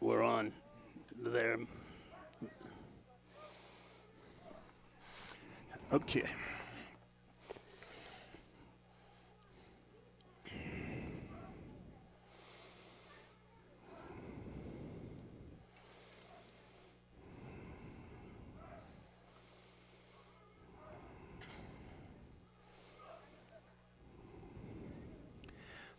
we're on there. Okay.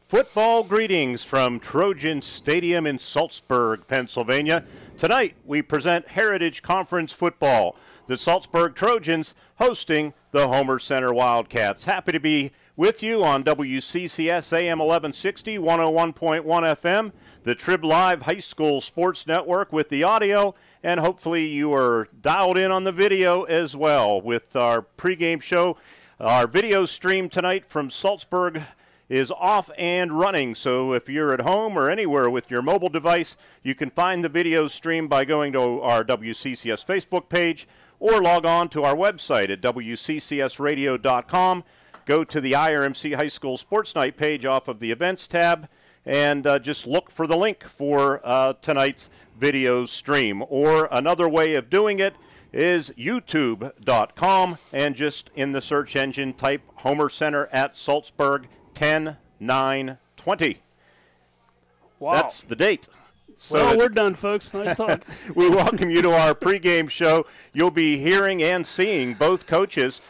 Football greetings from Trojan Stadium in Saltsburg, Pennsylvania. Tonight we present Heritage Conference football. The Saltsburg Trojans hosting the Homer Center Wildcats. Happy to be with you on WCCS AM 1160, 101.1 FM, the Trib Live High School Sports Network with the audio, and hopefully you are dialed in on the video as well with our pregame show. Our video stream tonight from Saltsburg is off and running. So if you're at home or anywhere with your mobile device, you can find the video stream by going to our WCCS Facebook page or log on to our website at WCCSradio.com. Go to the IRMC High School Sports Night page off of the events tab and uh, just look for the link for uh, tonight's video stream. Or another way of doing it is youtube.com and just in the search engine type Homer Center at Saltsburg 10 9 20. Wow. That's the date. So well, we're done, folks. Nice talk. we welcome you to our pregame show. You'll be hearing and seeing both coaches,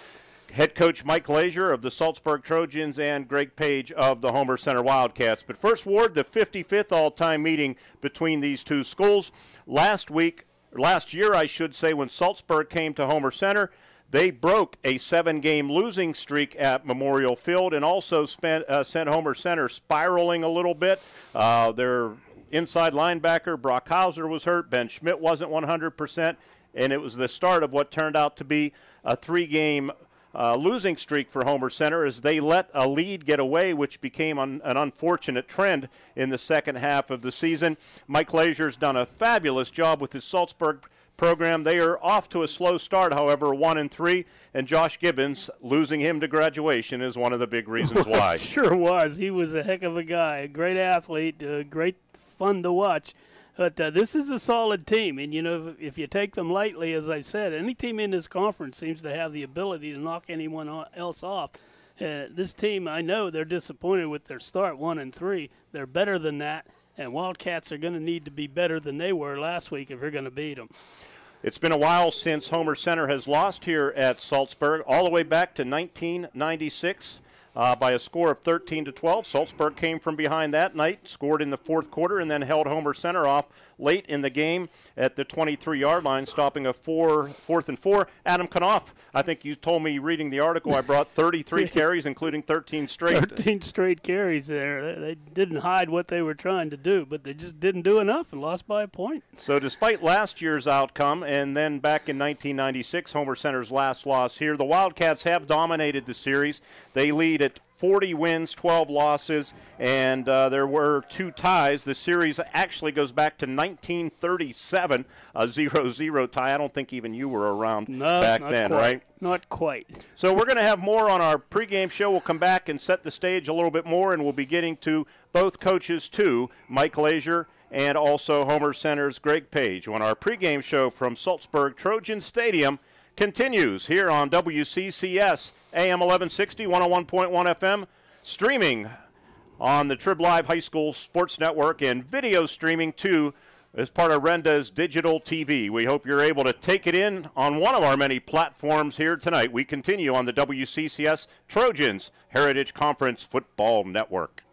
head coach Mike Lazier of the Saltsburg Trojans and Greg Page of the Homer Center Wildcats. But first, Ward, the 55th all-time meeting between these two schools. Last week, last year, I should say, when Saltsburg came to Homer Center, they broke a seven game losing streak at Memorial Field and also spent, uh, sent Homer Center spiraling a little bit. Uh, their inside linebacker, Brock Hauser, was hurt. Ben Schmidt wasn't 100%. And it was the start of what turned out to be a three game uh, losing streak for Homer Center as they let a lead get away, which became an, an unfortunate trend in the second half of the season. Mike Lazier's done a fabulous job with his Saltsburg program. They are off to a slow start, however, one and three, and Josh Gibbons losing him to graduation is one of the big reasons why. sure was. He was a heck of a guy, a great athlete, uh, great fun to watch. But uh, this is a solid team, and you know if, if you take them lightly, as I said, any team in this conference seems to have the ability to knock anyone else off. Uh, this team, I know they're disappointed with their start, one and three. They're better than that, and Wildcats are going to need to be better than they were last week if you're going to beat them. It's been a while since Homer Center has lost here at Saltsburg, all the way back to 1996 uh, by a score of 13 to 12. Saltsburg came from behind that night, scored in the fourth quarter, and then held Homer Center off late in the game at the 23-yard line, stopping a four fourth and four. Adam Kanoff, I think you told me reading the article I brought 33 carries, including 13 straight. 13 straight carries there. They didn't hide what they were trying to do, but they just didn't do enough and lost by a point. So despite last year's outcome, and then back in 1996, Homer Center's last loss here, the Wildcats have dominated the series. They lead at 40 wins, 12 losses, and uh, there were two ties. The series actually goes back to 1937, a 0 0 tie. I don't think even you were around no, back then, quite. right? Not quite. So we're going to have more on our pregame show. We'll come back and set the stage a little bit more, and we'll be getting to both coaches, too, Mike Lazier and also Homer Center's Greg Page on our pregame show from Saltsburg Trojan Stadium continues here on WCCS AM 1160, 101.1 FM, streaming on the Trib Live High School Sports Network and video streaming too as part of Renda's digital TV. We hope you're able to take it in on one of our many platforms here tonight. We continue on the WCCS Trojans Heritage Conference Football Network.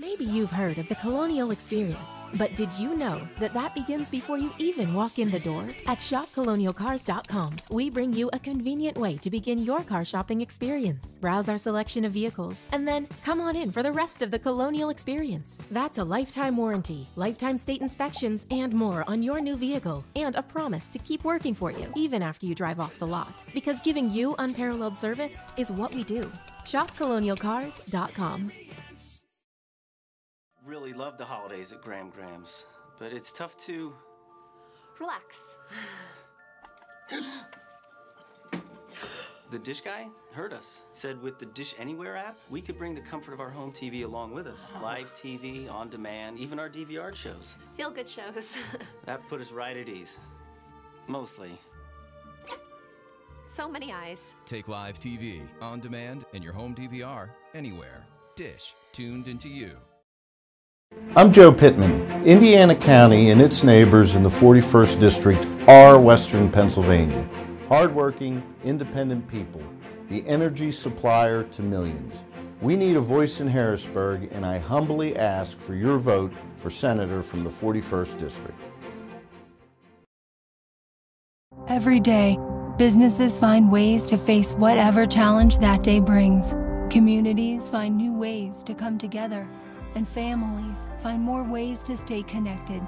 Maybe you've heard of the Colonial Experience, but did you know that that begins before you even walk in the door? At shopcolonialcars.com, we bring you a convenient way to begin your car shopping experience. Browse our selection of vehicles, and then come on in for the rest of the Colonial Experience. That's a lifetime warranty, lifetime state inspections, and more on your new vehicle, and a promise to keep working for you even after you drive off the lot. Because giving you unparalleled service is what we do. ShopColonialCars.com really love the holidays at Graham Graham's, but it's tough to. Relax. The Dish guy heard us. Said with the Dish Anywhere app, we could bring the comfort of our home TV along with us. Live TV, on demand, even our DVR shows. Feel good shows. That put us right at ease. Mostly. so many eyes. Take live TV, on demand, and your home DVR anywhere. Dish, tuned into you. I'm Joe Pittman. Indiana County and its neighbors in the 41st District are Western Pennsylvania. Hardworking, independent people, the energy supplier to millions. We need a voice in Harrisburg, and I humbly ask for your vote for Senator from the 41st District. Every day, businesses find ways to face whatever challenge that day brings. Communities find new ways to come together, and families find more ways to stay connected.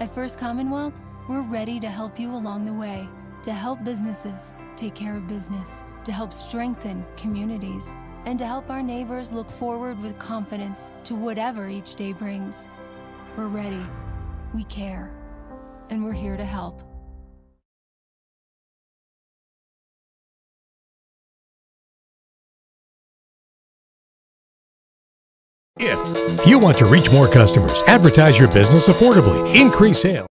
At First Commonwealth, we're ready to help you along the way, to help businesses take care of business, to help strengthen communities, and to help our neighbors look forward with confidence to whatever each day brings. We're ready, we care, and we're here to help. If you want to reach more customers, advertise your business affordably, increase sales.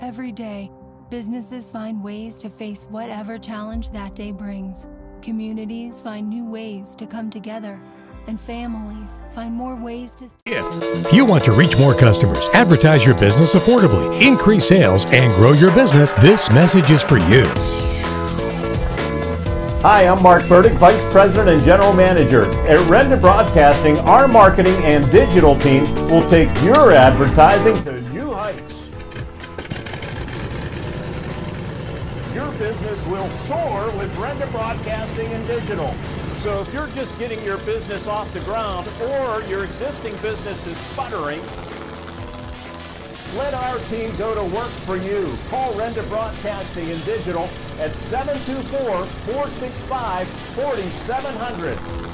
Every day, businesses find ways to face whatever challenge that day brings. Communities find new ways to come together, and families find more ways to. If you want to reach more customers, advertise your business affordably, increase sales, and grow your business, this message is for you. Hi, I'm Mark Burdick, Vice President and General Manager. At Renda Broadcasting, our marketing and digital team will take your advertising to new heights. Your business will soar with Renda Broadcasting and Digital. So if you're just getting your business off the ground or your existing business is sputtering, let our team go to work for you. Call Renda Broadcasting and Digital at 724-465-4700.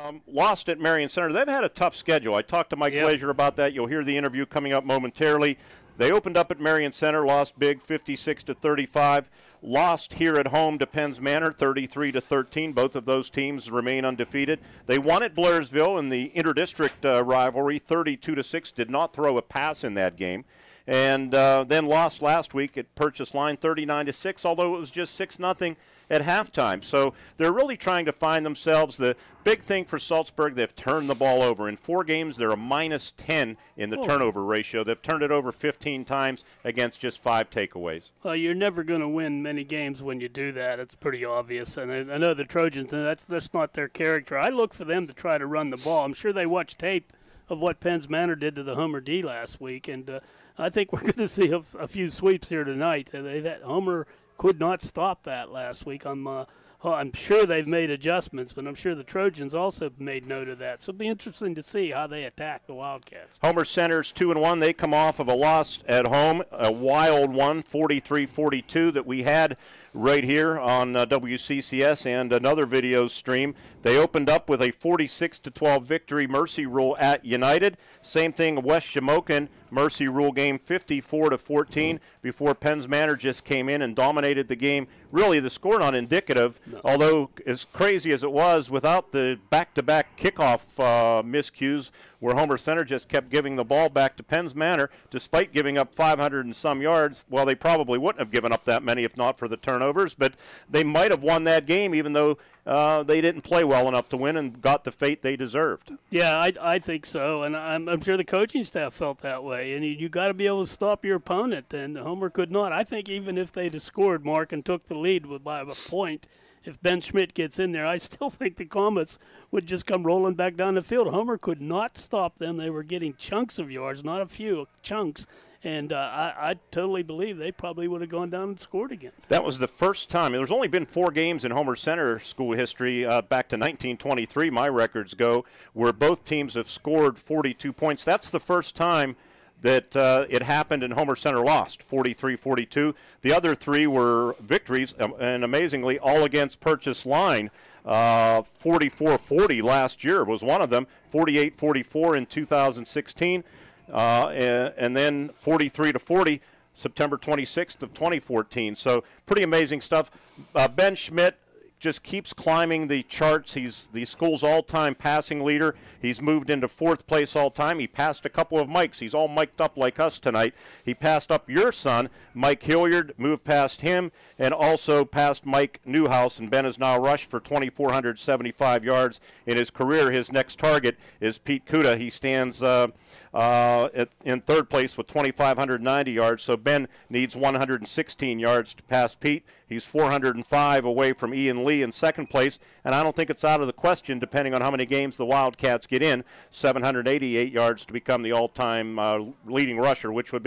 Um, lost at Marion Center. They've had a tough schedule. I talked to Mike Yep. Glazier about that. You'll hear the interview coming up momentarily. They opened up at Marion Center, lost big, 56 to 35. Lost here at home to Penn's Manor, 33 to 13. Both of those teams remain undefeated. They won at Blairsville in the interdistrict uh, rivalry, 32 to 6. Did not throw a pass in that game and uh, then lost last week at Purchase Line 39 to 6, although it was just 6 nothing at halftime. So they're really trying to find themselves. The big thing for Saltsburg, they've turned the ball over. In four games, they're a minus 10 in the Oh. turnover ratio. They've turned it over 15 times against just five takeaways. Well, you're never going to win many games when you do that. It's pretty obvious. And I, I know the Trojans, and that's that's not their character. I look for them to try to run the ball. I'm sure they watch tape of what Penn's Manor did to the Homer D last week, and uh, I think we're going to see a, f- a few sweeps here tonight. Uh, they, that Homer could not stop that last week. I'm uh, I'm sure they've made adjustments, but I'm sure the Trojans also made note of that. So it'll be interesting to see how they attack the Wildcats. Homer Center's 2 and 1. They come off of a loss at home, a wild one, 43 42, that we had right here on uh, WCCS and another video stream. They opened up with a 46 to 12 victory, Mercy Rule at United. Same thing, West Shamokin, Mercy Rule game 54 to 14 before Penn's Manor just came in and dominated the game. Really, the score not indicative, although as crazy as it was, without the back-to-back kickoff uh, miscues where Homer Center just kept giving the ball back to Penn's Manor, despite giving up 500 and some yards. Well, they probably wouldn't have given up that many if not for the turnovers, but they might have won that game even though uh, they didn't play well enough to win and got the fate they deserved. Yeah, I, I think so, and I'm, I'm sure the coaching staff felt that way. And you, you got to be able to stop your opponent, and Homer could not. I think even if they'd have scored, Mark, and took the lead by a point, if Ben Schmidt gets in there, I still think the Comets would just come rolling back down the field. Homer could not stop them. They were getting chunks of yards, not a few chunks. And uh, I, I totally believe they probably would have gone down and scored again. That was the first time. There's only been four games in Homer Center school history uh, back to 1923, my records go, where both teams have scored 42 points. That's the first time that uh, it happened and Homer Center lost 43 42. The other three were victories, um, and amazingly, all against Purchase Line. Uh, 44 40 last year was one of them, 48 44 in 2016, uh, and, and then 43 to 40 September 26th of 2014. So pretty amazing stuff. Uh, ben Schmidt just keeps climbing the charts. He's the school's all-time passing leader. He's moved into fourth place all-time. He passed a couple of Mikes. He's all mic'd up like us tonight. He passed up your son, Mike Hilliard, moved past him, and also passed Mike Newhouse. And Ben is now rushed for 2,475 yards in his career. His next target is Pete Kuda. He stands. Uh, uh, at, in third place with 2,590 yards. So Ben needs 116 yards to pass Pete. He's 405 away from Ian Lee in second place, and I don't think it's out of the question, depending on how many games the Wildcats get in, 788 yards to become the all-time uh, leading rusher, which would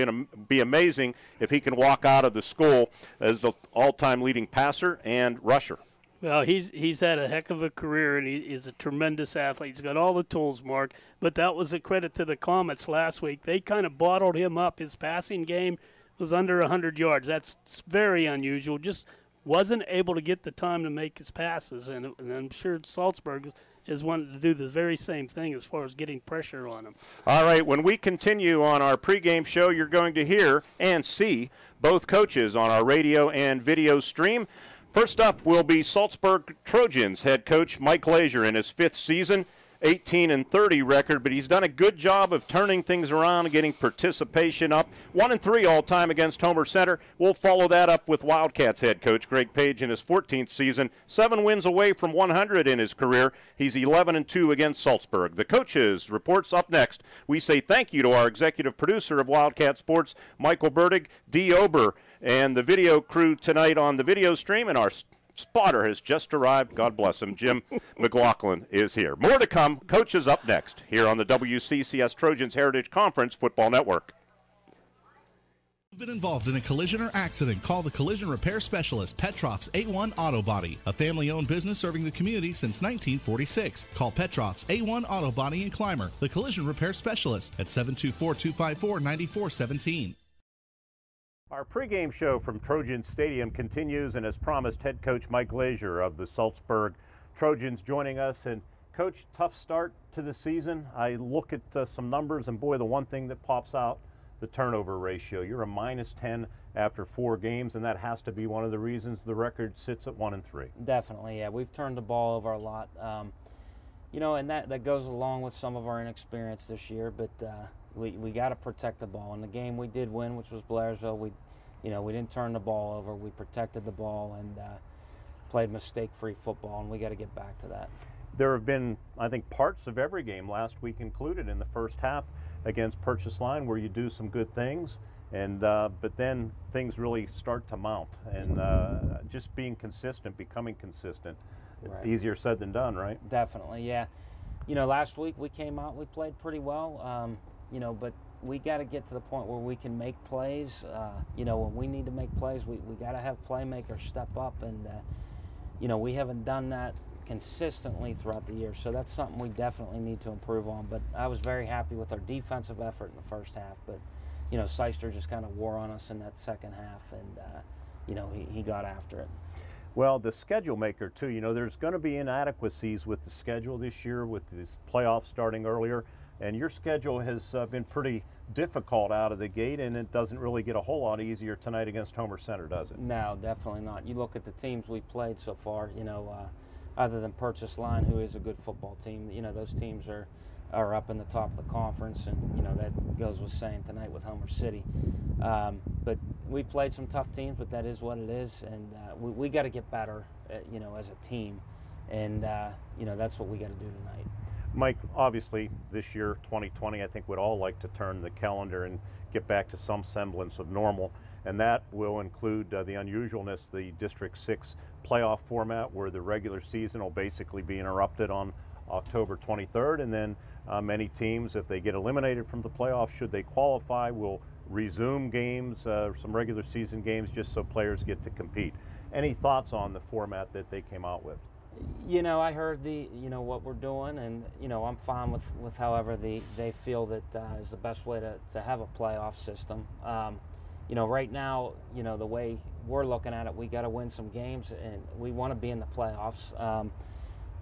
be amazing if he can walk out of the school as the all-time leading passer and rusher. Well, he's he's had a heck of a career, and he is a tremendous athlete. He's got all the tools, Mark. But that was a credit to the Comets last week. They kind of bottled him up. His passing game was under 100 yards. That's very unusual. Just wasn't able to get the time to make his passes, and, and I'm sure Saltsburg is wanting to do the very same thing as far as getting pressure on him. All right, when we continue on our pregame show, you're going to hear and see both coaches on our radio and video stream. First up will be Saltsburg Trojans head coach Mike Glazier in his fifth season. 18 and 30 record, but he's done a good job of turning things around and getting participation up. One and three all time against Homer Center. We'll follow that up with Wildcats head coach Greg Page in his 14th season. Seven wins away from 100 in his career. He's 11 and two against Saltsburg. The coaches reports up next. We say thank you to our executive producer of Wildcat Sports, Michael Burdig, D. Ober and the video crew tonight on the video stream, and our spotter has just arrived. God bless him. Jim McLaughlin is here. More to come. Coaches up next here on the WCCS Trojans Heritage Conference Football Network. Been involved in a collision or accident? Call the collision repair specialist Petroff's A1 Auto Body, a family-owned business serving the community since 1946. Call Petroff's A1 Auto Body and Clymer, the collision repair specialist at 724-254-9417. Our pregame show from Trojan Stadium continues, and as promised, head coach Mike Glazier of the Saltsburg Trojans joining us. And coach, tough start to the season. I look at uh, some numbers, and boy, the one thing that pops out, the turnover ratio. You're a minus 10 after four games, and that has to be one of the reasons the record sits at one and three. Definitely, yeah. We've turned the ball over a lot. Um, you know, and that, that goes along with some of our inexperience this year, but uh, we, we got to protect the ball. In the game we did win, which was Blairsville, we, you know, we didn't turn the ball over. We protected the ball and uh, played mistake-free football, and we got to get back to that. There have been, I think, parts of every game last week included in the first half against Purchase Line where you do some good things, and uh, but then things really start to mount, and uh, just being consistent, becoming consistent, right. easier said than done, right? Definitely, yeah. You know, last week we came out, we played pretty well. Um, you know, but we got to get to the point where we can make plays. Uh, you know, when we need to make plays, we, we got to have playmakers step up. And, uh, you know, we haven't done that consistently throughout the year. So that's something we definitely need to improve on. But I was very happy with our defensive effort in the first half. But, you know, Seister just kind of wore on us in that second half. And, uh, you know, he, he got after it. Well, the schedule maker, too. You know, there's going to be inadequacies with the schedule this year with the playoffs starting earlier. And your schedule has uh, been pretty difficult out of the gate, and it doesn't really get a whole lot easier tonight against Homer Center, does it? No, definitely not. You look at the teams we played so far, you know, uh, other than Purchase Line, who is a good football team, you know, those teams are, are up in the top of the conference, and, you know, that goes with saying tonight with Homer City. Um, but we played some tough teams, but that is what it is, and uh, we, we got to get better, uh, you know, as a team. And, uh, you know, that's what we got to do tonight. Mike, obviously this year, 2020, I think we'd all like to turn the calendar and get back to some semblance of normal. And that will include uh, the unusualness, the District 6 playoff format where the regular season will basically be interrupted on October 23rd. And then uh, many teams, if they get eliminated from the playoffs, should they qualify, will resume games, uh, some regular season games, just so players get to compete. Any thoughts on the format that they came out with? You know, I heard the you know what we're doing, and you know I'm fine with with however the they feel that uh, is the best way to to have a playoff system. Um, you know, right now, you know the way we're looking at it, we got to win some games, and we want to be in the playoffs. Um,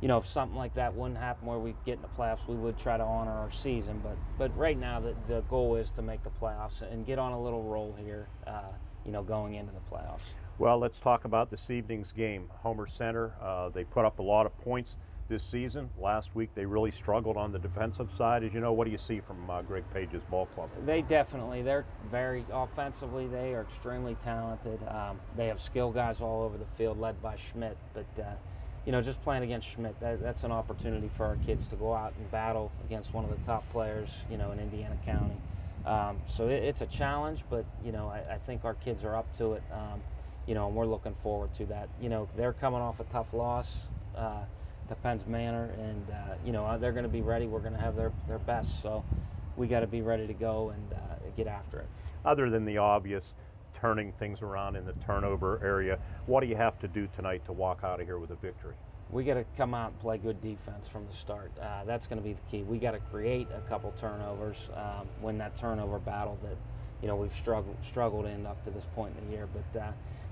you know, if something like that wouldn't happen where we get in the playoffs, we would try to honor our season. But but right now, the, the goal is to make the playoffs and get on a little roll here. Uh, you know, going into the playoffs. Well, let's talk about this evening's game. Homer Center, uh, they put up a lot of points this season. Last week they really struggled on the defensive side. As you know, what do you see from uh, Greg Page's ball club? They definitely, they're very offensively, they are extremely talented. Um, they have skill guys all over the field led by Schmidt, but uh, you know, just playing against Schmidt, that, that's an opportunity for our kids to go out and battle against one of the top players, you know, in Indiana County. Um, so it, it's a challenge, but you know, I, I, think our kids are up to it. Um, you know, and we're looking forward to that. You know, they're coming off a tough loss uh, to Penns Manor, and uh, you know they're going to be ready. We're going to have their their best, so we got to be ready to go and uh, get after it. Other than the obvious turning things around in the turnover area, what do you have to do tonight to walk out of here with a victory? we got to come out and play good defense from the start. Uh, that's going to be the key. We got to create a couple turnovers, um, win that turnover battle that you know we've struggled struggled in up to this point in the year. But uh,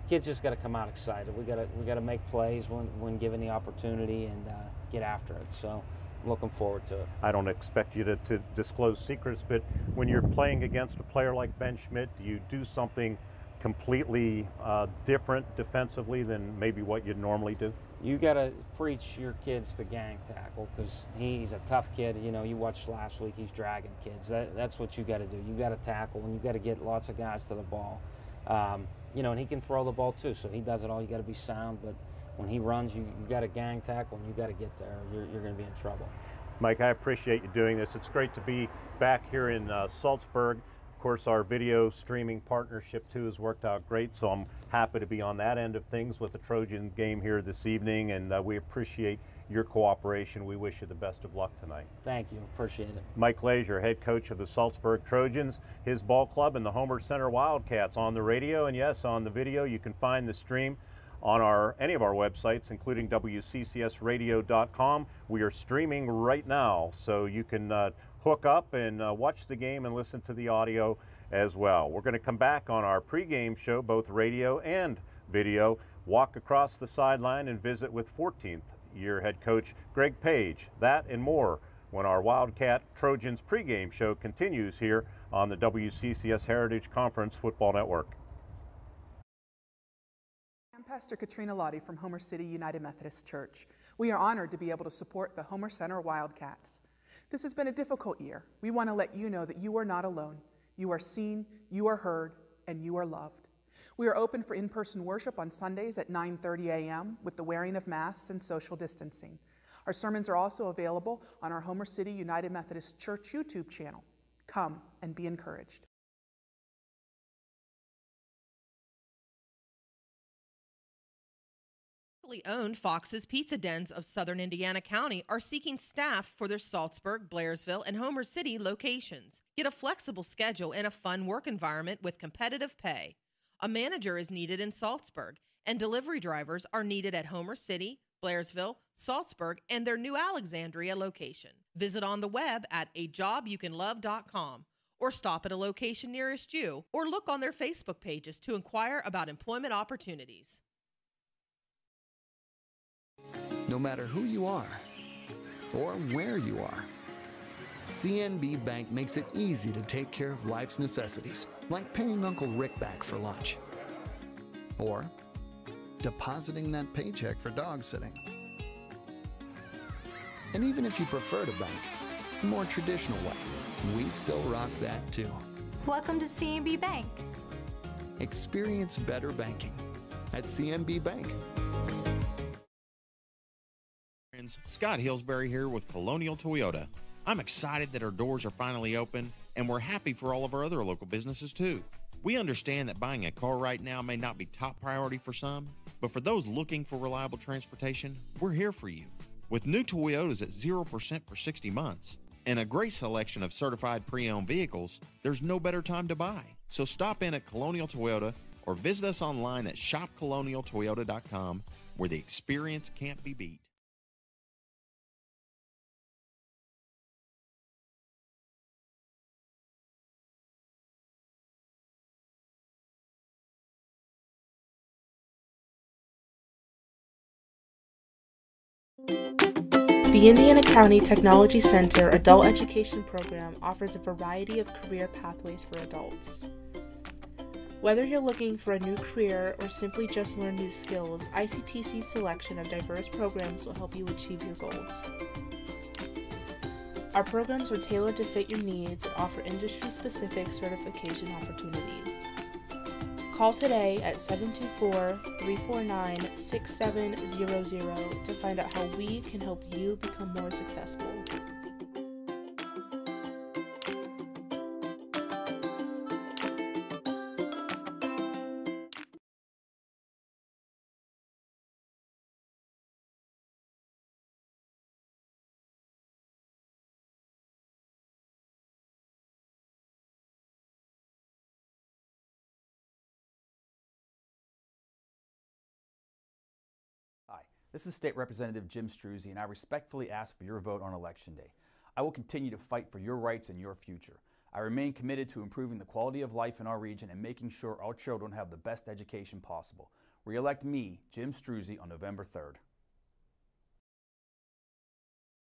kids just got to come out excited. We got to we got to make plays when when given the opportunity and uh, get after it. So. I'm looking forward to it. I don't expect you to, to disclose secrets, but when you're playing against a player like Ben Schmidt, do you do something completely uh, different defensively than maybe what you'd normally do? You got to preach your kids to gang tackle because he's a tough kid. You know, you watched last week, he's dragging kids. That, that's what you got to do. You got to tackle and you got to get lots of guys to the ball. Um, you know, and he can throw the ball too, so he does it all. You got to be sound, but when he runs, you, you got to gang tackle and you got to get there. You're, you're going to be in trouble. Mike, I appreciate you doing this. It's great to be back here in uh, Saltsburg. Of course, our video streaming partnership too has worked out great, so I'm happy to be on that end of things with the Trojan game here this evening, and uh, we appreciate your cooperation. We wish you the best of luck tonight. Thank you. Appreciate it. Mike Leisure, head coach of the Saltsburg Trojans, his ball club, and the Homer Center Wildcats on the radio, and yes, on the video. You can find the stream on our any of our websites, including WCCSradio.com. We are streaming right now, so you can uh, hook up and uh, watch the game and listen to the audio as well. We're going to come back on our pregame show, both radio and video, walk across the sideline and visit with 14th year head coach Greg Page. That and more when our Wildcat Trojans pregame show continues here on the WCCS Heritage Conference Football Network. I'm Pastor Katrina Lottie from Homer City United Methodist Church. We are honored to be able to support the Homer Center Wildcats. This has been a difficult year. We want to let you know that you are not alone. You are seen, you are heard, and you are loved. We are open for in-person worship on Sundays at 9:30 a.m. with the wearing of masks and social distancing. Our sermons are also available on our Homer City United Methodist Church YouTube channel. Come and be encouraged. owned Fox's Pizza Dens of Southern Indiana County are seeking staff for their Saltsburg, Blairsville, and Homer City locations. Get a flexible schedule and a fun work environment with competitive pay. A manager is needed in Saltsburg, and delivery drivers are needed at Homer City, Blairsville, Saltsburg, and their new Alexandria location. Visit on the web at ajobyoucanlove.com or stop at a location nearest you or look on their Facebook pages to inquire about employment opportunities. No matter who you are or where you are, CNB Bank makes it easy to take care of life's necessities, like paying Uncle Rick back for lunch, or depositing that paycheck for dog sitting. And even if you prefer to bank the more traditional way, we still rock that too. Welcome to CNB Bank. Experience better banking at CNB Bank. Scott Hillsbury here with Colonial Toyota. I'm excited that our doors are finally open, and we're happy for all of our other local businesses too. We understand that buying a car right now may not be top priority for some, but for those looking for reliable transportation, we're here for you. With new Toyotas at 0% for 60 months and a great selection of certified pre owned vehicles, there's no better time to buy. So stop in at Colonial Toyota or visit us online at shopcolonialtoyota.com where the experience can't be beat. The Indiana County Technology Center Adult Education Program offers a variety of career pathways for adults. Whether you're looking for a new career or simply just learn new skills, ICTC's selection of diverse programs will help you achieve your goals. Our programs are tailored to fit your needs and offer industry specific certification opportunities. Call today at 724 349 6700 to find out how we can help you become more successful. This is State Representative Jim Struzzi, and I respectfully ask for your vote on Election Day. I will continue to fight for your rights and your future. I remain committed to improving the quality of life in our region and making sure our children have the best education possible. Re-elect me, Jim Struzzi, on November 3rd.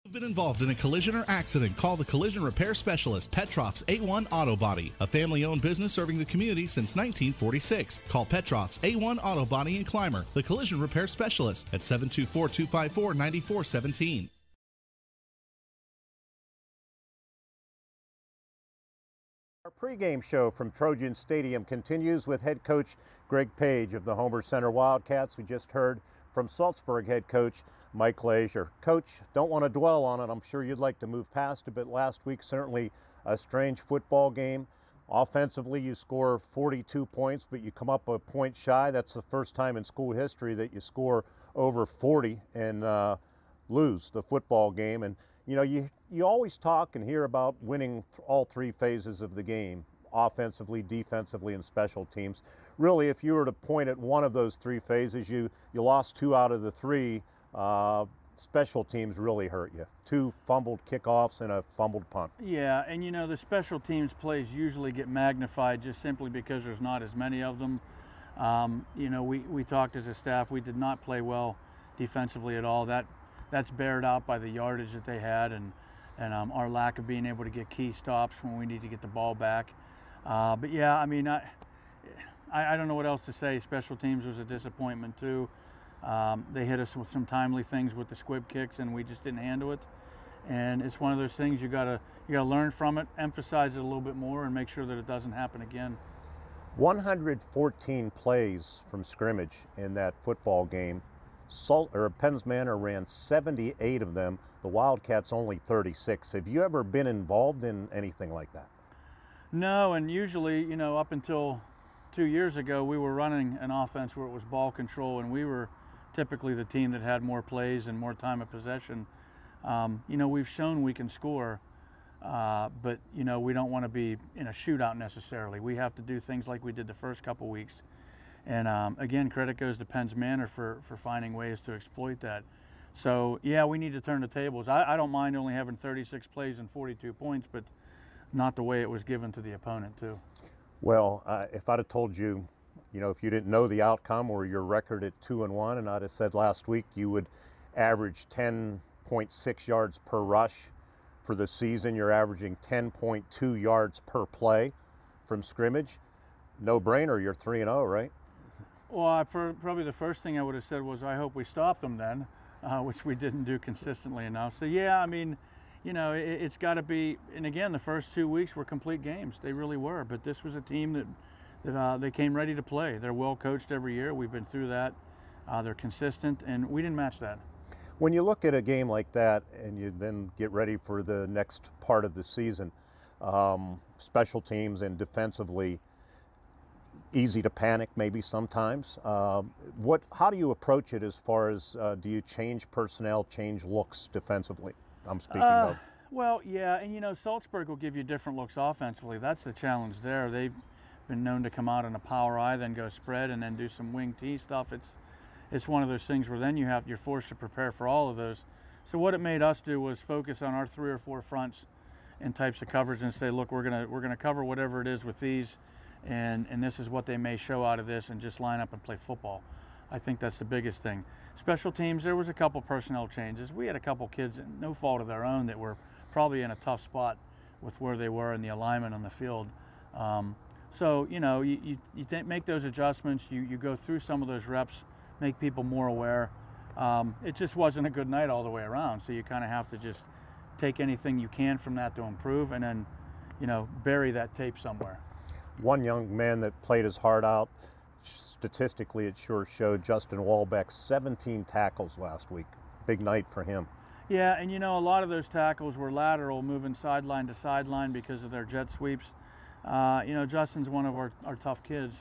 You've been involved in a collision or accident, call the collision repair specialist Petroff's 81 Auto Body, a family owned business serving the community since 1946. Call Petroff's 81 Auto Body and Clymer, the collision repair specialist at 724 254 9417. Our pregame show from Trojan Stadium continues with head coach Greg Page of the Homer Center Wildcats. We just heard from Saltsburg head coach Mike Leisure. Coach, don't want to dwell on it. I'm sure you'd like to move past it, but last week certainly a strange football game. Offensively, you score 42 points, but you come up a point shy. That's the first time in school history that you score over 40 and uh, lose the football game. And you know, you you always talk and hear about winning all three phases of the game offensively, defensively, and special teams. Really, if you were to point at one of those three phases, you, you lost two out of the three. Uh, special teams really hurt you. Two fumbled kickoffs and a fumbled punt. Yeah, and you know, the special teams plays usually get magnified just simply because there's not as many of them. Um, you know, we, we talked as a staff, we did not play well defensively at all. That That's bared out by the yardage that they had and, and um, our lack of being able to get key stops when we need to get the ball back. Uh, but yeah, I mean, I, I, I, don't know what else to say. Special teams was a disappointment too. Um, they hit us with some timely things with the squib kicks, and we just didn't handle it. And it's one of those things you gotta you gotta learn from it, emphasize it a little bit more, and make sure that it doesn't happen again. 114 plays from scrimmage in that football game. Salt or Penns Manor ran 78 of them. The Wildcats only 36. Have you ever been involved in anything like that? No, and usually, you know, up until two years ago, we were running an offense where it was ball control, and we were typically the team that had more plays and more time of possession. Um, you know, we've shown we can score, uh, but you know, we don't want to be in a shootout necessarily. We have to do things like we did the first couple weeks. And um, again, credit goes to Penns Manor for, for finding ways to exploit that. So yeah, we need to turn the tables. I, I don't mind only having 36 plays and 42 points, but not the way it was given to the opponent too. Well, uh, if I'd have told you, you know, if you didn't know the outcome or your record at two and one, and I'd have said last week you would average 10.6 yards per rush for the season, you're averaging 10.2 yards per play from scrimmage. No brainer, you're three and zero, oh, right? Well, I, probably the first thing I would have said was, I hope we stop them then, uh, which we didn't do consistently enough. So yeah, I mean you know, it, has got to be. And again, the first two weeks were complete games. They really were. But this was a team that that uh, they came ready to play. They're well coached every year. We've been through that. Uh, they're consistent, and we didn't match that. When you look at a game like that, and you then get ready for the next part of the season, um, special teams and defensively, easy to panic maybe sometimes. Um, what? How do you approach it as far as uh, do you change personnel, change looks defensively? I'm speaking uh, of. Well, yeah, and you know, Saltsburg will give you different looks offensively. That's the challenge there. They've been known to come out in a power I, then go spread, and then do some wing T stuff. It's it's one of those things where then you have you're forced to prepare for all of those. So what it made us do was focus on our three or four fronts and types of coverage and say, look, we're gonna we're gonna cover whatever it is with these, and and this is what they may show out of this, and just line up and play football. I think that's the biggest thing. Special teams, there was a couple personnel changes. We had a couple kids, no fault of their own, that were probably in a tough spot with where they were in the alignment on the field. Um, so, you know, you, you, you make those adjustments, you, you go through some of those reps, make people more aware. Um, it just wasn't a good night all the way around. So you kind of have to just take anything you can from that to improve and then, you know, bury that tape somewhere. One young man that played his heart out, statistically, it sure showed Justin Walbeck 17 tackles last week. Big night for him. Yeah, and you know, a lot of those tackles were lateral, moving sideline to sideline because of their jet sweeps. Uh, you know, Justin's one of our, our tough kids.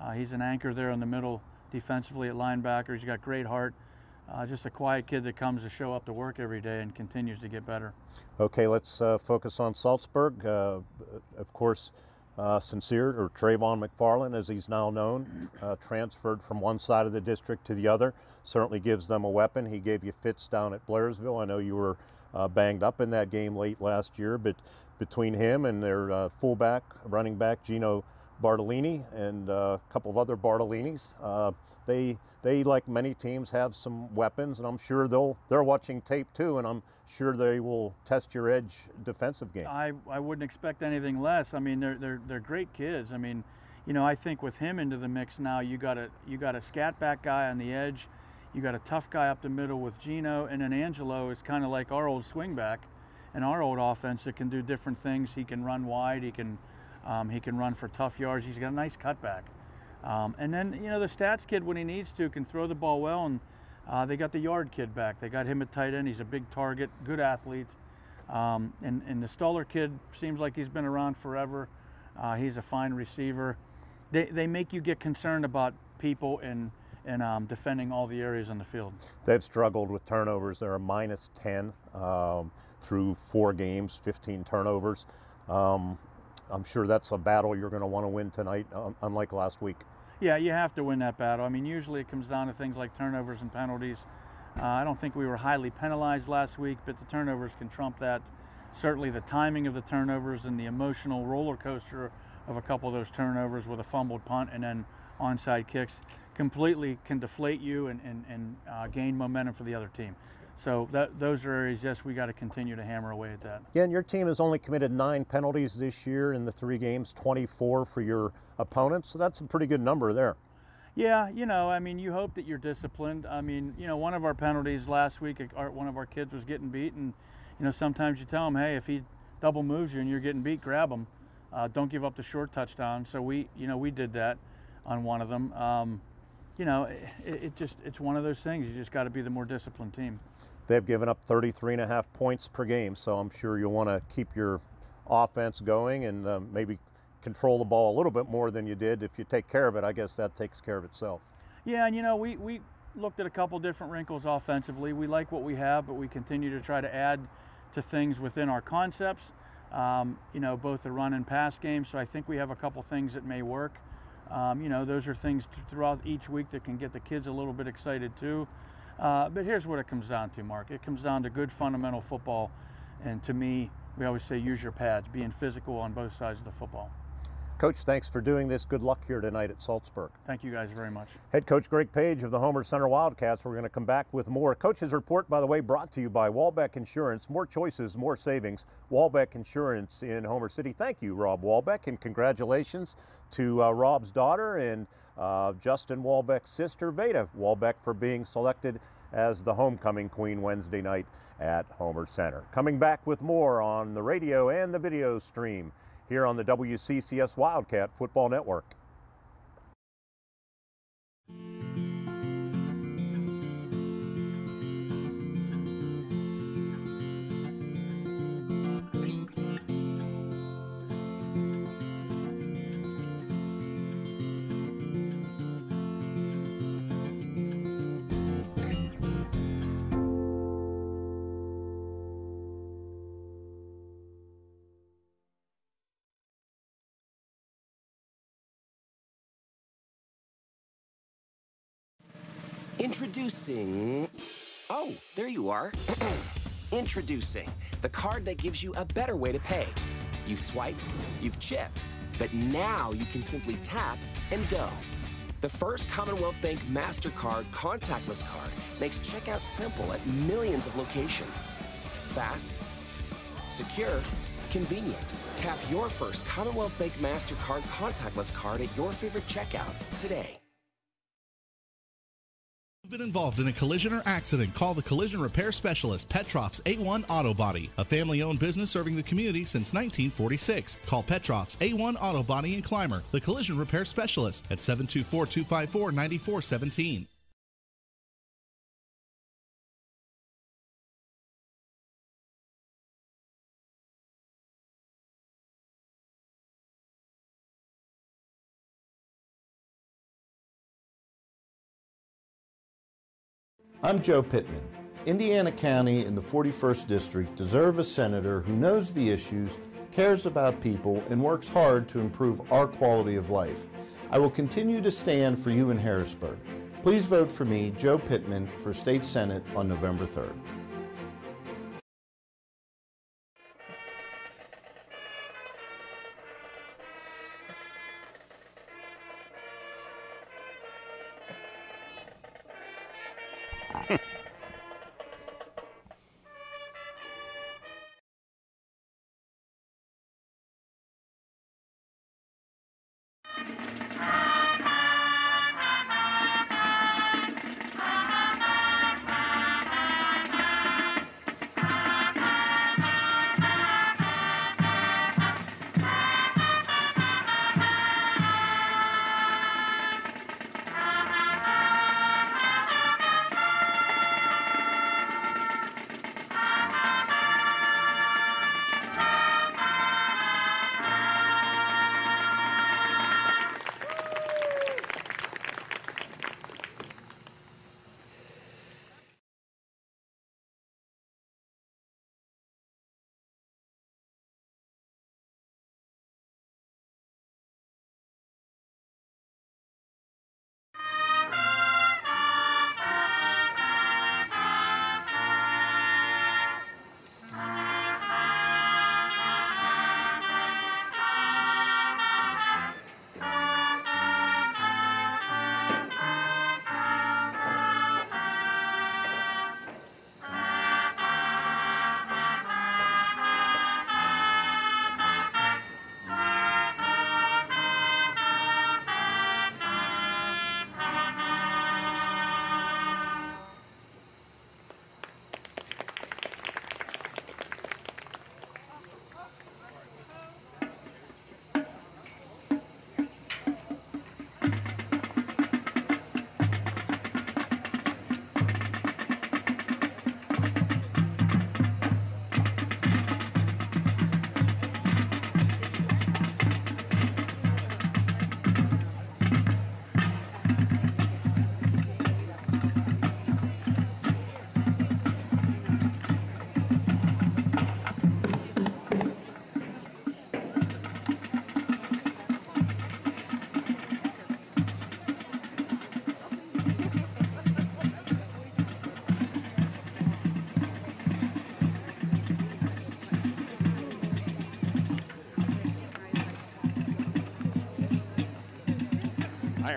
Uh, he's an anchor there in the middle defensively at linebacker. He's got great heart. Uh, just a quiet kid that comes to show up to work every day and continues to get better. Okay, let's uh, focus on Saltsburg. Uh, of course, uh, Sincere, or Trayvon McFarland, as he's now known, transferred from one side of the district to the other. Certainly gives them a weapon. He gave you fits down at Blairsville. I know you were uh, banged up in that game late last year, but between him and their uh, fullback, running back Gino Bartolini, and uh, a couple of other Bartolinis, uh, they they like many teams have some weapons, and I'm sure they'll they're watching tape too, and I'm sure they will test your edge defensive game. I, I wouldn't expect anything less. I mean, they're they're they're great kids. I mean, you know, I think with him into the mix now, you got a you got a scat back guy on the edge, you got a tough guy up the middle with Gino, and then Angelo is kind of like our old swing back, and our old offense that can do different things. He can run wide. He can um, he can run for tough yards. He's got a nice cutback. Um, and then, you know, the stats kid, when he needs to, can throw the ball well. And uh, they got the yard kid back. They got him at tight end. He's a big target, good athlete. Um, and, and the Stoller kid seems like he's been around forever. Uh, he's a fine receiver. They, they make you get concerned about people and, and um, defending all the areas on the field. They've struggled with turnovers. They're a minus 10 um, through four games, 15 turnovers. Um, I'm sure that's a battle you're going to want to win tonight, unlike last week. Yeah, you have to win that battle. I mean, usually it comes down to things like turnovers and penalties. Uh, I don't think we were highly penalized last week, but the turnovers can trump that. Certainly, the timing of the turnovers and the emotional roller coaster of a couple of those turnovers with a fumbled punt and then onside kicks completely can deflate you and, and, and uh, gain momentum for the other team. So that, those are areas, yes, we got to continue to hammer away at that. Yeah, and your team has only committed nine penalties this year in the three games, 24 for your opponents. So that's a pretty good number there. Yeah, you know, I mean, you hope that you're disciplined. I mean, you know, one of our penalties last week, our, one of our kids was getting beat, and you know, sometimes you tell him, hey, if he double moves you and you're getting beat, grab him. Uh, don't give up the short touchdown. So we, you know, we did that on one of them. Um, you know, it, it just it's one of those things. You just got to be the more disciplined team. They've given up 33 and a half points per game, so I'm sure you'll want to keep your offense going and uh, maybe control the ball a little bit more than you did. If you take care of it, I guess that takes care of itself. Yeah, and you know, we, we looked at a couple different wrinkles offensively. We like what we have, but we continue to try to add to things within our concepts, um, you know, both the run and pass game. So I think we have a couple things that may work. Um, you know, those are things throughout each week that can get the kids a little bit excited too. Uh, but here's what it comes down to, Mark. It comes down to good fundamental football. And to me, we always say use your pads, being physical on both sides of the football. Coach, thanks for doing this. Good luck here tonight at Saltsburg. Thank you guys very much. Head coach Greg Page of the Homer Center Wildcats. We're going to come back with more. Coach's report, by the way, brought to you by Walbeck Insurance. More choices, more savings. Walbeck Insurance in Homer City. Thank you, Rob Walbeck, and congratulations to uh, Rob's daughter and uh, Justin Walbeck's sister, Veda Walbeck, for being selected as the homecoming queen Wednesday night at Homer Center. Coming back with more on the radio and the video stream here on the WCCS Wildcat Football Network. Introducing. Oh, there you are. Introducing the card that gives you a better way to pay. You've swiped, you've chipped, but now you can simply tap and go. The first Commonwealth Bank MasterCard contactless card makes checkout simple at millions of locations. Fast, secure, convenient. Tap your first Commonwealth Bank MasterCard contactless card at your favorite checkouts today. You've been involved in a collision or accident, call the collision repair specialist Petroff's 81 Auto Body, a family owned business serving the community since 1946. Call Petroff's 81 Auto Body and Clymer, the collision repair specialist at 724 254 9417. I'm Joe Pittman. Indiana County and the 41st District deserve a senator who knows the issues, cares about people, and works hard to improve our quality of life. I will continue to stand for you in Harrisburg. Please vote for me, Joe Pittman, for State Senate on November 3rd.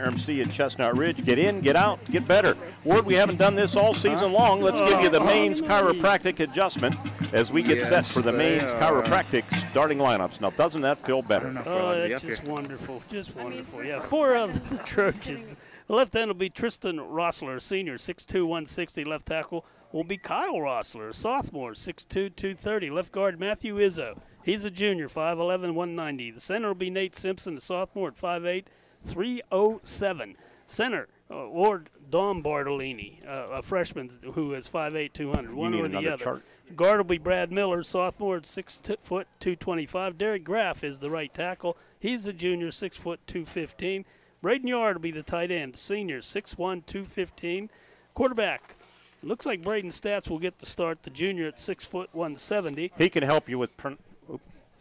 IRMC at Chestnut Ridge. Get in, get out, get better. Ward, we haven't done this all season long. Let's give you the Maine's chiropractic adjustment as we get Yes, set for the they Maine's chiropractic starting lineups. Now, doesn't that feel better? Oh, that's just wonderful. Just wonderful. Yeah, four of the Trojans. The left end will be Tristan Rossler, senior, 6'2", 160. Left tackle will be Kyle Rossler, sophomore, 6'2", 230. Left guard Matthew Izzo. He's a junior, 5'11", 190. The center will be Nate Simpson, a sophomore at 5'8", 307. Center, uh, or Dom Bartolini, uh, a freshman who is 5'8", 200. One or the other. chart. Guard will be Brad Miller, sophomore at six t- foot two twenty five. Derek Graff is the right tackle. He's a junior, six foot two fifteen. Braden Yard will be the tight end, senior, six one two fifteen. Quarterback. Looks like Braden Stats will get the start. The junior at six foot one seventy. He can help you with. Pron-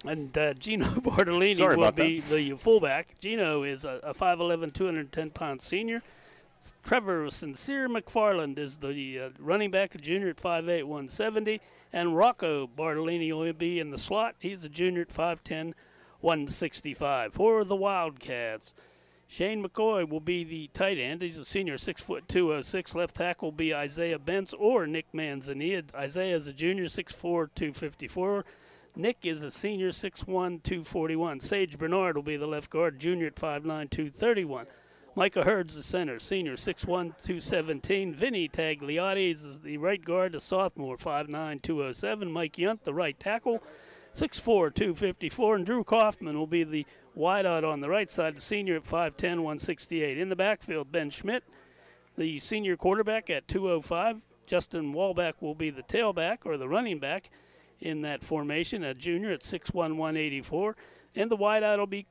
And uh, Gino Bartolini Sorry will about that. be the fullback. Gino is a, a 5'11", 210 pound senior. Trevor Sincere McFarland is the uh, running back, a junior at 5'8", 170. And Rocco Bartolini will be in the slot. He's a junior at 5'10", 165. For the Wildcats, Shane McCoy will be the tight end. He's a senior, six foot two oh six. Left tackle will be Isaiah Bentz or Nick Manzanilla. Isaiah is a junior, 6'4", 254. Nick is a senior, 6'1", 241. Sage Bernard will be the left guard, junior at 5'9", 231. Micah Hurd's the center, senior, 6'1", 217. Vinny Tagliotti is the right guard, a sophomore, 5'9", 207. Mike Yunt, the right tackle, 6'4", 254. And Drew Kaufman will be the wideout on the right side, the senior at 5'10", 168. In the backfield, Ben Schmidt, the senior quarterback at 205. Justin Walbeck will be the tailback or the running back in that formation, a junior at 6'1", 184. And the wideout will be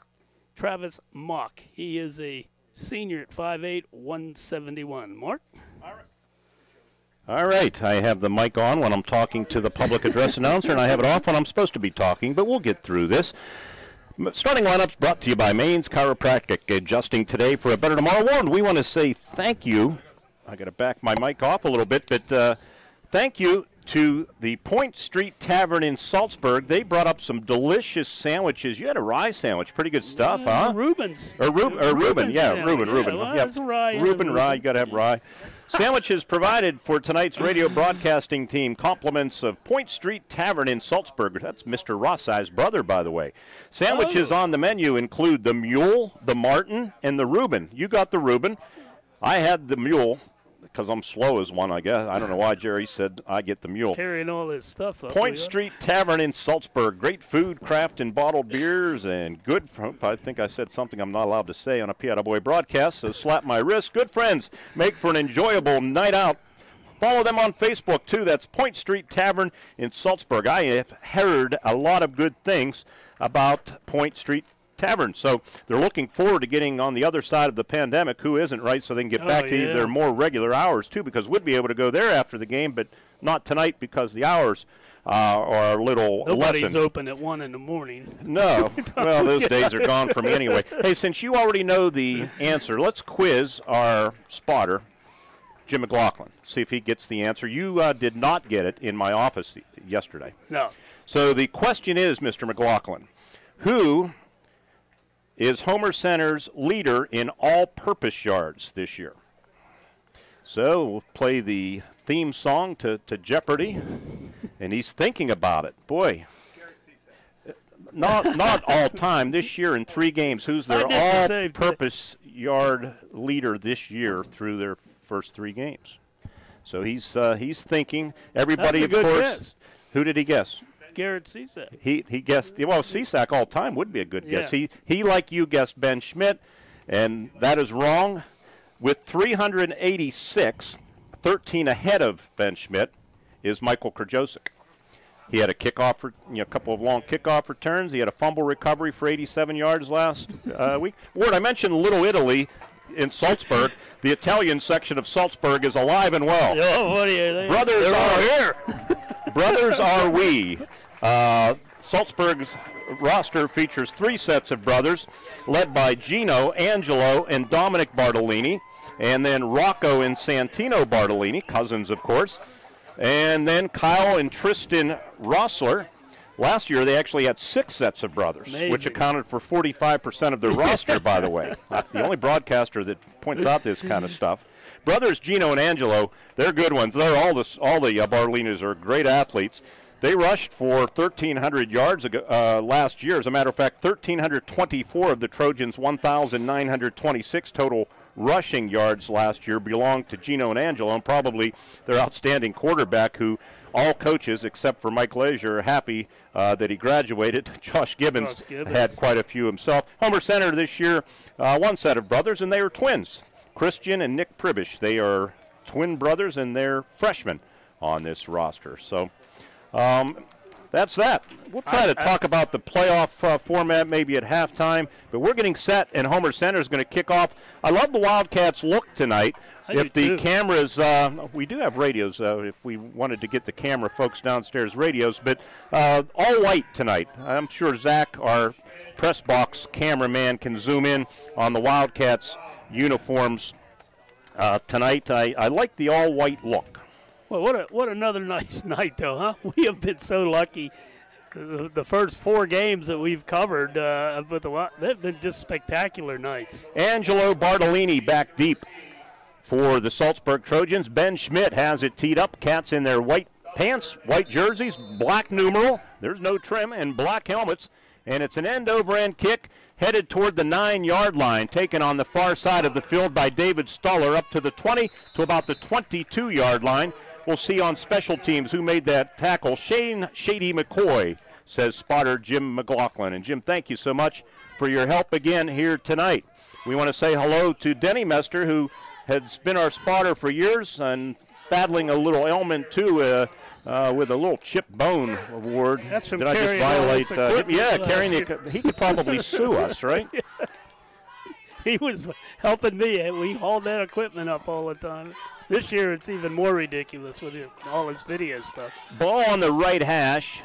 Travis Mock. He is a senior at 5'8", 171. Mark? All right. All right, I have the mic on when I'm talking to the public address announcer, and I have it off when I'm supposed to be talking, but we'll get through this. Starting lineups brought to you by Maine's Chiropractic, adjusting today for a better tomorrow. Warren, we want to say thank you. I got to back my mic off a little bit, but uh, thank you to the Point Street Tavern in Saltsburg. They brought up some delicious sandwiches. You had a rye sandwich, pretty good stuff, Yeah, huh? Reuben's. Or, Reuben, or Reuben, Reuben's yeah, sandwich, Reuben, yeah, Reuben. well, yep. rye Reuben, rye, you got to have rye. Sandwiches provided for tonight's radio broadcasting team. Compliments of Point Street Tavern in Saltsburg. That's Mr. Rossi's brother, by the way. Sandwiches oh. on the menu include the mule, the martin, and the Reuben. You got the Reuben. I had the mule because I'm slow as one, I guess. I don't know why Jerry said I get the mule. Carrying all this stuff up. Point. Street Tavern in Saltsburg. Great food, craft, and bottled beers, and good. Fr- oh, I think I said something I'm not allowed to say on a Piata Boy broadcast, so slap my wrist. Good friends make for an enjoyable night out. Follow them on Facebook too. That's Point Street Tavern in Saltsburg. I have heard a lot of good things about Point Street Tavern, so they're looking forward to getting on the other side of the pandemic. Who isn't, right? So they can get Oh, back to their more regular hours too, because we'd be able to go there after the game, but not tonight because the hours uh, are a little Nobody's open at 1 in the morning. No. well, those days are gone for me anyway. Hey, since you already know the answer, let's quiz our spotter, Jim McLaughlin. See if he gets the answer. You uh, did not get it in my office yesterday. No. So the question is, Mr. McLaughlin, who is Homer Center's leader in all-purpose yards this year? So we'll play the theme song to, to Jeopardy, and he's thinking about it. Boy, not not all time this year in three games. Who's their the all-purpose yard leader this year through their first three games? So he's uh, he's thinking. Everybody, of course. guess. Who did he guess? Garrett Cisak. He he guessed. Well, Cisak all time would be a good guess. Yeah. He he like you guessed Ben Schmidt, and that is wrong. With 386, 13 ahead of Ben Schmidt, is Michael Krajosik. He had a kickoff, re- you know, a couple of long kickoff returns. He had a fumble recovery for 87 yards last uh, week. Ward, I mentioned Little Italy in Saltsburg. the Italian section of Saltsburg is alive and well. Oh, what are you? Brothers are here. brothers are we. Uh, Saltsburg's roster features three sets of brothers, led by Gino, Angelo, and Dominic Bartolini, and then Rocco and Santino Bartolini, cousins, of course, and then Kyle and Tristan Rossler. Last year, they actually had six sets of brothers, which accounted for 45% of their roster, by the way. The only broadcaster that points out this kind of stuff. Brothers Gino and Angelo, they're good ones. They're all the all the uh, Bartolinis are great athletes. They rushed for 1,300 yards ago, uh, last year. As a matter of fact, 1,324 of the Trojans' 1,926 total rushing yards last year belonged to Gino and Angelo, and probably their outstanding quarterback, who all coaches except for Mike Leisure are happy uh, that he graduated. Josh Gibbons, Josh Gibbons. had quite a few himself. Homer Center this year, uh, one set of brothers, and they are twins. Christian and Nick Pribish. They are twin brothers, and they're freshmen on this roster. So um, that's that. We'll try I- to I- talk about the playoff uh, format maybe at halftime, but we're getting set, and Homer Center is going to kick off. I love the Wildcats' look tonight. I if the too. cameras, uh, we do have radios. Uh, if we wanted to get the camera folks downstairs, radios, but uh, all white tonight. I'm sure Zach, our press box cameraman, can zoom in on the Wildcats' uniforms uh, tonight. I, I like the all white look. Well, what a, what another nice night, though, huh? We have been so lucky the, first four games that we've covered uh, with the they've been just spectacular nights. Angelo Bartolini back deep for the Saltsburg Trojans. Ben Schmidt has it teed up. Cats in their white pants, white jerseys, black numeral. There's no trim, and black helmets. And it's an end over end kick headed toward the nine yard line, taken on the far side of the field by David Stoller up to the 20 to about the 22 yard line. We'll see on special teams who made that tackle. Shane Shady McCoy, says spotter Jim McLaughlin. And Jim, thank you so much for your help again here tonight. We want to say hello to Denny Mester, who has been our spotter for years and battling a little ailment too, uh, uh, with a little chip bone award. That's Did I just violate? Uh, yeah, carrying the. He could probably sue us, right? he was helping me. We hauled that equipment up all the time. This year it's even more ridiculous with all his video stuff. Ball on the right hash.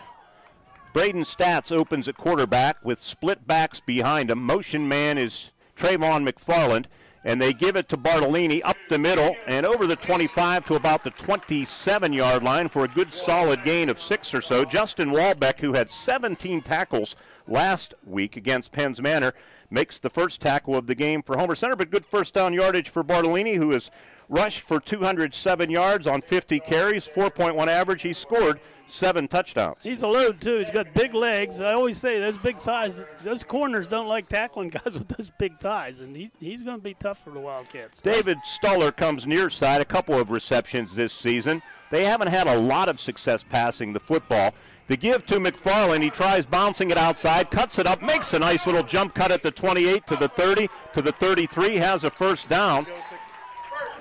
Braden Stats opens at quarterback with split backs behind him. Motion man is Trayvon McFarland. And they give it to Bartolini up the middle and over the 25 to about the 27 yard line for a good solid gain of six or so. Justin Walbeck, who had 17 tackles last week against Penn's Manor, makes the first tackle of the game for Homer Center, but good first down yardage for Bartolini, who has rushed for 207 yards on 50 carries, 4.1 average. He scored seven touchdowns. He's a load too. He's got big legs. I always say those big thighs. Those corners don't like tackling guys with those big thighs, and he, he's going to be tough for the Wildcats. David Stoller comes near side, a couple of receptions this season. They haven't had a lot of success passing the football. The give to McFarland, he tries bouncing it outside, cuts it up, makes a nice little jump cut at the 28 to the 30 to the 33, has a first down.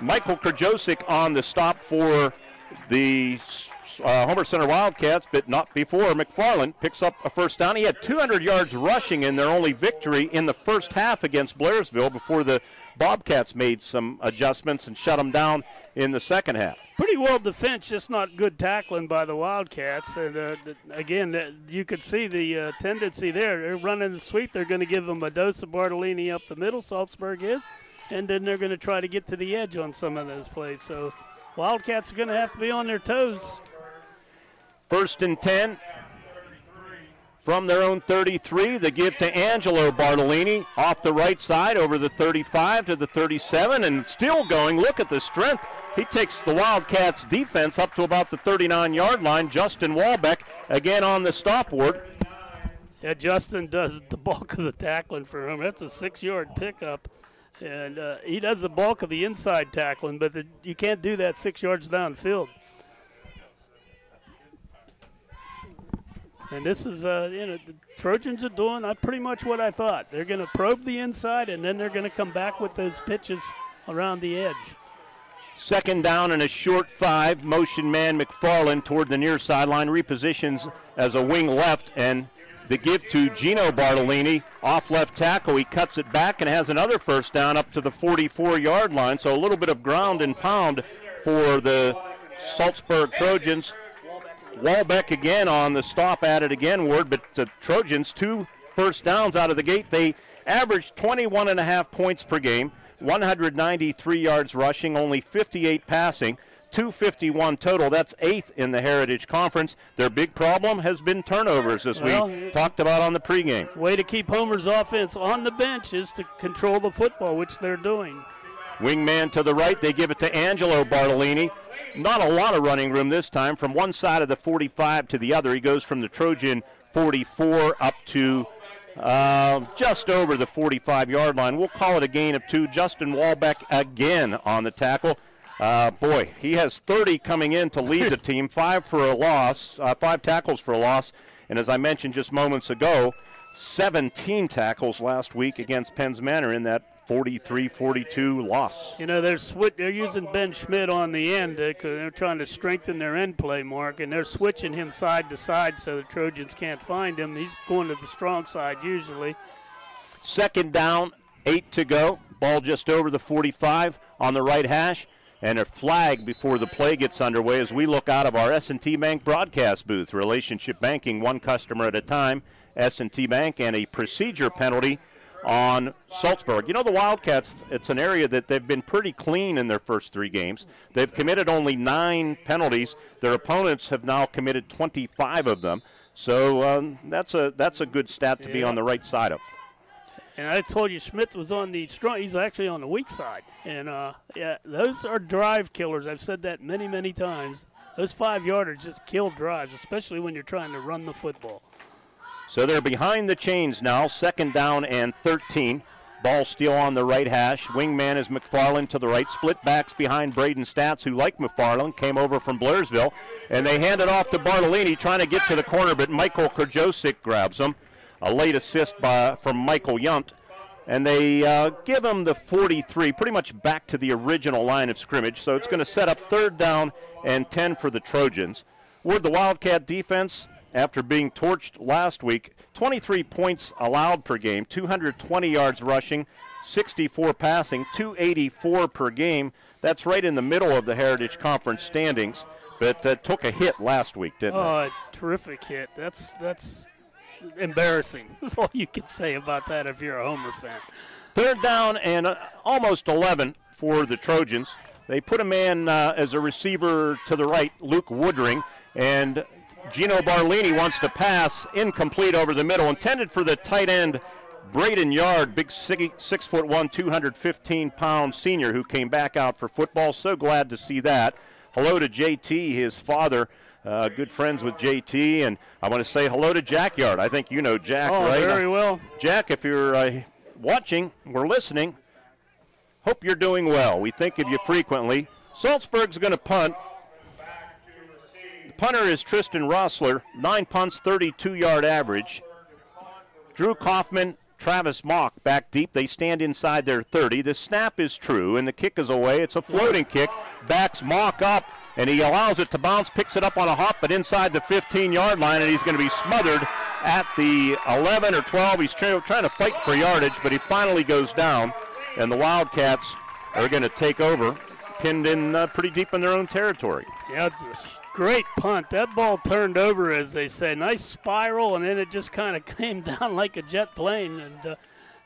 Michael Krajosik on the stop for the uh, Homer Center Wildcats, but not before McFarland picks up a first down. He had 200 yards rushing in their only victory in the first half against Blairsville before the Bobcats made some adjustments and shut them down in the second half. Pretty well defense, just not good tackling by the Wildcats. And uh, again, uh, you could see the uh, tendency there. They're running the sweep. They're going to give them a dose of Bartolini up the middle. Saltsburg is, and then they're going to try to get to the edge on some of those plays. So Wildcats are going to have to be on their toes. First and 10 from their own 33. The give to Angelo Bartolini off the right side over the 35 to the 37 and still going. Look at the strength. He takes the Wildcats defense up to about the 39 yard line. Justin Walbeck again on the stopboard. Yeah, Justin does the bulk of the tackling for him. That's a six-yard pickup, and uh, he does the bulk of the inside tackling. But the, you can't do that six yards downfield. And this is, uh, you know, the Trojans are doing uh, pretty much what I thought. They're going to probe the inside, and then they're going to come back with those pitches around the edge. Second down and a short five. Motion man McFarland toward the near sideline repositions as a wing left and the give to Gino Bartolini off left tackle. He cuts it back and has another first down up to the 44 yard line. So a little bit of ground and pound for the Saltsburg Trojans. Walbeck again on the stop at it again, Ward, but the Trojans two first downs out of the gate. They averaged 21 and a half points per game, 193 yards rushing, only 58 passing. 251 total. That's eighth in the Heritage Conference. Their big problem has been turnovers, as Well, we talked about on the pregame. Way to keep Homer's offense on the bench is to control the football, which they're doing. Wingman to the right, they give it to Angelo Bartolini. Not a lot of running room this time. From one side of the 45 to the other, he goes from the Trojan 44 up to uh, just over the 45 yard line. We'll call it a gain of two. Justin Walbeck again on the tackle. Uh, boy, he has 30 coming in to lead the team, five for a loss, uh, five tackles for a loss, and as I mentioned just moments ago, 17 tackles last week against Penn's Manor in that 43-42 loss. You know, they're swi- they're using Ben Schmidt on the end uh, because they're trying to strengthen their end play, Mark, and they're switching him side to side so the Trojans can't find him. He's going to the strong side usually. Second down, eight to go. Ball just over the 45 on the right hash. And a flag before the play gets underway as we look out of our S&T Bank broadcast booth. Relationship banking, one customer at a time. S&T Bank and a procedure penalty on Saltsburg. You know, the Wildcats, it's an area that they've been pretty clean in their first three games. They've committed only nine penalties. Their opponents have now committed 25 of them. So um, that's a that's a good stat to be on the right side of. And I told you Schmidt was on the strong. He's actually on the weak side. And uh, yeah, those are drive killers. I've said that many, many times. Those five yarders just kill drives, especially when you're trying to run the football. So they're behind the chains now, second down and 13. Ball still on the right hash. Wingman is McFarland to the right. Split backs behind Braden Stats, who, like McFarland, came over from Blairsville. And they hand it off to Bartolini, trying to get to the corner, but Michael Krajosik grabs him. A late assist by, from Michael Yunt. And they uh, give him the 43, pretty much back to the original line of scrimmage. So it's going to set up third down and 10 for the Trojans. Ward, the Wildcat defense, after being torched last week, 23 points allowed per game, 220 yards rushing, 64 passing, 284 per game. That's right in the middle of the Heritage Conference standings, but uh, took a hit last week, didn't it? Oh, a terrific hit. That's that's embarrassing. That's all you can say about that if you're a Homer fan. Third down and uh, almost 11 for the Trojans. They put a man uh, as a receiver to the right, Luke Woodring, and Gino Bartolini wants to pass incomplete over the middle, intended for the tight end Braden Yard, big six, six foot one, 215 pound senior who came back out for football. So glad to see that. Hello to JT, his father. Uh, good friends with JT, and I want to say hello to Jack Yard. I think you know Jack, Oh, right? very well. Jack, if you're uh, watching or listening, hope you're doing well. We think of you frequently. Saltsburg's going to punt. Punter is Tristan Rossler, nine punts, 32 yard average. Drew Kaufman, Travis Mock back deep. They stand inside their 30. The snap is true, and the kick is away. It's a floating kick. Backs Mock up, and he allows it to bounce, picks it up on a hop, but inside the 15 yard line, and he's going to be smothered at the 11 or 12. He's try- trying to fight for yardage, but he finally goes down, and the Wildcats are going to take over, pinned in uh, pretty deep in their own territory. Yeah, great punt. That ball turned over, as they say. Nice spiral, and then it just kind of came down like a jet plane. And uh,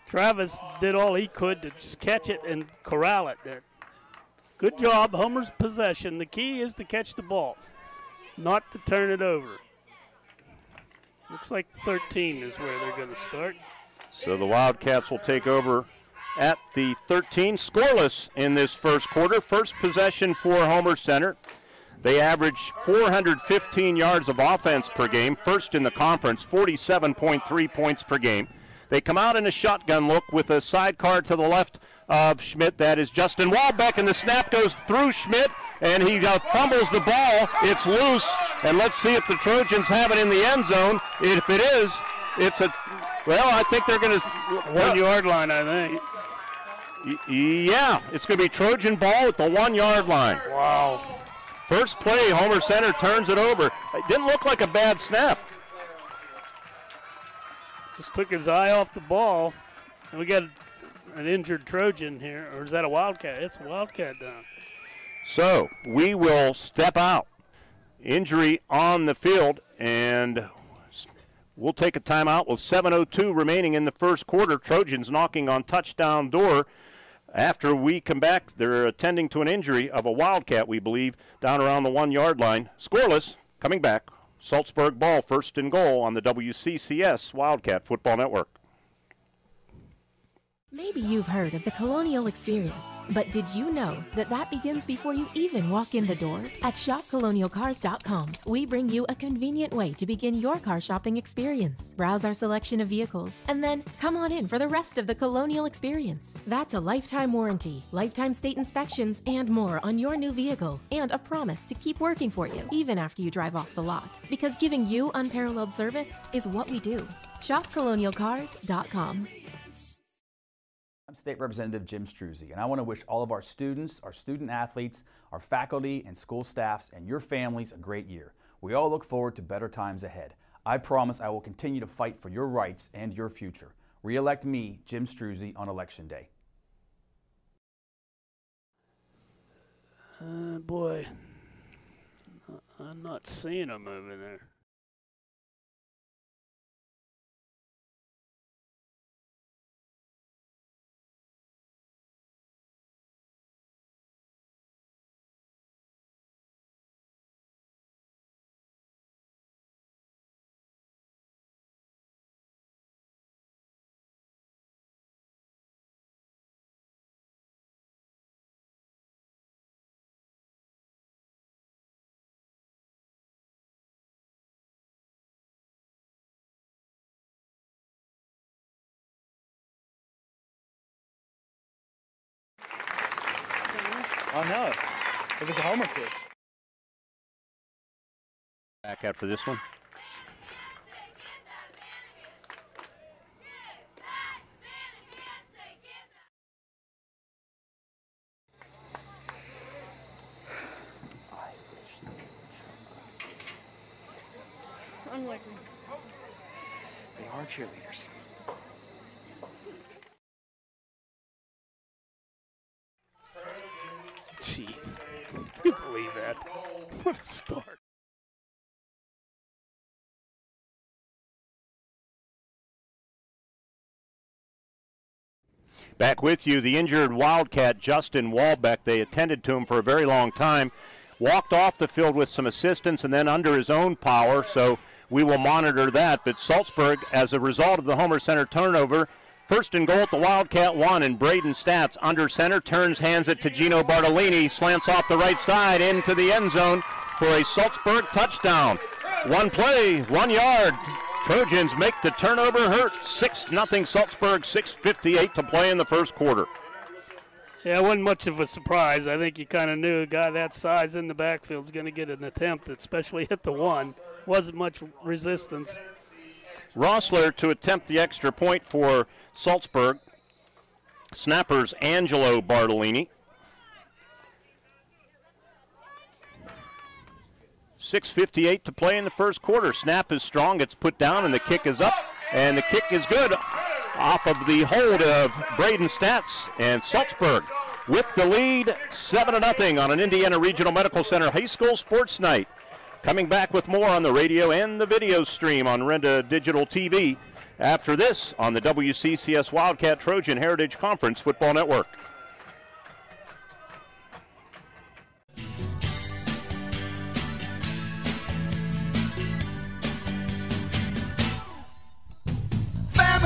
Travis did all he could to just catch it and corral it. There. Good job, Homer's possession. The key is to catch the ball, not to turn it over. Looks like 13 is where they're going to start. So the Wildcats will take over at the 13, scoreless in this first quarter. First possession for Homer Center. They average 415 yards of offense per game, first in the conference, 47.3 points per game. They come out in a shotgun look with a sidecar to the left of Schmidt. That is Justin Walbeck, and the snap goes through Schmidt, and he uh, fumbles the ball. It's loose, and let's see if the Trojans have it in the end zone. If it is, it's a well. I think they're going to One yard line, I think. Y- Yeah, it's going to be Trojan ball at the one yard line. Wow. First play, Homer Center turns it over. It didn't look like a bad snap. Just took his eye off the ball. And we got an injured Trojan here. Or is that a Wildcat? It's a Wildcat down. So we will step out. Injury on the field, and we'll take a timeout with 7.02 remaining in the first quarter. Trojans knocking on touchdown door. After we come back, they're attending to an injury of a Wildcat, we believe, down around the one yard line. Scoreless, coming back. Salzburg ball, first and goal on the WCCS Wildcat Football Network. Maybe you've heard of the Colonial Experience, but did you know that that begins before you even walk in the door? At shopcolonialcars.com, we bring you a convenient way to begin your car shopping experience. Browse our selection of vehicles, and then come on in for the rest of the Colonial Experience. That's a lifetime warranty, lifetime state inspections, and more on your new vehicle, and a promise to keep working for you even after you drive off the lot. Because giving you unparalleled service is what we do. ShopColonialCars.com. I'm State Representative Jim Struzzi, and I want to wish all of our students, our student athletes, our faculty and school staffs, and your families a great year. We all look forward to better times ahead. I promise I will continue to fight for your rights and your future. Re-elect me, Jim Struzzi, on Election Day. Uh, boy, I'm not seeing him over there. Oh no, it was a homer kid. Back after this one. Unlikely. They are cheerleaders. Jeez. Can you believe that? What a start. Back with you, the injured Wildcat Justin Walbeck. They attended to him for a very long time. Walked off the field with some assistance and then under his own power, so we will monitor that. But Saltsburg, as a result of the Homer Center turnover, first and goal at the Wildcat one, and Braden Stats under center turns, hands it to Gino Bartolini, slants off the right side into the end zone for a Saltsburg touchdown. One play, one yard. Trojans make the turnover hurt. 6 nothing Saltsburg, 6.58 to play in the first quarter. Yeah, it wasn't much of a surprise. I think you kind of knew a guy that size in the backfield is going to get an attempt, especially at the one. Wasn't much resistance. Rossler to attempt the extra point for Saltsburg. Snappers Angelo Bartolini. 6.58 to play in the first quarter. Snap is strong. It's put down, and the kick is up. And the kick is good off of the hold of Braden Stats and Saltsburg with the lead 7 0 on an Indiana Regional Medical Center High School Sports Night. Coming back with more on the radio and the video stream on Renda Digital TV after this on the WCCS Wildcat Trojan Heritage Conference Football Network.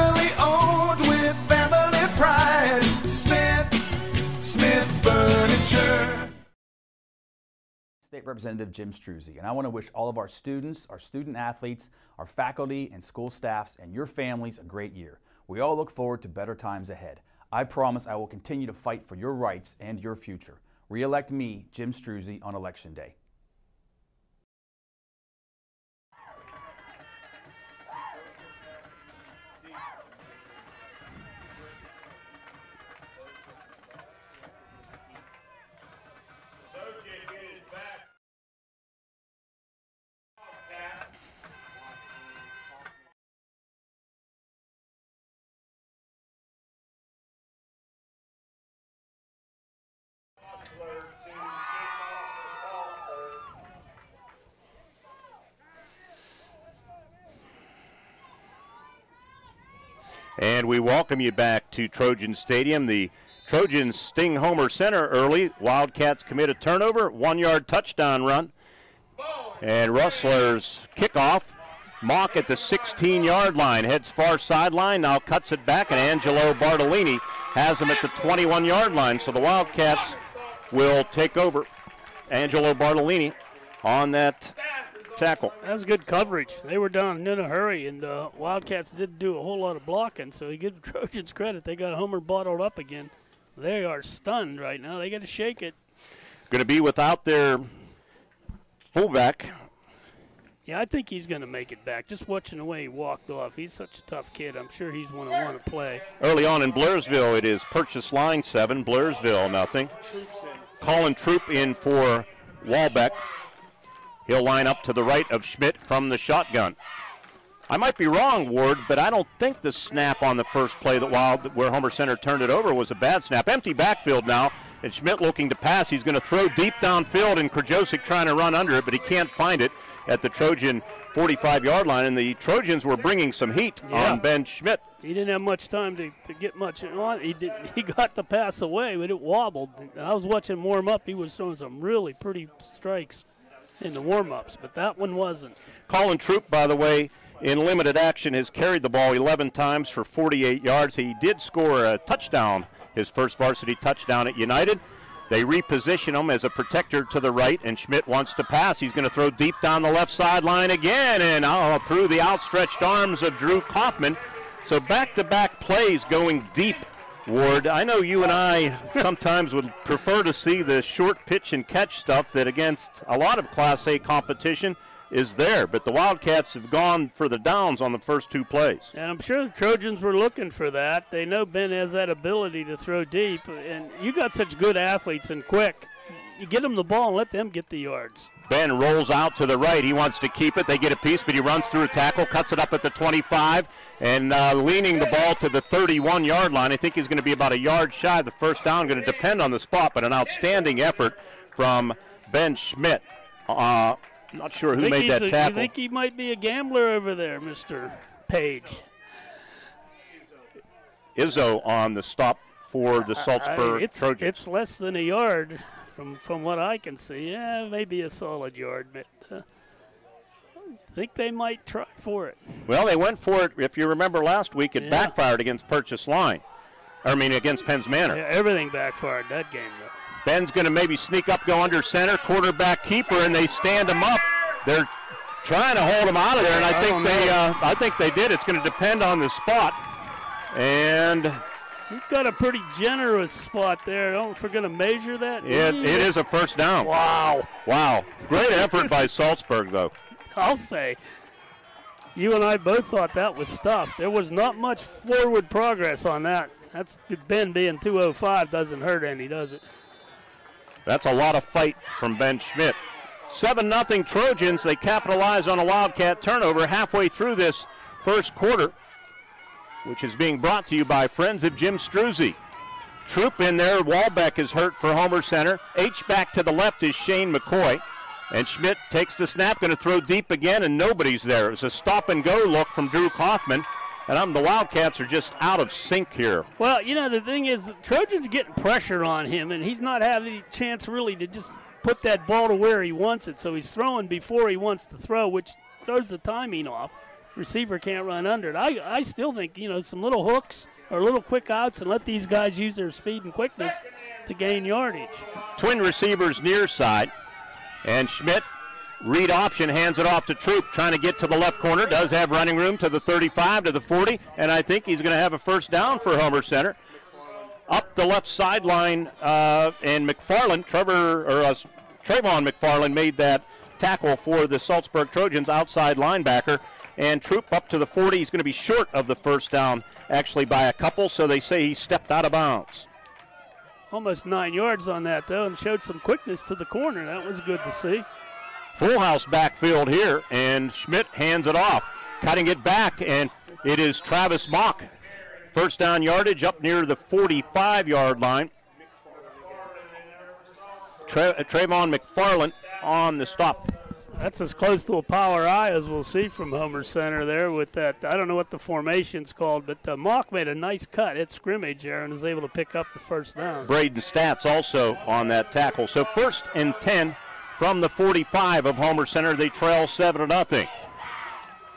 Family owned with family pride. Smith, Smith Furniture. State Representative Jim Struzzi, and I want to wish all of our students, our student athletes, our faculty and school staffs, and your families a great year. We all look forward to better times ahead. I promise I will continue to fight for your rights and your future. Re-elect me, Jim Struzzi, on Election Day. And we welcome you back to Trojan Stadium. The Trojans sting Homer Center early. Wildcats commit a turnover, one yard touchdown run. And Rossler's kickoff. Mock at the 16 yard line, heads far sideline, now cuts it back, and Angelo Bartolini has him at the 21 yard line. So the Wildcats will take over. Angelo Bartolini on that tackle. That was good coverage. They were down in a hurry, and uh, Wildcats didn't do a whole lot of blocking, so you give the Trojans credit. They got Homer bottled up again. They are stunned right now. They got to shake it. Going to be without their fullback. Yeah, I think he's going to make it back. Just watching the way he walked off, he's such a tough kid. I'm sure he's going to want to play. Early on in Blairsville, it is purchase line seven, Blairsville nothing. Colin Troop in for Walbeck. He'll line up to the right of Schmidt from the shotgun. I might be wrong, Ward, but I don't think the snap on the first play that Wild, where Homer Center turned it over, was a bad snap. Empty backfield now, and Schmidt looking to pass. He's going to throw deep downfield, and Krajosik trying to run under it, but he can't find it at the Trojan 45-yard line. And the Trojans were bringing some heat Yeah. on Ben Schmidt. He didn't have much time to, to get much on. He did. He got the pass away, but it wobbled. I was watching him warm up. He was throwing some really pretty strikes in the warm ups, but that one wasn't. Colin Troop, by the way, in limited action, has carried the ball 11 times for 48 yards. He did score a touchdown, his first varsity touchdown at United. They reposition him as a protector to the right, and Schmidt wants to pass. He's going to throw deep down the left sideline again, and through the outstretched arms of Drew Kaufman. So back to back plays going deep Ward, I know you and I sometimes would prefer to see the short pitch and catch stuff that against a lot of Class A competition is there, but the Wildcats have gone for the downs on the first two plays. And I'm sure the Trojans were looking for that. They know Ben has that ability to throw deep, and you got such good athletes and quick. You get them the ball and let them get the yards. Ben rolls out to the right. He wants to keep it. They get a piece, but he runs through a tackle, cuts it up at the 25, and uh, leaning the ball to the 31 yard line. I think he's going to be about a yard shy of the first down. Going to depend on the spot, but an outstanding effort from Ben Schmidt. Uh, not sure who I made that a- tackle. You think he might be a gambler over there, Mr. Page? Izzo on the stop for the I- Saltsburg it's, Trojans. It's less than a yard from from what I can see. Yeah, maybe a solid yard, but uh, I think they might try for it. Well, they went for it. If you remember last week, it Yeah. backfired against Purchase Line. I mean, against Penn's Manor. Yeah, everything backfired that game, though. Ben's going to maybe sneak up, go under center, quarterback keeper, and they stand him up. They're trying to hold him out of there, and I, I think they, uh, I think they did. It's going to depend on the spot. And You've got a pretty generous spot there. Don't forget to measure that. it, it is a first down. Wow. Wow. Great effort by Saltsburg, though. I'll say. You and I both thought that was stuffed. There was not much forward progress on that. That's Ben being 205 doesn't hurt any, does it? That's a lot of fight from Ben Schmidt. 7 0 Trojans. They capitalize on a Wildcat turnover halfway through this first quarter, which is being brought to you by Friends of Jim Struzzi. Troop in there. Walbeck is hurt for Homer Center. H back to the left is Shane McCoy. And Schmidt takes the snap, going to throw deep again, and nobody's there. It was a stop and go look from Drew Kaufman. And um, the Wildcats are just out of sync here. Well, you know, the thing is, the Trojans getting pressure on him, and he's not having a chance really to just put that ball to where he wants it. So he's throwing before he wants to throw, which throws the timing off. Receiver can't run under it. I, I still think, you know, some little hooks or little quick outs and let these guys use their speed and quickness to gain yardage. Twin receivers near side. And Schmidt, read option, hands it off to Troop, trying to get to the left corner. Does have running room to the 35, to the 40, and I think he's going to have a first down for Homer Center. Up the left sideline, uh, and McFarland, Trevor, or uh, Trayvon McFarland made that tackle for the Saltsburg Trojans, outside linebacker. And Troop up to the 40. He's going to be short of the first down, actually, by a couple, so they say he stepped out of bounds. Almost nine yards on that, though, and showed some quickness to the corner. That was good to see. Full house backfield here, and Schmidt hands it off, cutting it back, and it is Travis Mock. First down yardage up near the 45 yard line. Tra- Trayvon McFarland on the stop. That's as close to a power I as we'll see from Homer Center there with that. I don't know what the formation's called, but uh, Mock made a nice cut at scrimmage there and was able to pick up the first down. Braden Stats also on that tackle. So first and 10 from the 45 of Homer Center. They trail 7 to nothing.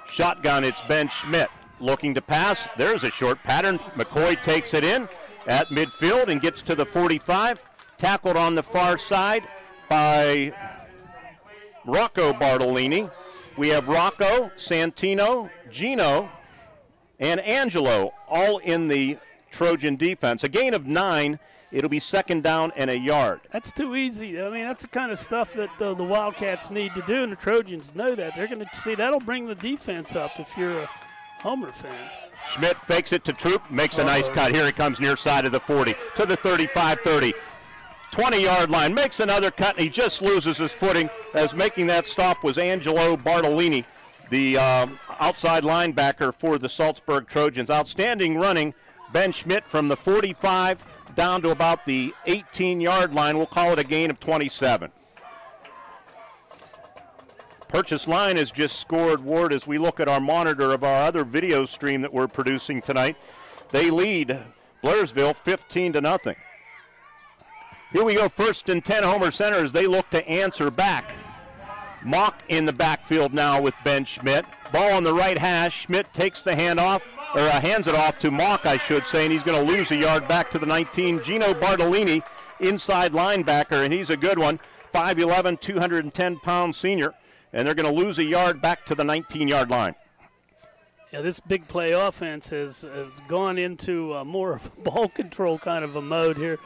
Shotgun, it's Ben Schmidt looking to pass. There's a short pattern. McCoy takes it in at midfield and gets to the 45. Tackled on the far side by Rocco Bartolini. We have Rocco, Santino, Gino, and Angelo all in the Trojan defense. A gain of nine. It'll be second down and a yard. That's too easy. I mean, that's the kind of stuff that uh, the Wildcats need to do, and the Trojans know that. They're going to see that'll bring the defense up if you're a Homer fan. Schmidt fakes it to Troop, makes a nice cut. Here he comes near side of the 40 to the 35 30. 20 yard line, makes another cut, and he just loses his footing as making that stop was Angelo Bartolini, the um, outside linebacker for the Saltsburg Trojans. Outstanding running. Ben Schmidt from the 45 down to about the 18 yard line. We'll call it a gain of 27. Purchase Line has just scored Ward as we look at our monitor of our other video stream that we're producing tonight. They lead Blairsville 15 to nothing. Here we go, first and 10 Homer Center as they look to answer back. Mock in the backfield now with Ben Schmidt. Ball on the right hash. Schmidt takes the handoff, or uh, hands it off to Mock, I should say, and he's going to lose a yard back to the 19. Gino Bartolini, inside linebacker, and he's a good one. 5'11, 210 pound senior, and they're going to lose a yard back to the 19 yard line. Yeah, this big play offense has, has gone into uh, more of a ball control kind of a mode here.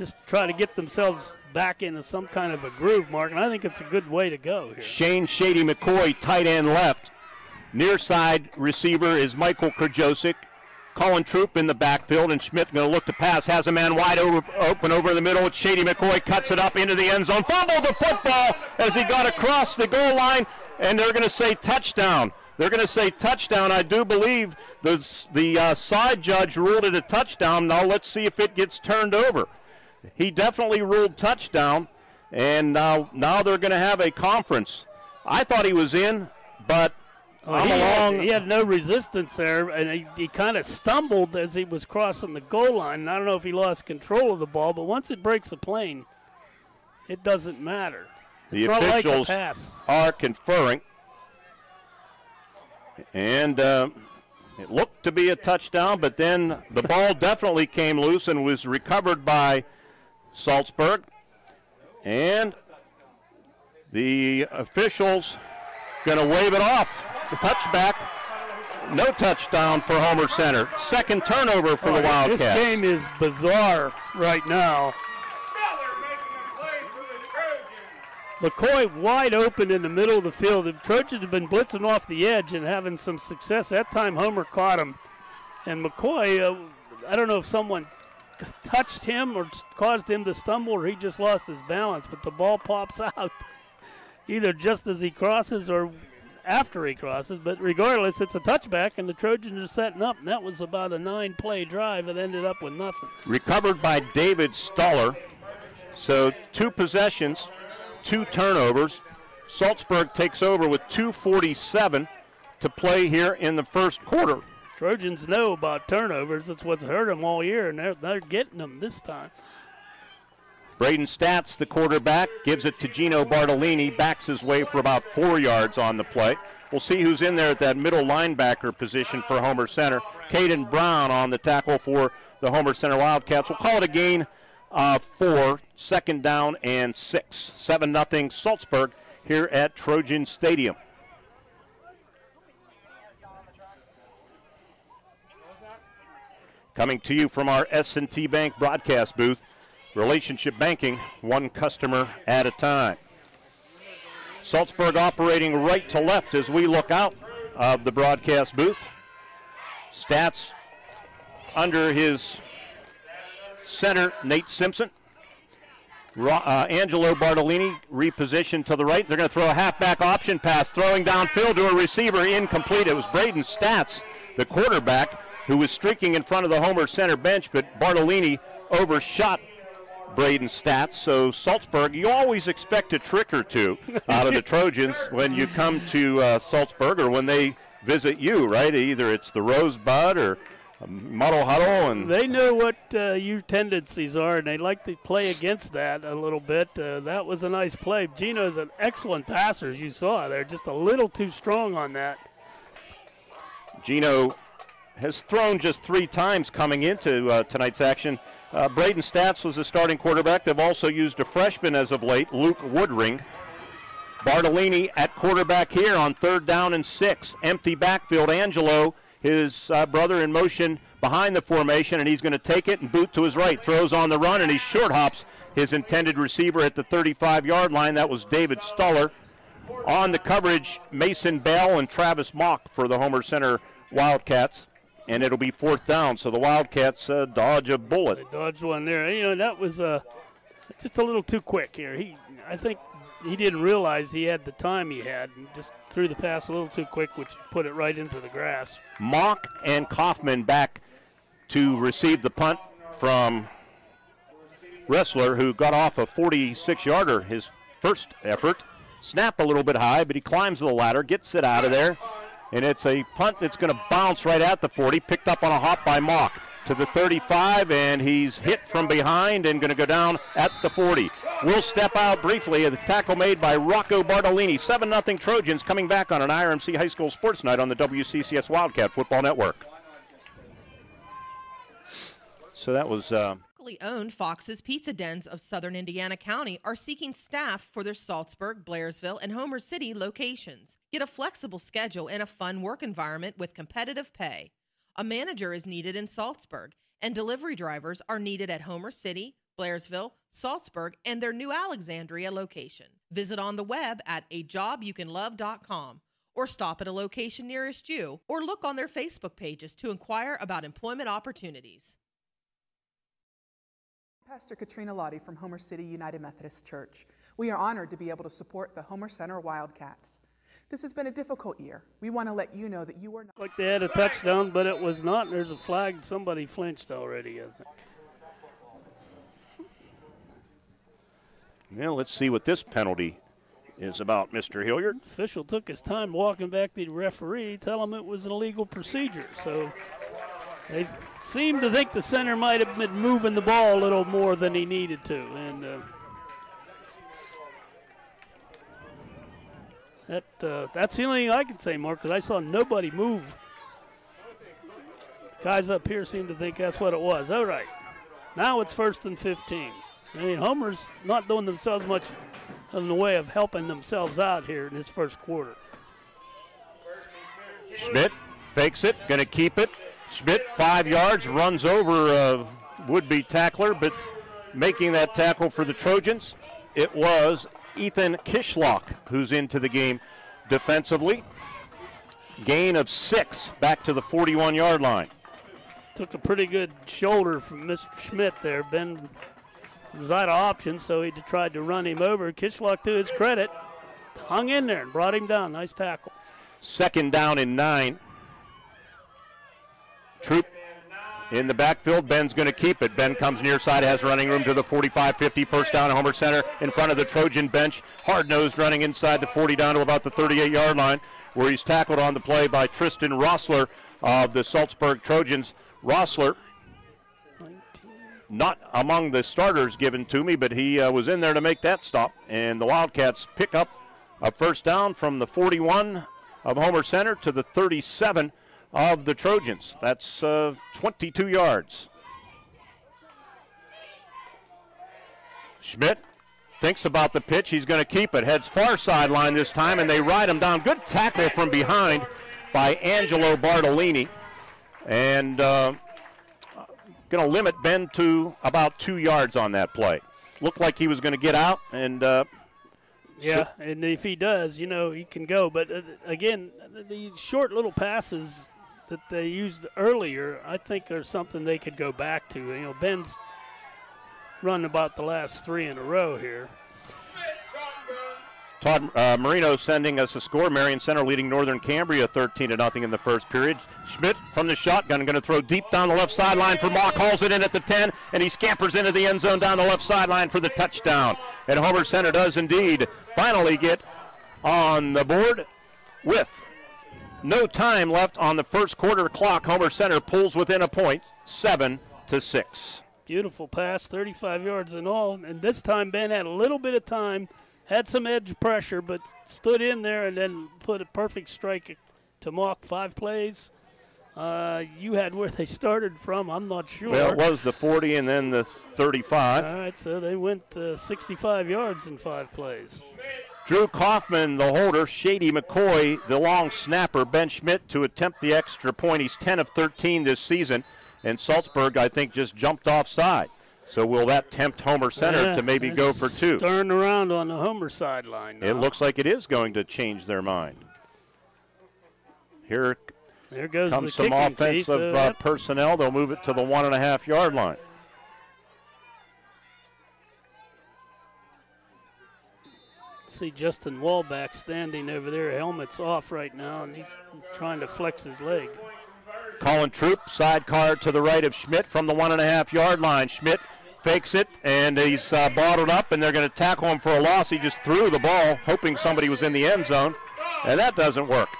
Just try to get themselves back into some kind of a groove, Mark, and I think it's a good way to go here. Shane Shady McCoy, tight end left. Near side receiver is Michael Krajosik. Colin Troop in the backfield, and Schmidt going to look to pass. Has a man wide over, open over the middle. Shady McCoy cuts it up into the end zone. Fumbled the football as he got across the goal line, and they're going to say touchdown. They're going to say touchdown. I do believe the, the uh, side judge ruled it a touchdown. Now let's see if it gets turned over. He definitely ruled touchdown, and now, now they're going to have a conference. I thought he was in, but Oh, I'm he, along. had, he had no resistance there, and he, he kind of stumbled as he was crossing the goal line. And I don't know if he lost control of the ball, but once it breaks the plane, it doesn't matter. The It's like a officials pass. are conferring. And uh, it looked to be a touchdown, but then the ball definitely came loose and was recovered by Saltsburg. And the officials going to wave it off. The touchback. No touchdown for Homer Center. Second turnover for the Boy, Wildcats. This game is bizarre right now. McCoy wide open in the middle of the field. The Trojans have been blitzing off the edge and having some success. That time Homer caught him. And McCoy, uh, I don't know if someone touched him or caused him to stumble or he just lost his balance, but the ball pops out either just as he crosses or after he crosses. But regardless, it's a touchback, and the Trojans are setting up. And that was about a nine play drive. It ended up with nothing. recovered by David Stoller. So two possessions, two turnovers. Saltsburg takes over with 247 to play here in the first quarter. Trojans know about turnovers. That's what's hurt them all year, and they're, they're getting them this time. Braden Stats, the quarterback, gives it to Gino Bartolini, backs his way for about four yards on the play. We'll see who's in there at that middle linebacker position for Homer Center. Caden Brown on the tackle for the Homer Center Wildcats. We'll call it a gain uh, four, second down and six. 7 nothing Saltsburg here at Trojan Stadium. Coming to you from our S&T Bank broadcast booth, relationship banking, one customer at a time. Saltsburg operating right to left as we look out of the broadcast booth. Stats under his center, Nate Simpson. Uh, Angelo Bartolini repositioned to the right. They're going to throw a halfback option pass, throwing downfield to a receiver, incomplete. It was Braden Stats, the quarterback, who was streaking in front of the Homer Center bench, but Bartolini overshot Braden Stats. So Saltsburg, you always expect a trick or two out of the Trojans when you come to uh, Saltsburg or when they visit you, right? Either it's the Rosebud or Muddle Huddle, and They know what uh, your tendencies are, and they like to play against that a little bit. Uh, that was a nice play. Gino is an excellent passer, as you saw. They're just a little too strong on that. Gino has thrown just three times coming into uh, tonight's action. Uh, Braden Stats was the starting quarterback. They've also used a freshman as of late, Luke Woodring. Bartolini at quarterback here on third down and six. Empty backfield. Angelo, his uh, brother, in motion behind the formation, and he's going to take it and boot to his right. Throws on the run, and he short hops his intended receiver at the 35 yard line. That was David Stoller. On the coverage, Mason Bell and Travis Mock for the Homer Center Wildcats. And it'll be fourth down, so the Wildcats uh, dodge a bullet. Dodge one there. You know, that was uh, just a little too quick here. He, I think he didn't realize he had the time he had and just threw the pass a little too quick, which put it right into the grass. Mock and Kaufman back to receive the punt from Rossler, who got off a 46 yarder his first effort. Snap a little bit high, but he climbs the ladder, gets it out of there, and it's a punt that's going to bounce right at the 40, picked up on a hop by Mock to the 35, and he's hit from behind and going to go down at the 40. We'll step out briefly the tackle made by Rocco Bartolini. 7 0 Trojans coming back on an IRMC High School Sports Night on the WCCS Wildcat Football Network. So that was. Uh, Privately owned Fox's Pizza Dens of Southern Indiana County are seeking staff for their Saltsburg, Blairsville, and Homer City locations. Get a flexible schedule and a fun work environment with competitive pay. A manager is needed in Saltsburg, and delivery drivers are needed at Homer City, Blairsville, Saltsburg, and their new Alexandria location. Visit on the web at ajobyoucanlove.com or stop at a location nearest you or look on their Facebook pages to inquire about employment opportunities. Pastor Katrina Lottie from Homer City United Methodist Church. We are honored to be able to support the Homer Center Wildcats. This has been a difficult year. We want to let you know that you are not. Like they had a touchdown, but it was not. There's a flag. Somebody flinched already, I think. Well, let's see what this penalty is about, Mr. Hilliard. Official took his time walking back to the referee, tell him it was an illegal procedure. So they seem to think the center might have been moving the ball a little more than he needed to, and uh, that uh, that's the only thing I can say, Mark, because I saw nobody move. Guys up here seem to think that's what it was. All right, now it's first and 15. I mean, Homer's not doing themselves much in the way of helping themselves out here in this first quarter. Schmidt fakes it, going to keep it. Schmidt, five yards, runs over a would-be tackler, but making that tackle for the Trojans, it was Ethan Kishlock who's into the game defensively. Gain of six back to the 41-yard line. Took a pretty good shoulder from Mr. Schmidt there. Ben was out of options, so he tried to run him over. Kishlock, to his credit, hung in there and brought him down. Nice tackle. Second down and nine. Troop in the backfield. Ben's going to keep it. Ben comes near side, has running room to the 45 50. First down, Homer Center in front of the Trojan bench. Hard nosed running inside the 40 down to about the 38 yard line, where he's tackled on the play by Tristan Rossler of the Saltsburg Trojans. Rossler, not among the starters given to me, but he uh, was in there to make that stop. And the Wildcats pick up a first down from the 41 of Homer Center to the 37 of the Trojans. That's uh, 22 yards. Schmidt thinks about the pitch. He's going to keep it. Heads far sideline this time, and they ride him down. Good tackle from behind by Angelo Bartolini. And uh, going to limit Ben to about two yards on that play. Looked like he was going to get out, and uh, Yeah, and if he does, you know, he can go. But uh, again, these short little passes that they used earlier, I think are something they could go back to. You know, Ben's run about the last three in a row here. Todd uh, Marino sending us a score. Marion Center leading Northern Cambria 13 to nothing in the first period. Schmidt from the shotgun going to throw deep down the left sideline for Mock. Hauls it in at the 10, and he scampers into the end zone down the left sideline for the touchdown. And Homer Center does indeed finally get on the board with no time left on the first quarter clock. Homer Center pulls within a point, seven to six. Beautiful pass, 35 yards in all. And this time, Ben had a little bit of time, had some edge pressure, but stood in there and then put a perfect strike to Mock. Five plays. Uh, you had where they started from. I'm not sure. Well, it was the 40 and then the 35. All right, so they went uh, 65 yards in five plays. Drew Kaufman, the holder, Shady McCoy, the long snapper, Ben Schmidt to attempt the extra point. He's 10 of 13 this season, and Saltsburg, I think, just jumped offside. So will that tempt Homer Center Yeah, to maybe go for two? Stirring around on the Homer sideline. It looks like it is going to change their mind. Here There goes comes the some offensive so uh, personnel. They'll move it to the one and a half yard line. See Justin Wallback standing over there, helmet's off right now, and he's trying to flex his leg. Colin Troop, sidecar to the right of Schmidt from the one and a half yard line. Schmidt fakes it, and he's uh, bottled up, and they're going to tackle him for a loss. He just threw the ball, hoping somebody was in the end zone, and that doesn't work.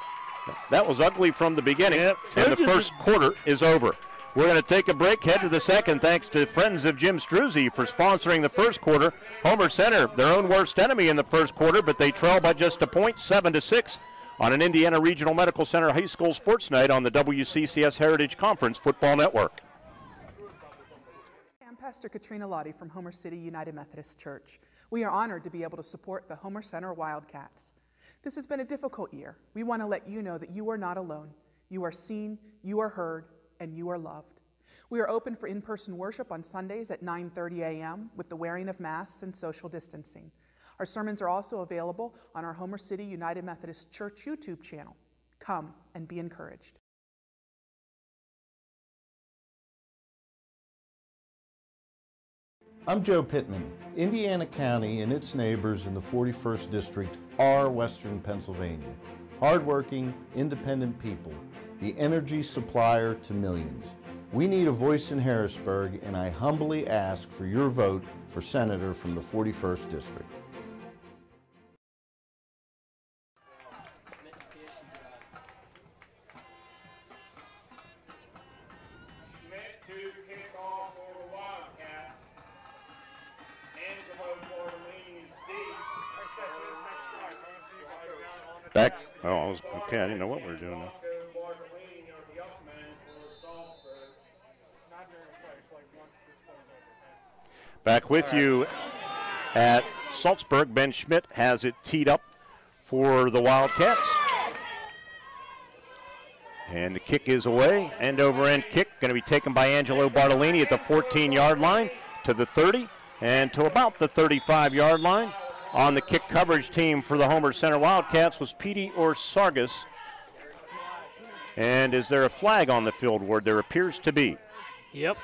That was ugly from the beginning, and the first quarter is over. We're going to take a break, head to the second, thanks to friends of Jim Struzzi for sponsoring the first quarter. Homer Center, their own worst enemy in the first quarter, but they trail by just a point, seven to six, on an Indiana Regional Medical Center High School Sports Night on the WCCS Heritage Conference Football Network. I'm Pastor Katrina Lottie from Homer City United Methodist Church. We are honored to be able to support the Homer Center Wildcats. This has been a difficult year. We want to let you know that you are not alone. You are seen, you are heard, and you are loved. We are open for in-person worship on Sundays at 9:30 a.m. with the wearing of masks and social distancing. Our sermons are also available on our Homer City United Methodist Church YouTube channel. Come and be encouraged. I'm Joe Pittman. Indiana County and its neighbors in the 41st District are Western Pennsylvania. Hardworking, independent people, the energy supplier to millions. We need a voice in Harrisburg, and I humbly ask for your vote for Senator from the 41st District. Schmidt to kick off for the Wildcats. Angelo Bartolini is deep. Back. Oh, I was okay. I didn't know what we were doing. Now. Bartolini are the up men for Saltsburg. Not very close, like once this plays over. Back with you at Saltsburg. Ben Schmidt has it teed up for the Wildcats. And the kick is away. End over end kick going to be taken by Angelo Bartolini at the 14 yard line to the 30 and to about the 35 yard line. On the kick coverage team for the Homer Center Wildcats was Petey or Sargus. And is there a flag on the field, Ward? There appears to be. Yep.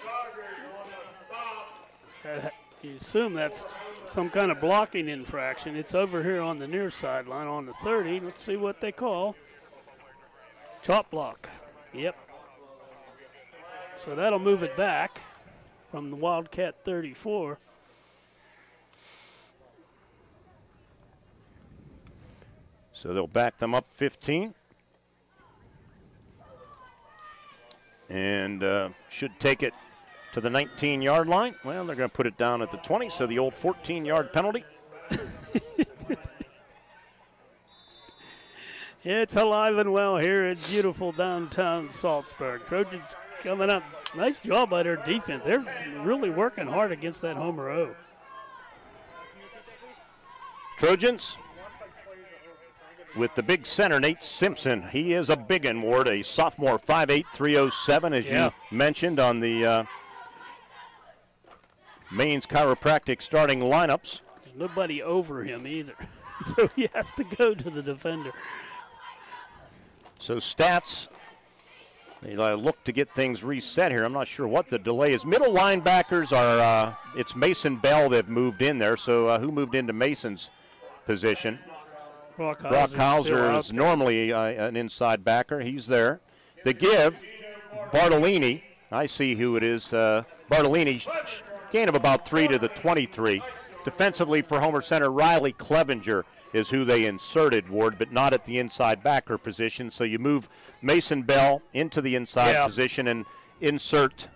You assume that's some kind of blocking infraction. It's over here on the near sideline on the 30. Let's see what they call. Chop block. Yep. So that'll move it back from the Wildcat 34. So they'll back them up 15. And uh, should take it to the 19 yard line. Well, they're going to put it down at the 20, so the old 14 yard penalty. It's alive and well here in beautiful downtown Saltsburg. Trojans coming up. Nice job by their defense. They're really working hard against that Homer O. Trojans with the big center, Nate Simpson. He is a big one, Ward, a sophomore, 5'8, 307, as Yeah. you mentioned on the uh, Maine's chiropractic starting lineups. There's nobody over him either. so he has to go to the defender. So stats, they uh, look to get things reset here. I'm not sure what the delay is. Middle linebackers are, uh, it's Mason Bell they've moved in there. So uh, who moved into Mason's position? Brock Brock Hauser is normally uh, an inside backer. He's there. The give, Bartolini. I see who it is. Uh, Bartolini, gain of about three to the 23. Defensively for Homer Center, Riley Clevenger is who they inserted, Ward, but not at the inside backer position. So you move Mason Bell into the inside Yeah. position and insert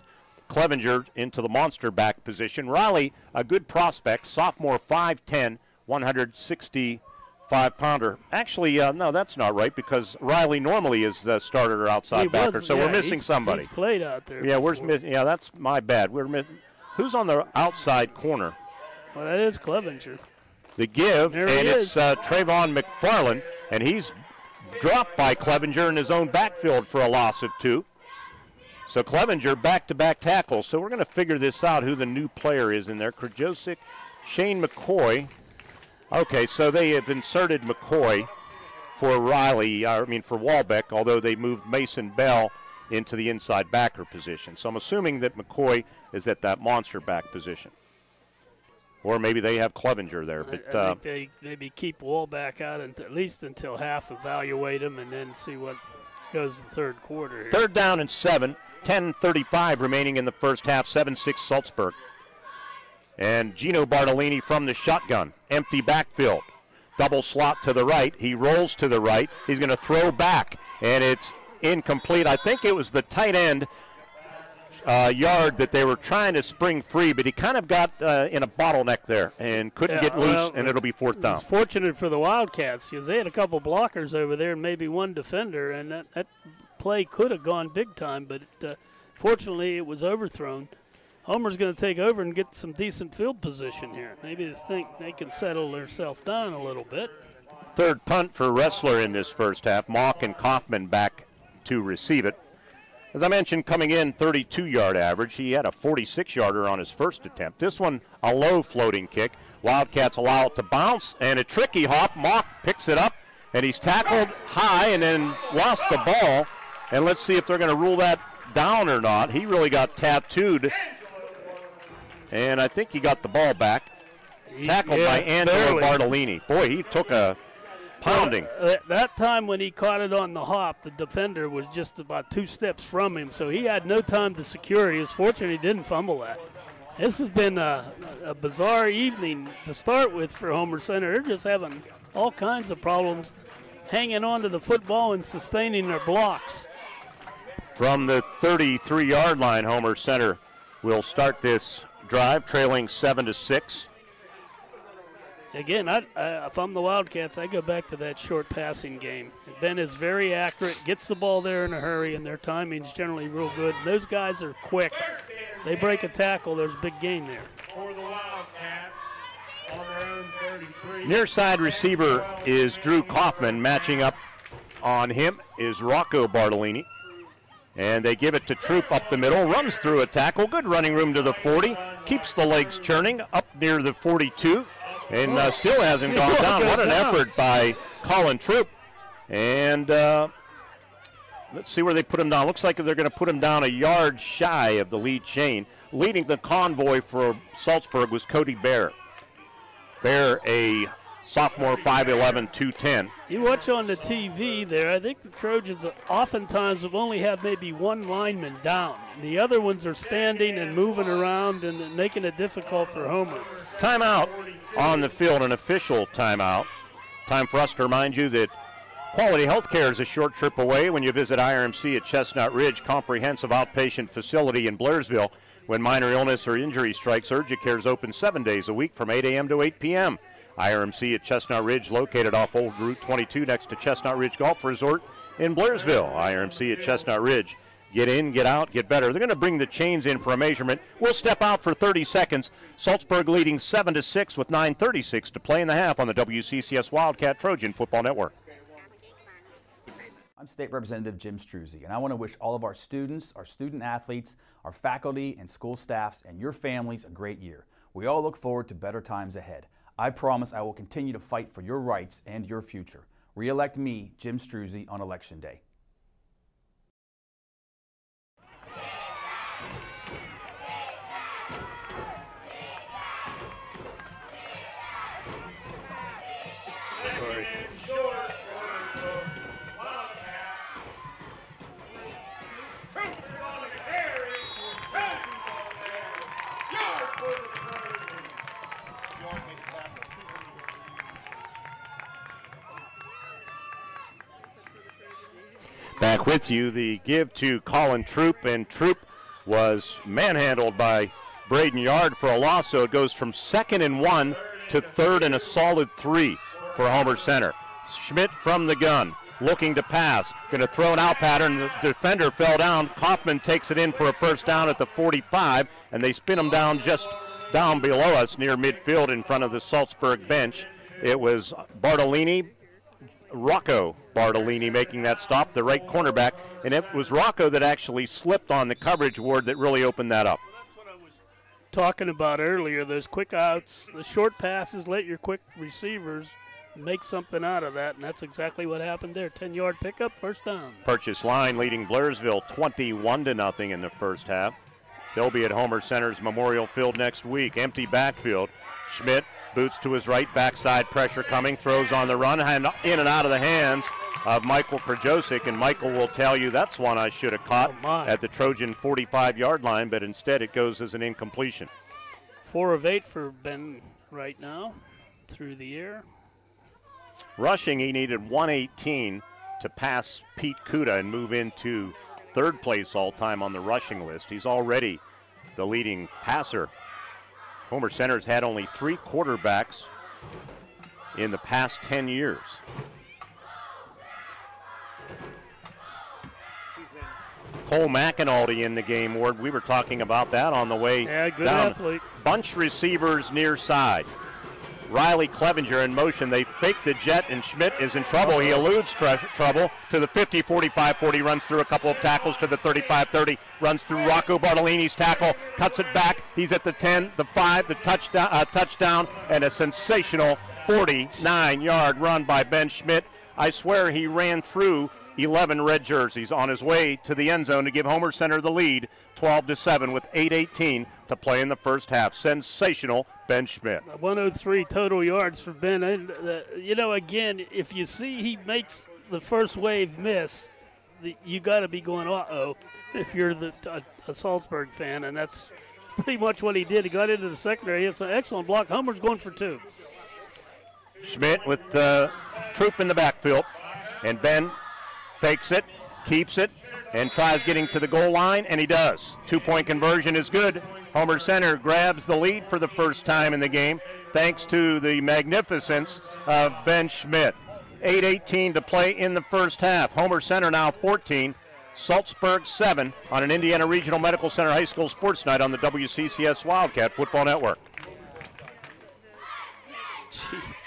Clevenger into the monster back position. Riley, a good prospect, sophomore, 5'10, 165 pounder. Actually, uh, no, that's not right because Riley normally is the starter or outside He backer, was- so yeah, we're missing somebody. Played out there. Yeah, before. miss? Yeah, that's my bad. We're miss- Who's on the outside corner? Well, that is Clevenger. The give, There and it's uh, Trayvon McFarland, and he's dropped by Clevenger in his own backfield for a loss of two. So Clevenger back-to-back tackles. So we're going to figure this out who the new player is in there. Krajosik, Shane McCoy. Okay, so they have inserted McCoy for Riley. uh, I mean for Walbeck, although they moved Mason Bell into the inside backer position. So I'm assuming that McCoy is at that monster back position. Or maybe they have Clevenger there, but I uh, think they maybe keep Wallback out until, at least until half, evaluate him, and then see what goes the third quarter. Here. Third down and seven. 10.35 remaining in the first half. 7 6 Saltsburg. And Gino Bartolini from the shotgun. Empty backfield. Double slot to the right. He rolls to the right. He's going to throw back, and it's incomplete. I think it was the tight end uh, yard that they were trying to spring free, but he kind of got uh, in a bottleneck there and couldn't Yeah, get loose, well, and it'll be fourth down. It's fortunate for the Wildcats because they had a couple blockers over there and maybe one defender, and that, that play could have gone big time, but uh, fortunately it was overthrown. Homer's going to take over and get some decent field position here. Maybe they think they can settle themselves down a little bit. Third punt for Rossler in this first half. Mock and Kaufman back to receive it. As I mentioned, coming in 32 yard average. He had a 46 yarder on his first attempt. This one, a low floating kick. Wildcats allow it to bounce, and a tricky hop. Mock picks it up, and he's tackled high and then lost the ball. And let's see if they're going to rule that down or not. He really got tattooed, and I think he got the ball back. Tackled yeah, by Angelo barely. Bartolini. Boy, he took a pounding. Well, that time when he caught it on the hop, the defender was just about two steps from him, so he had no time to secure. He was fortunate he didn't fumble that. This has been a, a bizarre evening to start with for Homer Center. They're just having all kinds of problems hanging on to the football and sustaining their blocks. From the 33 yard line, Homer Center will start this drive, trailing 7 to 6. Again, I, I, if I'm the Wildcats, I go back to that short passing game. Ben is very accurate, gets the ball there in a hurry, and their timing's generally real good. Those guys are quick. They break a tackle, there's a big gain there. For the Wildcats on their own 33. Near side receiver is Drew Kaufman. Matching up on him is Rocco Bartolini. And they give it to Troop up the middle, runs through a tackle. Good running room to the 40, keeps the legs churning up near the 42, and uh, still hasn't gone down. What an effort by Colin Troop. And uh, let's see where they put him down. Looks like they're going to put him down a yard shy of the lead chain. Leading the convoy for Saltsburg was Cody Bear. Bear, a sophomore, 5'11, 210. You watch on the TV there, I think the Trojans oftentimes will only have maybe one lineman down. The other ones are standing and moving around and making it difficult for Homer. Timeout on the field, an official timeout. Time for us to remind you that Quality Healthcare is a short trip away when you visit IRMC at Chestnut Ridge Comprehensive Outpatient Facility in Blairsville. When minor illness or injury strikes, Urgicare is open seven days a week from 8 a.m. to 8 p.m. IRMC at Chestnut Ridge, located off Old Route 22 next to Chestnut Ridge Golf Resort in Blairsville. IRMC at Chestnut Ridge. Get in, get out, get better. They're going to bring the chains in for a measurement. We'll step out for 30 seconds. Saltsburg leading 7 to 6 with 9:36 to play in the half on the WCCS Wildcat Trojan Football Network. I'm State Representative Jim Struzzi, and I want to wish all of our students, our student athletes, our faculty and school staffs, and your families a great year. We all look forward to better times ahead. I promise I will continue to fight for your rights and your future. Re-elect me, Jim Struzzi, on Election Day. Back with you, the give to Colin Troop, and Troop was manhandled by Braden Yard for a loss, so it goes from second and one to third and a solid three for Homer Center. Schmidt from the gun, looking to pass, going to throw an out pattern. The defender fell down. Kaufman takes it in for a first down at the 45, and they spin him down just down below us near midfield in front of the Saltsburg bench. It was Bartolini, Rocco Bartolini making that stop, the right cornerback, and it was Rocco that actually slipped on the coverage ward that really opened that up. That's what I was talking about earlier, those quick outs, the short passes, let your quick receivers make something out of that, and that's exactly what happened there. 10 yard pickup, first down. Purchase line leading Blairsville 21 to nothing in the first half. They'll be at Homer Center's Memorial Field next week. Empty backfield. Schmidt boots to his right, backside pressure coming, throws on the run, and in and out of the hands of Michael Krajosik, and Michael will tell you that's one I should have caught oh, at the Trojan 45 yard line, but instead it goes as an incompletion. Four of eight for Ben right now through the air. Rushing, he needed 118 to pass Pete Kuda and move into third place all time on the rushing list. He's already the leading passer. Homer Center's had only three quarterbacks in the past 10 years. Cole McInaldy in the game, Ward. We were talking about that on the way Yeah, good down. athlete. Bunch receivers near side. Riley Clevenger in motion. They fake the jet, and Schmidt is in trouble. He eludes tr- trouble to the 50, 45, 40, runs through a couple of tackles to the 35, 30, runs through Rocco Bartolini's tackle, cuts it back. He's at the 10, the 5, the touchdown, uh, touchdown, and a sensational 49 yard run by Ben Schmidt. I swear he ran through 11 red jerseys on his way to the end zone to give Homer Center the lead 12 to 7 with 8:18 to play in the first half. Sensational Ben Schmidt. 103 total yards for Ben. And uh, you know, again, if you see he makes the first wave miss, the, you got to be going, uh oh, if you're the a, a Saltsburg fan, and that's pretty much what he did. He got into the secondary. It's an excellent block. Homer's going for two. Schmidt with the troop in the backfield, and Ben fakes it, keeps it, and tries getting to the goal line, and he does. Two point conversion is good. Homer Center grabs the lead for the first time in the game, thanks to the magnificence of Ben Schmidt. 8.18 to play in the first half. Homer Center now 14, Saltsburg 7 on an Indiana Regional Medical Center High School Sports Night on the WCCS Wildcat Football Network. Jeez.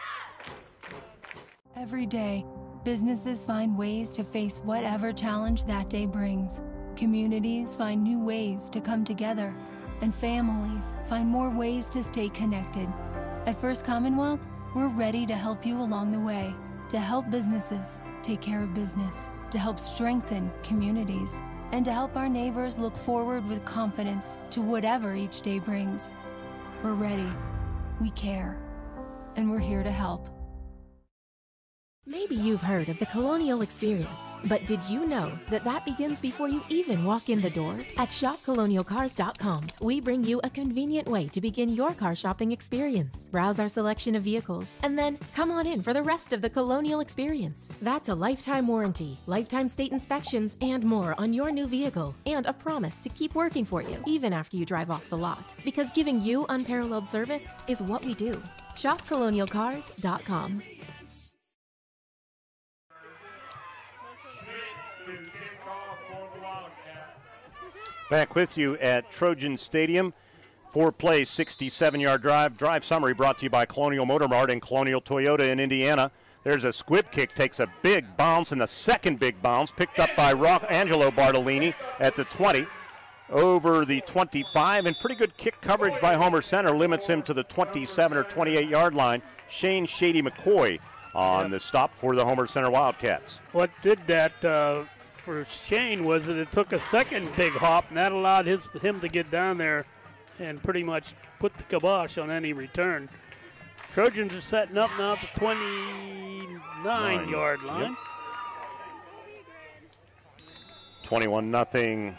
Every day, businesses find ways to face whatever challenge that day brings. Communities find new ways to come together, and families find more ways to stay connected. At First Commonwealth, we're ready to help you along the way, to help businesses take care of business, to help strengthen communities, and to help our neighbors look forward with confidence to whatever each day brings. We're ready, we care, and we're here to help. Maybe you've heard of the Colonial Experience, but did you know that that begins before you even walk in the door? At shopcolonialcars.com, we bring you a convenient way to begin your car shopping experience. Browse our selection of vehicles, and then come on in for the rest of the Colonial Experience. That's a lifetime warranty, lifetime state inspections, and more on your new vehicle, and a promise to keep working for you even after you drive off the lot. Because giving you unparalleled service is what we do. ShopColonialCars.com. Back with you at Trojan Stadium. Four play, 67 yard drive. Drive summary brought to you by Colonial Motor Mart and Colonial Toyota in Indiana. There's a squib kick, takes a big bounce, and the second big bounce picked up by Rock Angelo Bartolini at the 20 over the 25, and pretty good kick coverage by Homer Center limits him to the 27 or 28 yard line. Shane Shady McCoy on the stop for the Homer Center Wildcats. What did that uh, for Shane was that it took a second big hop, and that allowed his him to get down there and pretty much put the kibosh on any return. Trojans are setting up now at the 29 Nine. yard Yep. line. 21 nothing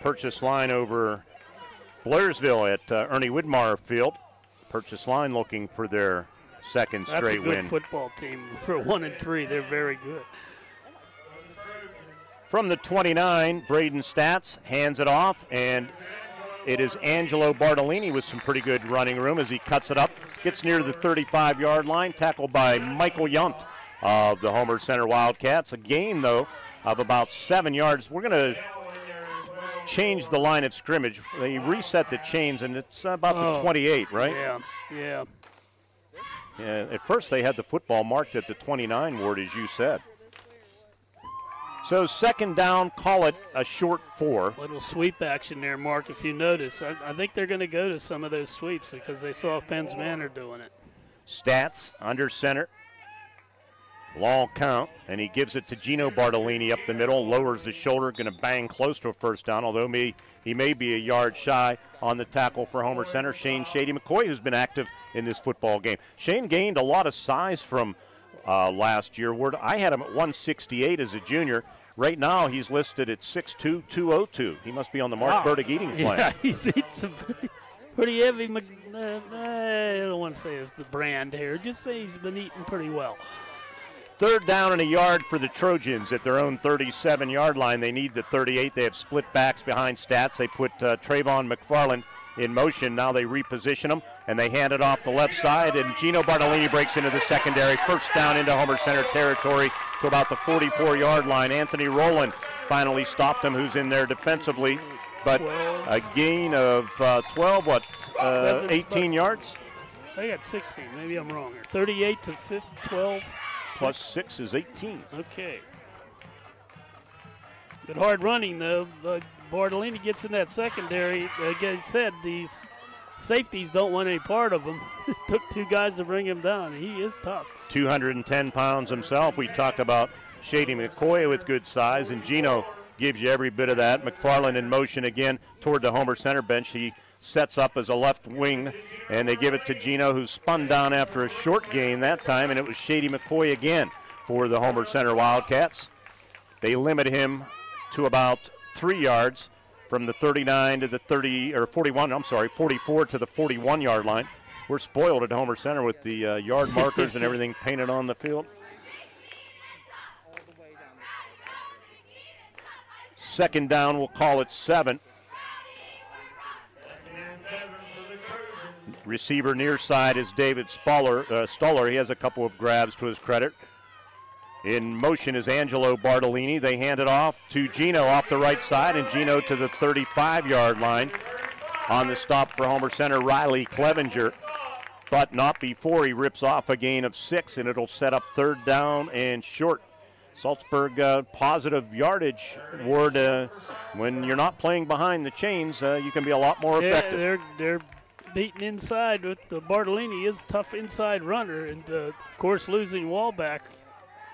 purchase line over Blairsville at uh, Ernie Widmar Field. Purchase line looking for their second That's straight a good win. football team. For one and three, they're very good. From the 29, Braden Stats hands it off, and it is Angelo Bartolini with some pretty good running room as he cuts it up, gets near the 35 yard line, tackled by Michael Yunt of the Homer Center Wildcats. A gain, though, of about seven yards. We're going to change the line of scrimmage. They reset the chains, and it's about the Oh, 28, right? Yeah, yeah. Yeah, at first they had the football marked at the 29 ward, as you said. So second down, call it a short four. Little sweep action there, Mark. If you notice, I, I think they're going to go to some of those sweeps because they saw Penn's Manor doing it. Stats under center. Long count, and he gives it to Gino Bartolini up the middle, lowers the shoulder, going to bang close to a first down, although may, he may be a yard shy on the tackle for Homer Center. Shane Shady McCoy, who's been active in this football game. Shane gained a lot of size from uh, last year. Word, I had him at 168 as a junior. Right now, he's listed at 6'2", 202. He must be on the Mark Wow. Burdick eating plan. Yeah, he's eating some pretty, pretty heavy. Uh, I don't want to say it's the brand here. Just say he's been eating pretty well. Third down and a yard for the Trojans at their own 37 yard line. They need the 38. They have split backs behind stats. They put uh, Trayvon McFarland in motion. Now they reposition them and they hand it off the left side. And Gino Bartolini breaks into the secondary. First down into Homer Center territory to about the 44 yard line. Anthony Rowland finally stopped him, who's in there defensively. But a gain of uh, 12, what, uh, 18 yards? I got 16. Maybe I'm wrong here. 38 to 5, 12. Plus six is 18. Okay. Good hard running, though. Uh, Bartolini gets in that secondary. Like I said, these safeties don't want any part of him. It took two guys to bring him down. He is tough. 210 pounds himself. We talked about Shady McCoy with good size, and Gino gives you every bit of that. McFarland in motion again toward the Homer center bench. He sets up as a left wing, and they give it to Gino, who spun down after a short gain that time, and it was Shady McCoy again for the Homer Center Wildcats. They limit him to about three yards from the 39 to the 30 or 41. I'm sorry, 44 to the 41 yard line. We're spoiled at Homer Center with the uh, yard markers and everything painted on the field. Second down, we'll call it seven. Receiver near side is David Stoller. Uh, Stoller. He has a couple of grabs to his credit. In motion is Angelo Bartolini. They hand it off to Gino off the right side, and Gino to the 35 yard line. On the stop for Homer Center, Riley Clevenger, but not before he rips off a gain of six, and it'll set up third down and short. Saltsburg uh, positive yardage. Ward, uh, when you're not playing behind the chains, uh, you can be a lot more Yeah, effective. they're they're beating inside with the Bartolini is a tough inside runner, and uh, of course losing Wallback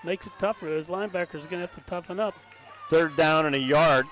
makes it tougher. His linebackers are going to have to toughen up. Third down and a yard.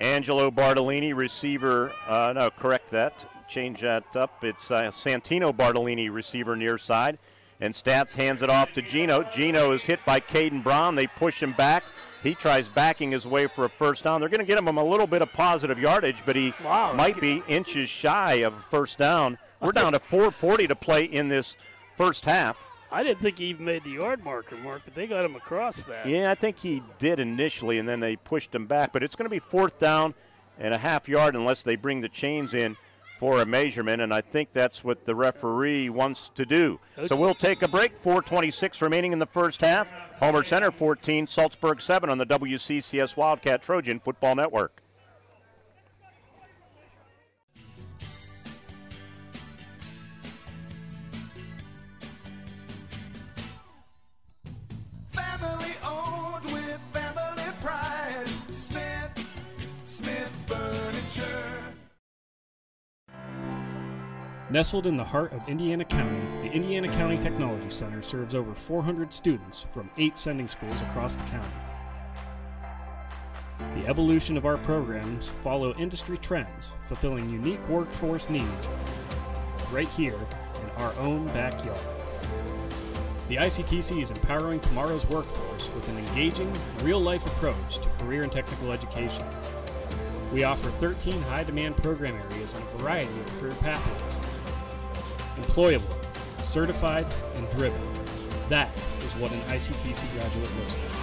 Angelo Bartolini, receiver. Uh, no, correct that. Change that up. It's uh, Santino Bartolini, receiver near side. And Stats hands it off to Gino. Gino is hit by Caden Brown. They push him back. He tries backing his way for a first down. They're going to get him a little bit of positive yardage, but he might be inches shy of first down. We're down to 4:40 to play in this first half. I didn't think he even made the yard marker, Mark, but they got him across that. Yeah, I think he did initially, and then they pushed him back. But it's going to be fourth down and a half yard unless they bring the chains in for a measurement, and I think that's what the referee wants to do. So we'll take a break. 4:26 remaining in the first half. Homer Center 14, Saltsburg 7 on the WCCS Wildcat Trojan Football Network. Nestled in the heart of Indiana County, the Indiana County Technology Center serves over 400 students from eight sending schools across the county. The evolution of our programs follow industry trends, fulfilling unique workforce needs right here in our own backyard. The ICTC is empowering tomorrow's workforce with an engaging, real life approach to career and technical education. We offer 13 high demand program areas and a variety of career pathways. Employable, certified, and driven. That is what an ICTC graduate looks like.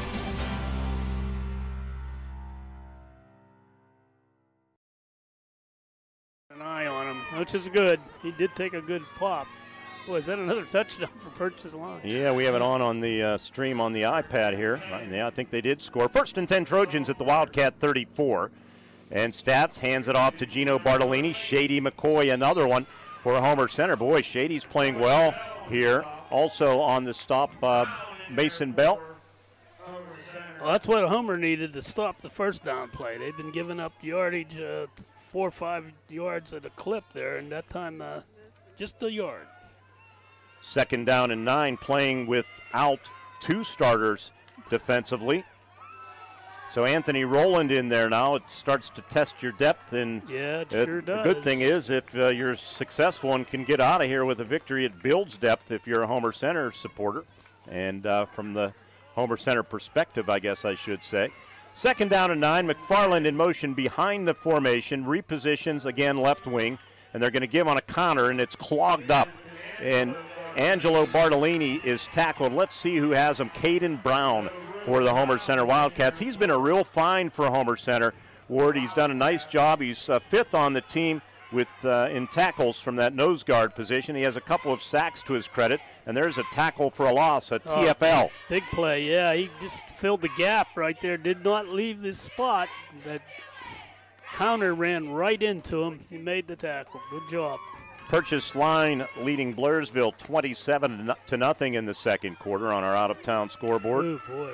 An eye on him, which is good. He did take a good pop. Boy, is that another touchdown for Purchase Line? Yeah, we have it on on the uh, stream on the iPad here. Right, Yeah, I think they did score. First and 10 Trojans at the Wildcat 34. And Stats hands it off to Gino Bartolini. Shady McCoy, another one for Homer Center. Boy, Shady's playing well here. Also on the stop, uh, Mason Bell. Well, that's what Homer needed to stop the first down play. They've been giving up yardage, uh, four or five yards at a clip there, and that time uh, just a yard. Second down and nine, playing without two starters defensively. So Anthony Rowland in there now. It starts to test your depth, and Yeah, it uh, sure the good thing is if uh, you're successful and can get out of here with a victory, it builds depth. If you're a Homer Center supporter, and uh, from the Homer Center perspective, I guess I should say. Second down and nine. McFarland in motion behind the formation, repositions again left wing, and they're going to give on a counter, and it's clogged up. And Angelo Bartolini is tackled. Let's see who has him. Caden Brown for the Homer Center Wildcats. He's been a real find for Homer Center. Ward, he's done a nice job. He's uh, fifth on the team with uh, in tackles from that nose guard position. He has a couple of sacks to his credit, and there's a tackle for a loss, a Oh, TFL. big play, yeah. He just filled the gap right there. Did not leave this spot. That counter ran right into him. He made the tackle. Good job. Purchase line leading Blairsville 27 to to nothing in the second quarter on our out of town scoreboard. Oh boy.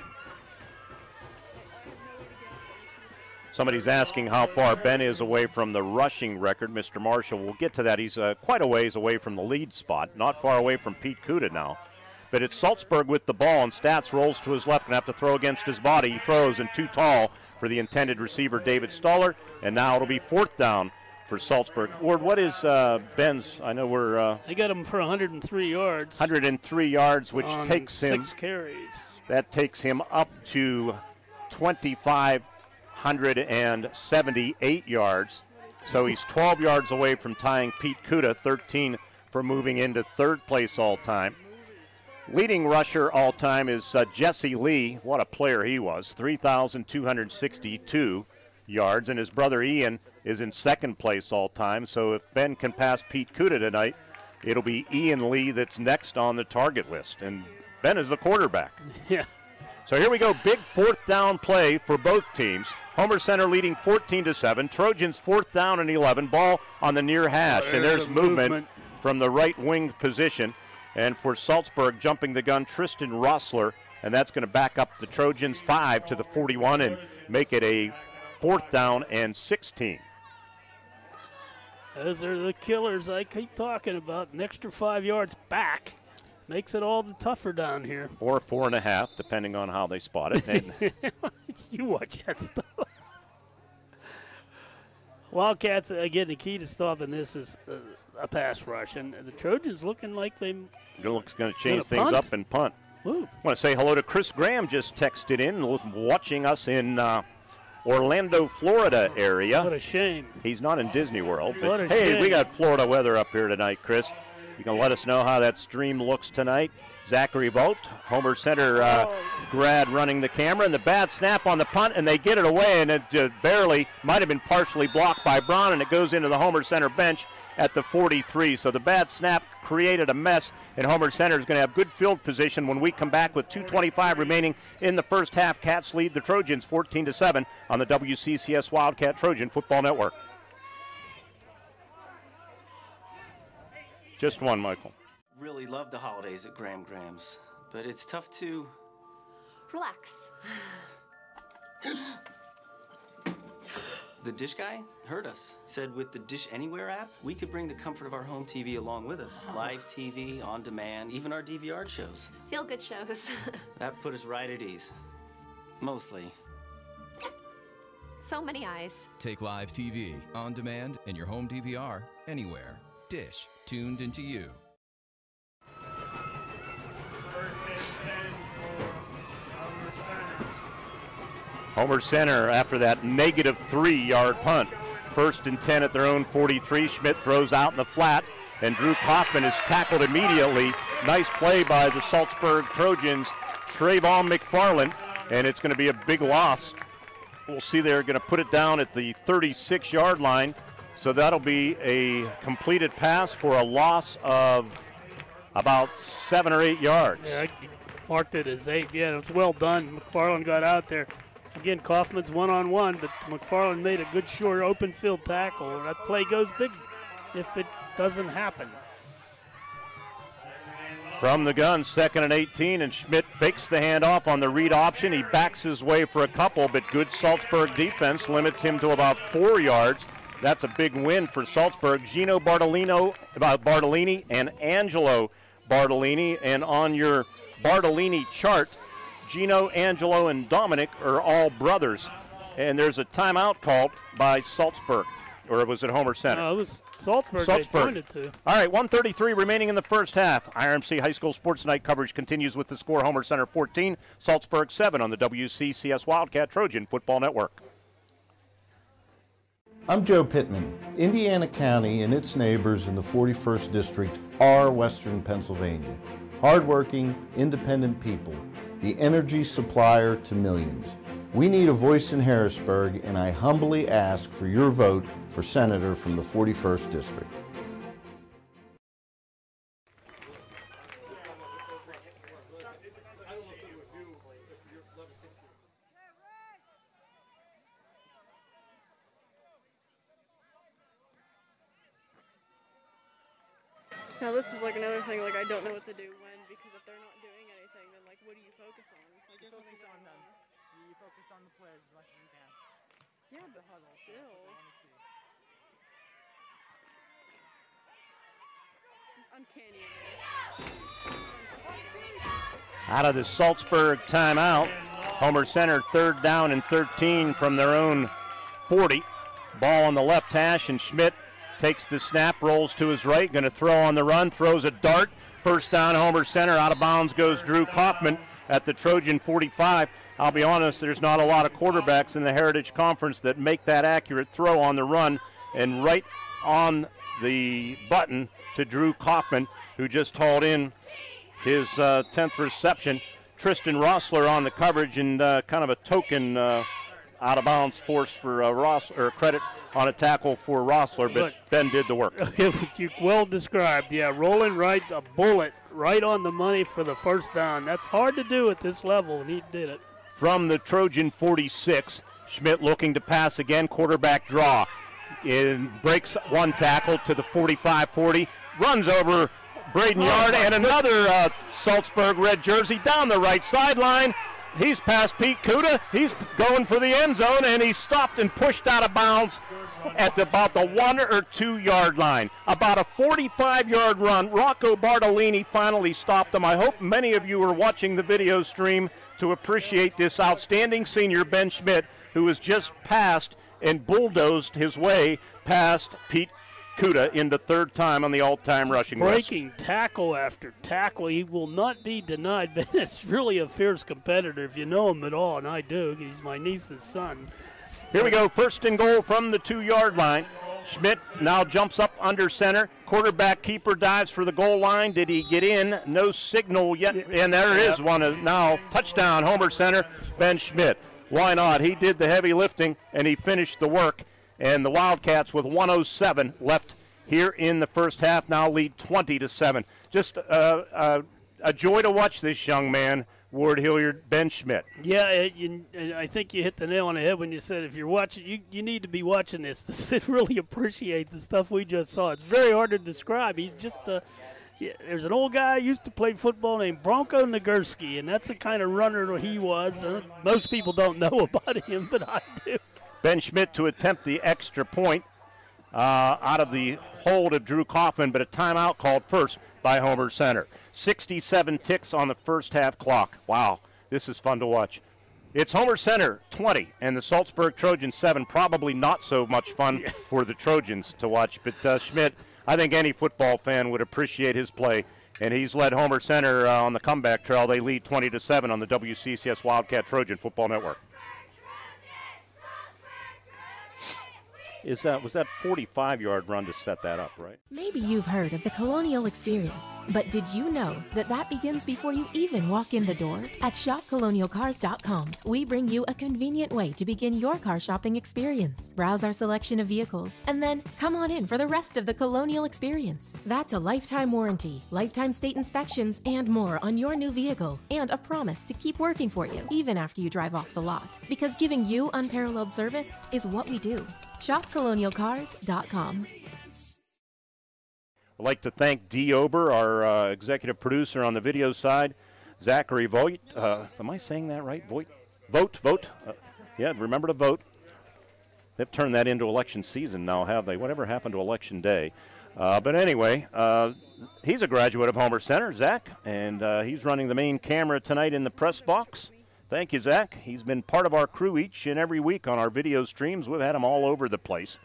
Somebody's asking how far Ben is away from the rushing record. Mr. Marshall, we'll get to that. He's uh, quite a ways away from the lead spot, not far away from Pete Kuda now. But it's Saltsburg with the ball, and Stats rolls to his left, and have to throw against his body. He throws and too tall for the intended receiver, David Stoller, and now it'll be fourth down for Saltsburg. Ward, what is uh, Ben's? I know we're uh, They got him for 103 yards. 103 yards, which takes him six carries. that takes him up to 2,578 yards. So he's 12 yards away from tying Pete Kuda, 13 for moving into third place all time. Leading rusher all time is uh, Jesse Lee. What a player he was. 3,262 yards. And his brother Ian is in second place all time. So if Ben can pass Pete Kuda tonight, it'll be Ian Lee that's next on the target list. And Ben is the quarterback. Yeah. So here we go. Big fourth down play for both teams. Homer Center leading 14 to 7. Trojans fourth down and 11. Ball on the near hash. and There's there's movement, movement. from the right wing position. And for Saltsburg, jumping the gun, Tristan Rossler. And that's going to back up the Trojans 5 to the 41 and make it a fourth down and 16. Those are the killers I keep talking about. An extra five yards back makes it all the tougher down here. Or four and a half, depending on how they spot it. And you watch that stuff. Wildcats, again, the key to stopping this is uh, a pass rush. And the Trojans looking like they. looks going to change things punt? up and punt. I want to say hello to Chris Graham. Just texted in, watching us in uh, Orlando, Florida area. What a shame. He's not in Disney World, but What a hey, we got Florida weather up here tonight, Chris. You can let us know how that stream looks tonight. Zachary Vogt, Homer Center uh, grad, running the camera, and the bad snap on the punt, and they get it away, and it uh, barely might have been partially blocked by Braun, and it goes into the Homer Center bench at the 43. So the bad snap created a mess, and Homer Center is going to have good field position when we come back with 2:25 remaining in the first half. Cats lead the Trojans 14 to 7 on the WCCS Wildcat Trojan Football Network. Just one, Michael. Really love the holidays at Graham Grams, but it's tough to. Relax. The Dish guy heard us. Said with the Dish Anywhere app, we could bring the comfort of our home TV along with us. Live TV, on demand, even our DVR shows. Feel good shows. That put us right at ease. Mostly. so many eyes. Take live TV, on demand, and your home DVR anywhere. Dish, tuned into you. Homer Center after that negative three yard punt. First and 10 at their own 43. Schmidt throws out in the flat, and Drew Kaufman is tackled immediately. Nice play by the Saltsburg Trojans, Trayvon McFarland, and it's going to be a big loss. We'll see they're going to put it down at the 36 yard line. So that'll be a completed pass for a loss of about seven or eight yards. Yeah, I marked it as eight. Yeah, it was well done. McFarland got out there. Again, Kaufman's one on one, but McFarland made a good short open field tackle. That play goes big if it doesn't happen. From the gun, second and 18, and Schmidt fakes the handoff on the read option. He backs his way for a couple, but good Saltsburg defense limits him to about four yards. That's a big win for Saltsburg. Gino Bartolino, uh, Bartolini and Angelo Bartolini. And on your Bartolini chart, Gino, Angelo, and Dominic are all brothers. And there's a timeout called by Saltsburg. Or was it Homer Center? No, it was Saltsburg, Saltsburg. to. All right, 133 remaining in the first half. IRMC High School Sports Night coverage continues with the score Homer Center 14, Saltsburg 7 on the WCCS Wildcat Trojan Football Network. I'm Joe Pittman. Indiana County and its neighbors in the 41st District are Western Pennsylvania. Hardworking, independent people, the energy supplier to millions. We need a voice in Harrisburg, and I humbly ask for your vote for Senator from the 41st District. Now this is like another thing. Like I don't know what to do when because if they're not doing anything, then like what do you focus on? Like You focus on going them. You focus on the players as much as you can. Yeah, but still. It's uncanny. Out of the Saltsburg timeout, Homer Center third down and 13 from their own 40. Ball on the left hash, and Schmidt takes the snap, rolls to his right, going to throw on the run, throws a dart. First down, Homer Center. Out of bounds goes Drew Kaufman at the Trojan 45. I'll be honest, there's not a lot of quarterbacks in the Heritage Conference that make that accurate throw on the run. And right on the button to Drew Kaufman, who just hauled in his uh, 10th reception. Tristan Rossler on the coverage and uh, kind of a token uh, out of bounds force for uh, Ross or credit on a tackle for Rossler, but Look. Ben did the work. you well described. Yeah, rolling right, a bullet right on the money for the first down. That's hard to do at this level, and he did it. From the Trojan 46, Schmidt looking to pass again, quarterback draw. It breaks one tackle to the 45 40, runs over Braden Oh, Yard, and another uh, Saltsburg red jersey down the right sideline. He's past Pete Kuda. He's going for the end zone, and he's stopped and pushed out of bounds at about the one or two yard line. About a 45 yard run. Rocco Bartolini finally stopped him. I hope many of you are watching the video stream to appreciate this outstanding senior, Ben Schmidt, who has just passed and bulldozed his way past Pete Kuda into third time on the all time rushing. Breaking tackle after tackle. He will not be denied. Ben is really a fierce competitor if you know him at all, and I do. He's my niece's son. Here we go, first and goal from the two yard line. Schmidt now jumps up under center. Quarterback keeper dives for the goal line. Did he get in? No signal yet. And there is one now. Touchdown, Homer Center, Ben Schmidt. Why not? He did the heavy lifting and he finished the work. And the Wildcats, with 107 left here in the first half, now lead 20 to 7. Just uh, uh, a joy to watch this young man, Ward Hilliard, Ben Schmidt. Yeah, it, you, I think you hit the nail on the head when you said if you're watching, you, you need to be watching this to really appreciate the stuff we just saw. It's very hard to describe. He's just a. Yeah, there's an old guy used to play football named Bronco Nagurski, and that's the kind of runner he was. Uh, most people don't know about him, but I do. Ben Schmidt to attempt the extra point uh, out of the hold of Drew Kaufman, but a timeout called first by Homer Center. 67 ticks on the first half clock. Wow, this is fun to watch. It's Homer Center 20 and the Saltsburg Trojans 7. Probably not so much fun for the Trojans to watch, but uh, Schmidt, I think any football fan would appreciate his play. And he's led Homer Center uh, on the comeback trail. They lead 20 to 7 on the WCCS Wildcat Trojan Football Network. Is that was that 45 yard run to set that up, right? Maybe you've heard of the Colonial Experience, but did you know that that begins before you even walk in the door? At shopcolonialcars.com, we bring you a convenient way to begin your car shopping experience. Browse our selection of vehicles, and then come on in for the rest of the Colonial Experience. That's a lifetime warranty, lifetime state inspections, and more on your new vehicle, and a promise to keep working for you even after you drive off the lot. Because giving you unparalleled service is what we do. ShopColonialCars.com. I'd like to thank Dee Ober, our uh, executive producer on the video side. Zachary Voigt. Uh, am I saying that right? Voigt? Vote, vote. Uh, yeah, remember to vote. They've turned that into election season now, have they? Whatever happened to election day? Uh, but anyway, uh, he's a graduate of Homer Center, Zach, and uh, he's running the main camera tonight in the press box. Thank you, Zach. He's been part of our crew each and every week on our video streams. We've had him all over the place.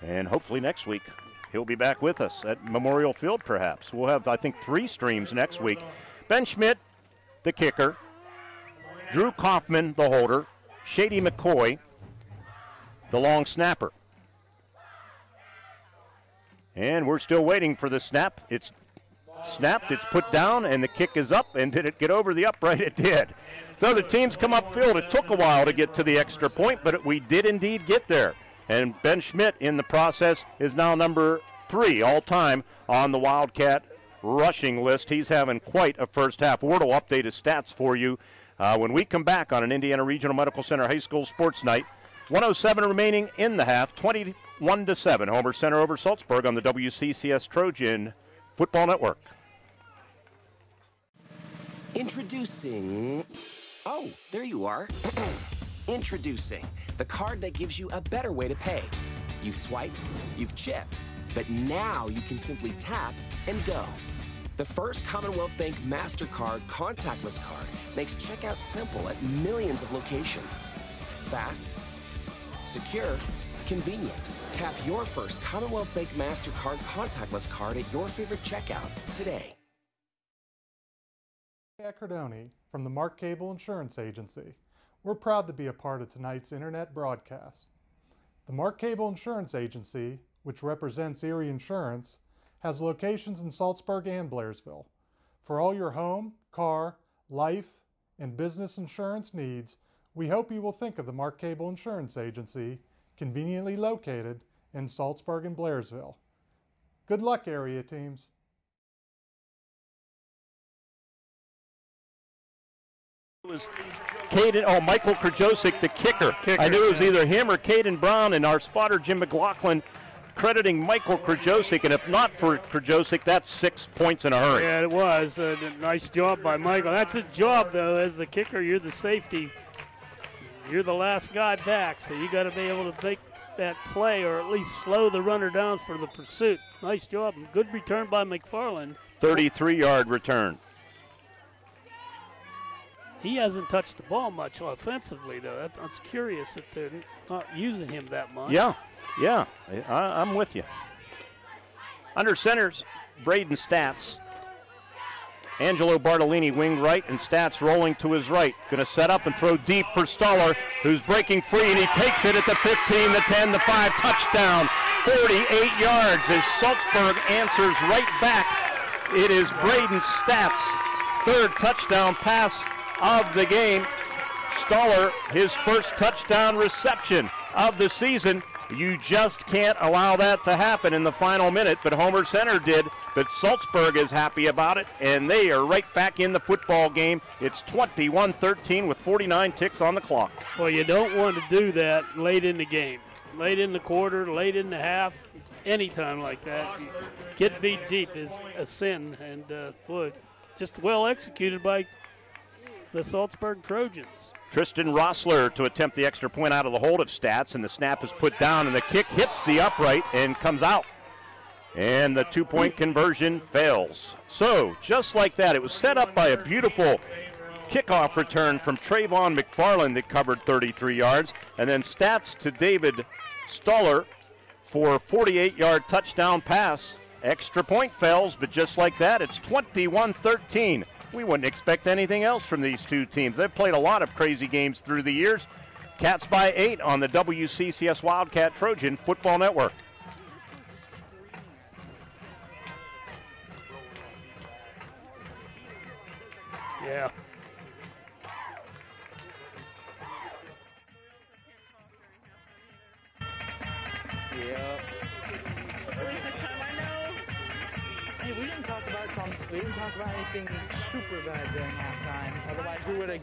And hopefully next week he'll be back with us at Memorial Field, perhaps. We'll have, I think, three streams next week. Ben Schmidt, the kicker, Drew Kaufman, the holder, Shady McCoy, the long snapper. And we're still waiting for the snap. It's snapped, it's put down, and the kick is up. And did it get over the upright? It did. So the teams come upfield. It took a while to get to the extra point, but we did indeed get there. And Ben Schmidt, in the process, is now number three all time on the Wildcat rushing list. He's having quite a first half. Ward will update his stats for you uh, when we come back on an Indiana Regional Medical Center High School Sports Night. 107 remaining in the half, 21 to 7. Homer Center over Saltsburg on the WCCS Trojan Football Network. Introducing. Oh, there you are. Introducing the card that gives you a better way to pay. You've swiped, you've chipped, but now you can simply tap and go. The first Commonwealth Bank MasterCard contactless card makes checkout simple at millions of locations. Fast, secure, convenient. Tap your first Commonwealth Bank MasterCard contactless card at your favorite checkouts today. Accordoni from the Mark Cable Insurance Agency. We're proud to be a part of tonight's internet broadcast. The Mark Cable Insurance Agency, which represents Erie Insurance, has locations in Saltsburg and Blairsville. For all your home, car, life, and business insurance needs, we hope you will think of the Mark Cable Insurance Agency, conveniently located in Saltsburg and Blairsville. Good luck, area teams. It was Caden, oh, Michael Krajosik, the kicker. Kicker, I knew it was either him or Caden Brown, and our spotter, Jim McLaughlin, crediting Michael Krajosik. And if not for Krajosik, that's six points in a hurry. Yeah, it was. a nice job by Michael. That's a job, though. As the kicker, you're the safety. You're the last guy back, so you got to be able to make that play or at least slow the runner down for the pursuit. Nice job. Good return by McFarland. 33 yard return. He hasn't touched the ball much offensively, though. That's, that's curious that they're not using him that much. Yeah, yeah, I, I'm with you. Under centers, Braden Stats. Angelo Bartolini wing right and Stats rolling to his right. Going to set up and throw deep for Stoller, who's breaking free, and he takes it at the 15, the 10, the 5, touchdown. 48 yards as Saltsburg answers right back. It is Braden Stats' third touchdown pass of the game. Stoller, his first touchdown reception of the season. You just can't allow that to happen in the final minute, but Homer Center did. But Saltsburg is happy about it, and they are right back in the football game. It's 21 13 with 49 ticks on the clock. Well, you don't want to do that late in the game, late in the quarter, late in the half, anytime like that. Get beat deep is a sin, and uh, boy, just well executed by the Saltsburg Trojans. Tristan Rossler to attempt the extra point out of the hold of stats, and the snap is put down, and the kick hits the upright and comes out. And the two point conversion fails. So, just like that, it was set up by a beautiful kickoff return from Trayvon McFarland that covered 33 yards, and then stats to David Stoller for a 48 yard touchdown pass. Extra point fails, but just like that, it's 21 13. We wouldn't expect anything else from these two teams. They've played a lot of crazy games through the years. Cats by eight on the WCCS Wildcat Trojan Football Network. Yeah. We didn't talk about anything super bad during halftime. Otherwise, we would have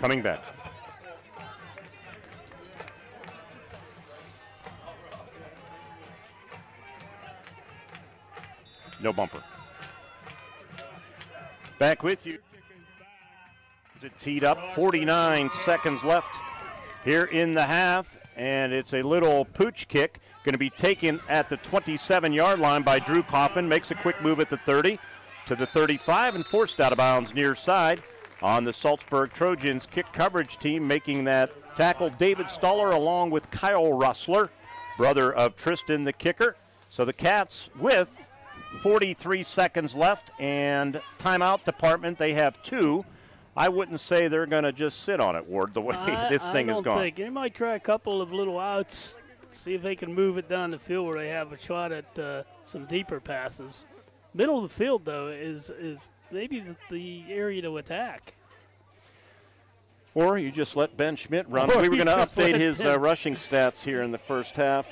Coming back. No bumper. Back with you. Is it teed up? 49 seconds left here in the half, and it's a little pooch kick. Going to be taken at the 27 yard line by Drew Kaufman. Makes a quick move at the 30. to the 35 and forced out of bounds near side on the Saltsburg Trojans kick coverage team, making that tackle David Stoller along with Kyle Rossler, brother of Tristan the kicker. So the Cats with 43 seconds left and timeout department, they have two. I wouldn't say they're going to just sit on it, Ward, the way I, this thing is. Think. They might try a couple of little outs, see if they can move it down the field where they have a shot at uh, some deeper passes. Middle of the field, though, is is maybe the, the area to attack. Or you just let Ben Schmidt run. Or we were going to update his uh, rushing stats here in the first half,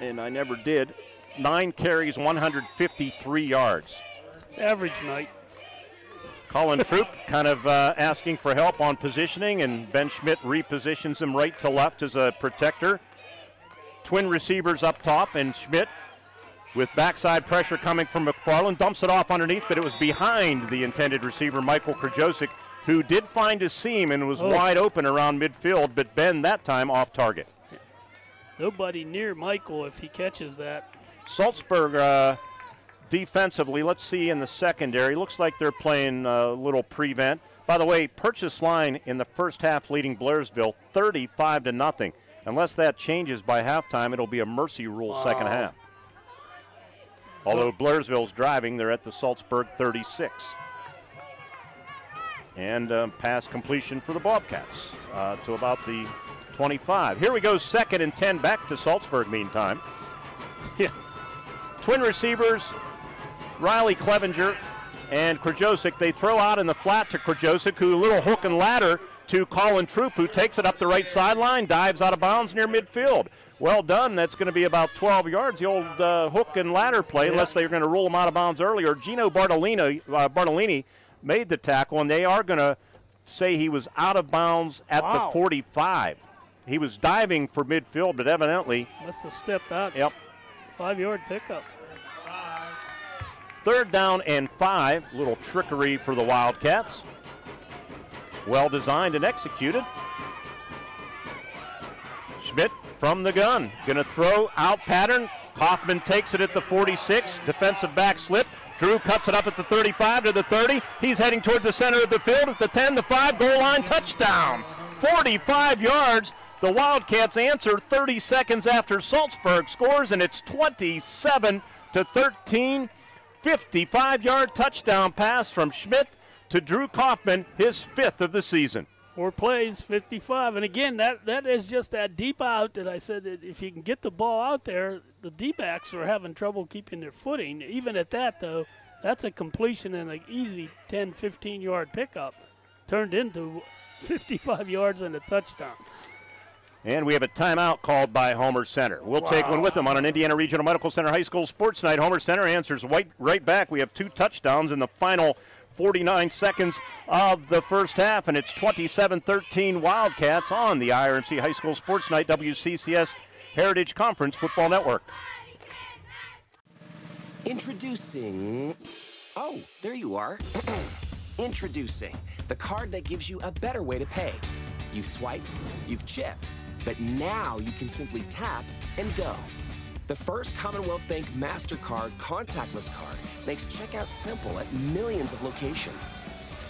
and I never did. Nine carries, 153 yards. It's average night. Colin Troop kind of uh, asking for help on positioning, and Ben Schmidt repositions him right to left as a protector. Twin receivers up top, and Schmidt with backside pressure coming from McFarland dumps it off underneath, but it was behind the intended receiver, Michael Krajosik, who did find a seam and was Oh. wide open around midfield, but Ben that time off target. Nobody near Michael if he catches that. Saltsburg uh, defensively, let's see in the secondary. Looks like they're playing a little prevent. By the way, Purchase Line in the first half leading Blairsville 35 to nothing. Unless that changes by halftime, it'll be a mercy rule second half. Although Blairsville's driving, they're at the Saltsburg 36. And um, pass completion for the Bobcats uh, to about the 25. Here we go, second and 10 back to Saltsburg meantime. Twin receivers, Riley Clevenger and Krajosik. They throw out in the flat to Krajosik, who a little hook and ladder to Colin Troop, who takes it up the right sideline, dives out of bounds near midfield. Well done. That's going to be about 12 yards. The old uh, hook and ladder play, unless they're going to roll him out of bounds earlier. Gino Bartolini, uh, Bartolini made the tackle, and they are going to say he was out of bounds at Wow. the 45. He was diving for midfield, but evidently Must have stepped out. Yep. Five yard pickup. Third down and five. Little trickery for the Wildcats. Well designed and executed. Schmidt from the gun. Going to throw out pattern. Kaufman takes it at the 46. Defensive back slip. Drew cuts it up at the 35 to the 30. He's heading toward the center of the field at the 10, the 5, goal line touchdown. 45 yards. The Wildcats answer 30 seconds after Saltsburg scores, and it's 27 to 13. 55 yard touchdown pass from Schmidt to Drew Kaufman, his fifth of the season. Four plays, 55. And again, that, that is just that deep out that I said that if you can get the ball out there, the D backs are having trouble keeping their footing. Even at that, though, that's a completion and an easy 10, 15 yard pickup turned into 55 yards and a touchdown. And we have a timeout called by Homer Center. We'll take one with them on an Indiana Regional Medical Center High School Sports Night. Homer Center answers right, right back. We have two touchdowns in the final 49 seconds of the first half, and it's 27 13 Wildcats on the IRMC High School Sports Night WCCS Heritage Conference Football Network. Introducing. Oh, there you are. Introducing the card that gives you a better way to pay. You've swiped, you've chipped, but now you can simply tap and go. The first Commonwealth Bank MasterCard contactless card makes checkout simple at millions of locations.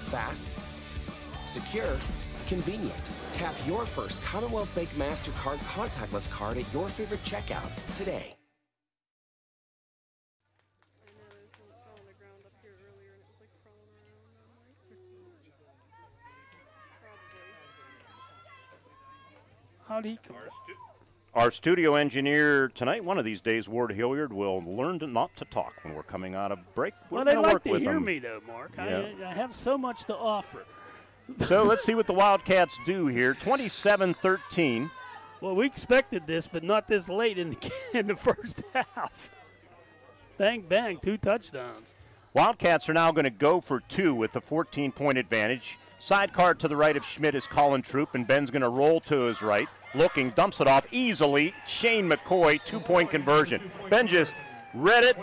Fast, secure, convenient. Tap your first Commonwealth Bank MasterCard contactless card at your favorite checkouts today. How'd he come? Our studio engineer tonight, one of these days, Ward Hilliard, will learn to not to talk when we're coming out of break. We're Well, they like work to with hear him. me, though, Mark. Yeah. I, I have so much to offer. so let's see what the Wildcats do here. 27 13. Well, we expected this, but not this late in the, in the first half. Bang, bang, two touchdowns. Wildcats are now going to go for two with a 14 point advantage. Sidecar to the right of Schmidt is Colin Troop, and Ben's going to roll to his right. Looking, dumps it off easily. Shane McCoy, two point conversion. Ben just read it.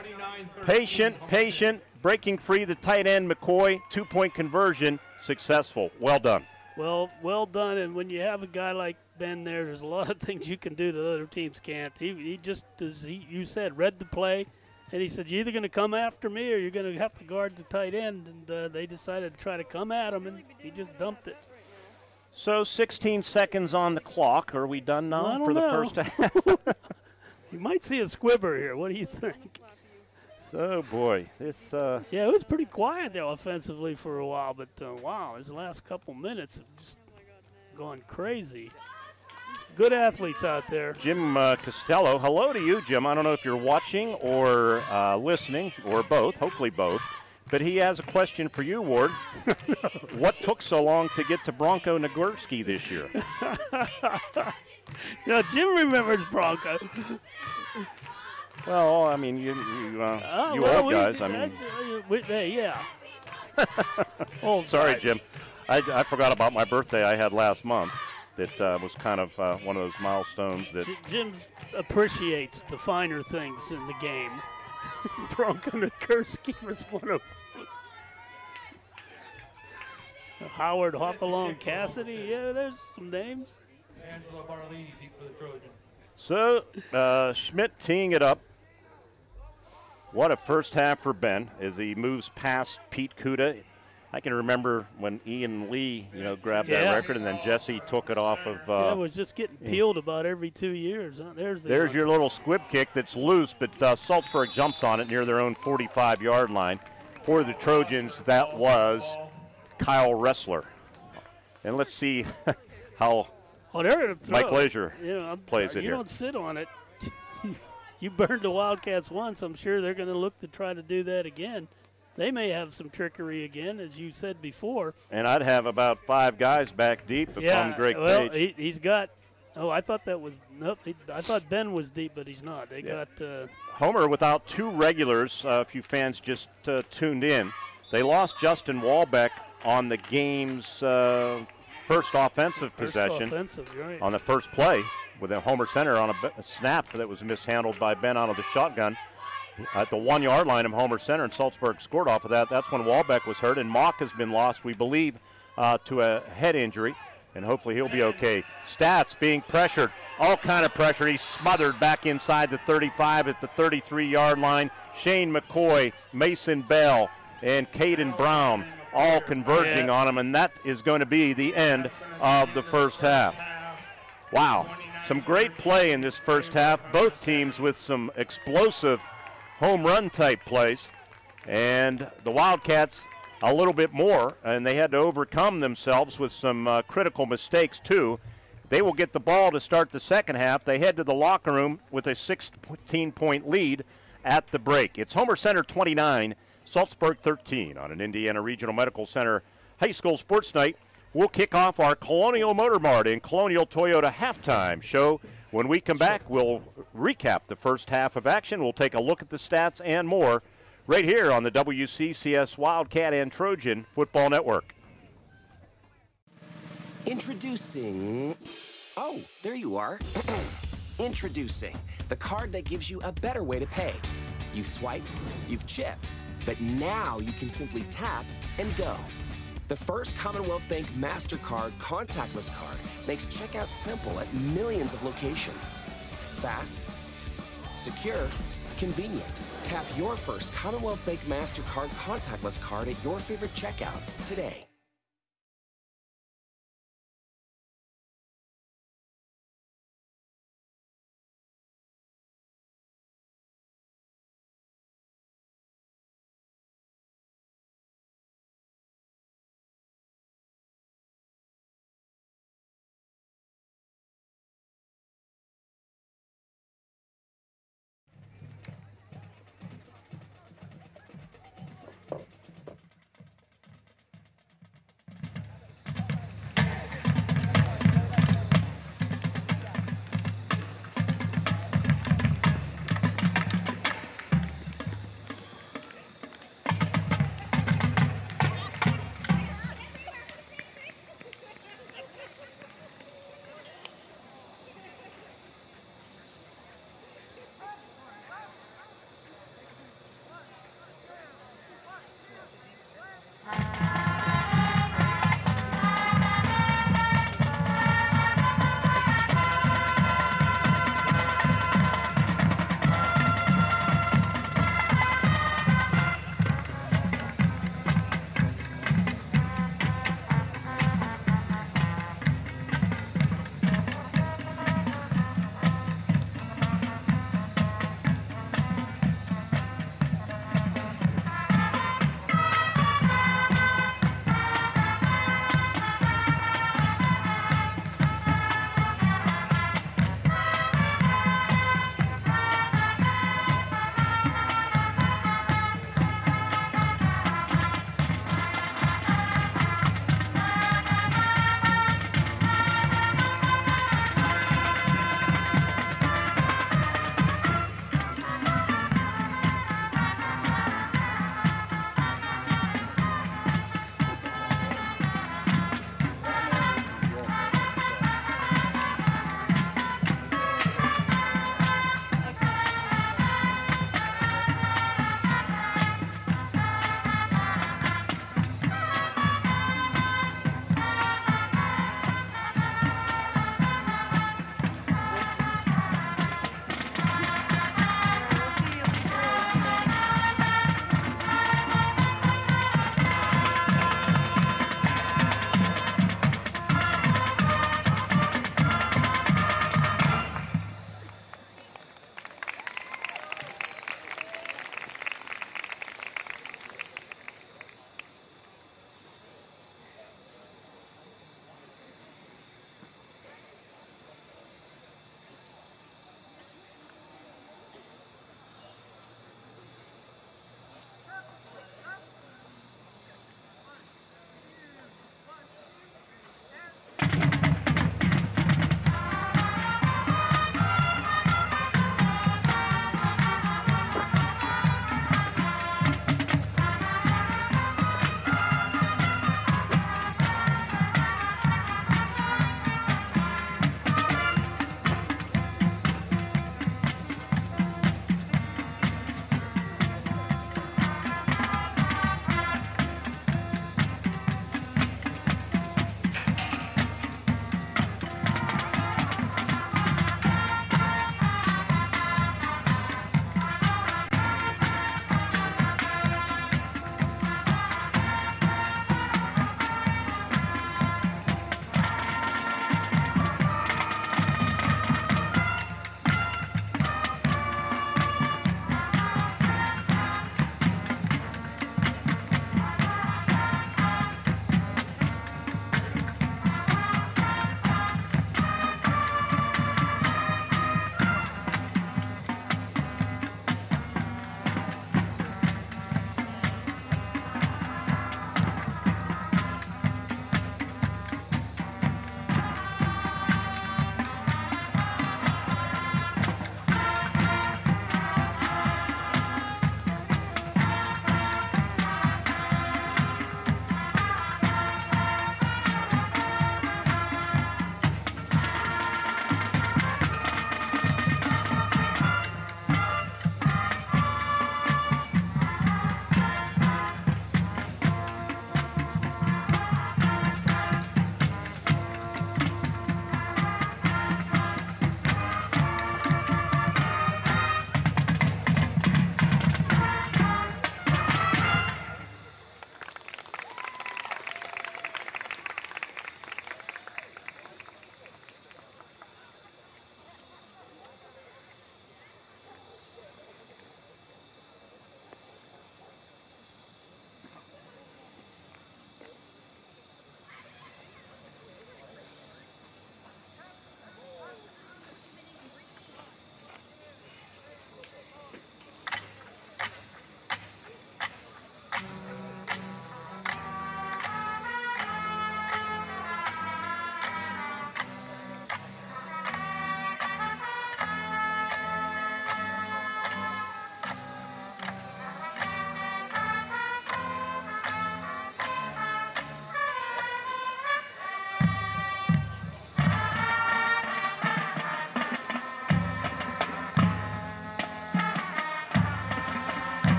Patient, patient, breaking free the tight end McCoy, two point conversion, successful. Well done. Well, well done. And when you have a guy like Ben there, there's a lot of things you can do that other teams can't. He, he just, as he, you said, read the play And he said, "You're either going to come after me, or you're going to have to guard the tight end." And uh, they decided to try to come at him, and he just dumped it. So 16 seconds on the clock. Are we done now don't for the know. first half? You might see a squibber here. What do you think? so boy, this. Uh, Yeah, it was pretty quiet there offensively for a while, but uh, wow, his last couple minutes have just gone crazy. Good athletes out there. Jim uh, Costello. Hello to you, Jim. I don't know if you're watching or uh, listening or both, hopefully both. But he has a question for you, Ward. what took so long to get to Bronco Nagurski this year? Yeah, Jim remembers Bronco. Well, I mean, you you, uh, Oh, you well, old guys. I mean, uh, we- hey, yeah. Old sorry, guys. Jim. I, I forgot about my birthday I had last month. That uh, was kind of uh, one of those milestones that J- Jim's appreciates the finer things in the game. Bronco Nagurski was one of Howard Hopalong Cassidy. Yeah, there's some names. Angelo Bartolini for the Trojans. So, uh, Schmidt teeing it up. What a first half for Ben as he moves past Pete Kuda. I can remember when Ian Lee, you know, grabbed Yeah. that record, and then Jesse took it off of. Uh, yeah, it was just getting peeled about every two years. Huh? There's the There's your little squib kick that's loose, but uh, Saltsburg jumps on it near their own 45 yard line. For the Trojans, that was Kyle Rossler. And let's see how Oh, they're gonna throw. Mike Leisure You, know, plays it you here. don't sit on it. you burned the Wildcats once. I'm sure they're going to look to try to do that again. They may have some trickery again, as you said before. And I'd have about five guys back deep if yeah, I'm Greg well, Page. he, he's got. Oh, I thought that was nope. He, I thought Ben was deep, but he's not. They Yeah. got. Uh, Homer without two regulars. Uh, if you fans just uh, tuned in, they lost Justin Walbeck on the game's uh, first offensive First possession offensive, right. on the first play with a Homer Center on a, snap that was mishandled by Ben out of the shotgun. At the one yard line of Homer Center, and Saltsburg scored off of that. That's when Walbeck was hurt, and Mock has been lost, we believe, uh, to a head injury, and hopefully he'll be okay. Stats being pressured, all kind of pressure. He's smothered back inside the 35 at the 33 yard line. Shane McCoy, Mason Bell, and Caden Brown all converging Yeah. on him, and that is going to be the end of the first half. Wow. Some great play in this first half. Both teams with some explosive home run type plays. And the Wildcats a little bit more, and they had to overcome themselves with some uh, critical mistakes, too. They will get the ball to start the second half. They head to the locker room with a 16 point lead at the break. It's Homer Center 29, Saltsburg 13 on an Indiana Regional Medical Center High School Sports Night. We'll kick off our Colonial Motor Mart and Colonial Toyota halftime show. When we come back, we'll recap the first half of action. We'll take a look at the stats and more right here on the WCCS Wildcat and Trojan Football Network. Introducing. Oh, there you are. Introducing the card that gives you a better way to pay. You've swiped, you've chipped, but now you can simply tap and go. The first Commonwealth Bank MasterCard contactless card makes checkout simple at millions of locations. Fast, secure, convenient. Tap your first Commonwealth Bank MasterCard contactless card at your favorite checkouts today.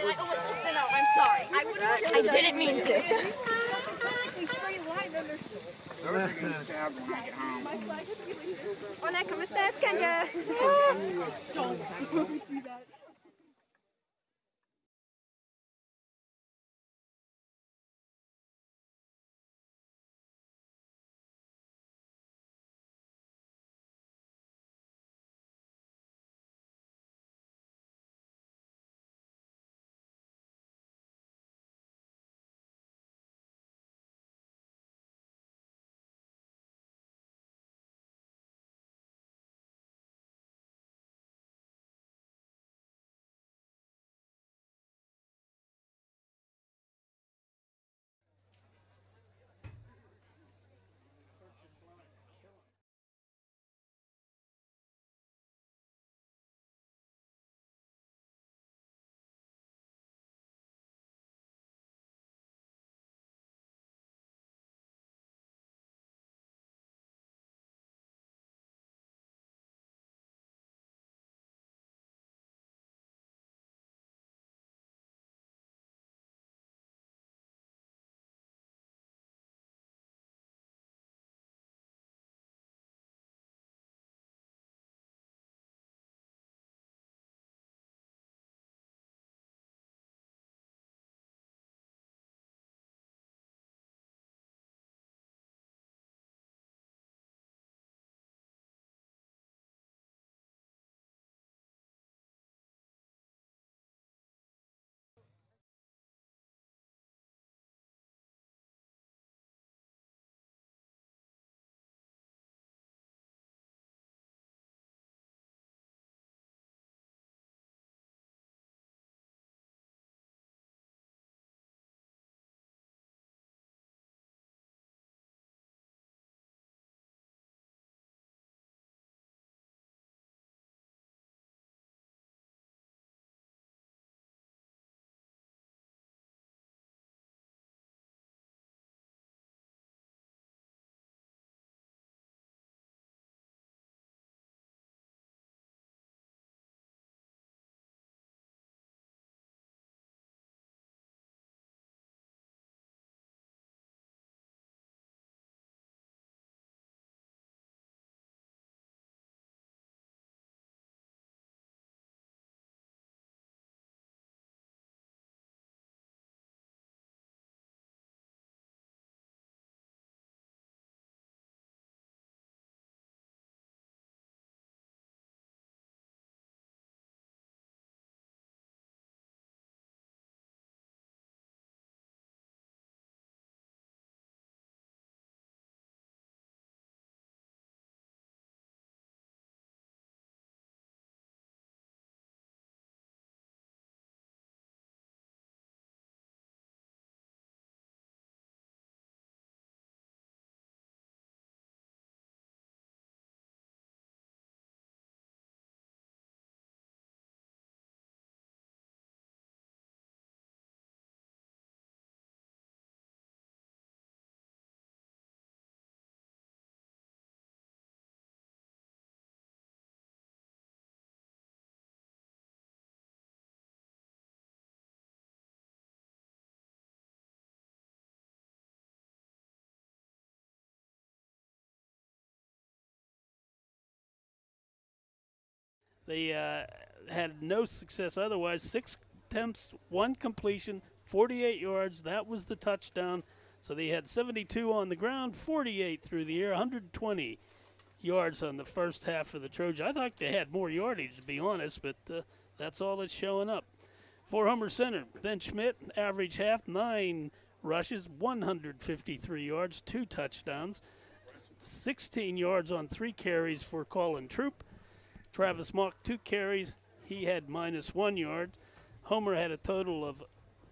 I, I almost took them out. I'm sorry. I, I didn't mean to. Everything gets stabbed when I get home. They uh, had no success otherwise. Six attempts, one completion, 48 yards. That was the touchdown. So they had 72 on the ground, 48 through the air, 120 yards on the first half of the Trojan. I thought they had more yardage, to be honest, but uh, that's all that's showing up. For Homer Center, Ben Schmidt, average half, nine rushes, 153 yards, two touchdowns, 16 yards on three carries for Colin Troop. Travis Mock, two carries. He had minus one yard. Homer had a total of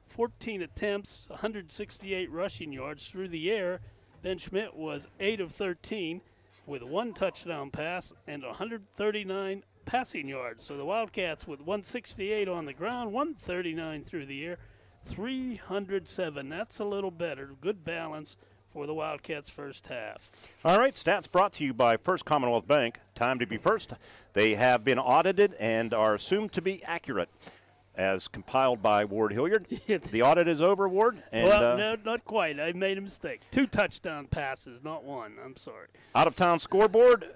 14 attempts, 168 rushing yards through the air. Ben Schmidt was 8 of 13 with one touchdown pass and 139 passing yards. So the Wildcats with 168 on the ground, 139 through the air, 307. That's a little better. Good balance for the Wildcats first half. All right, stats brought to you by First Commonwealth Bank. Time to be first. They have been audited and are assumed to be accurate. as compiled by Ward Hilliard. the audit is over, Ward. And, well, uh, no, not quite. I made a mistake. Two touchdown passes, not one. I'm sorry. Out of town scoreboard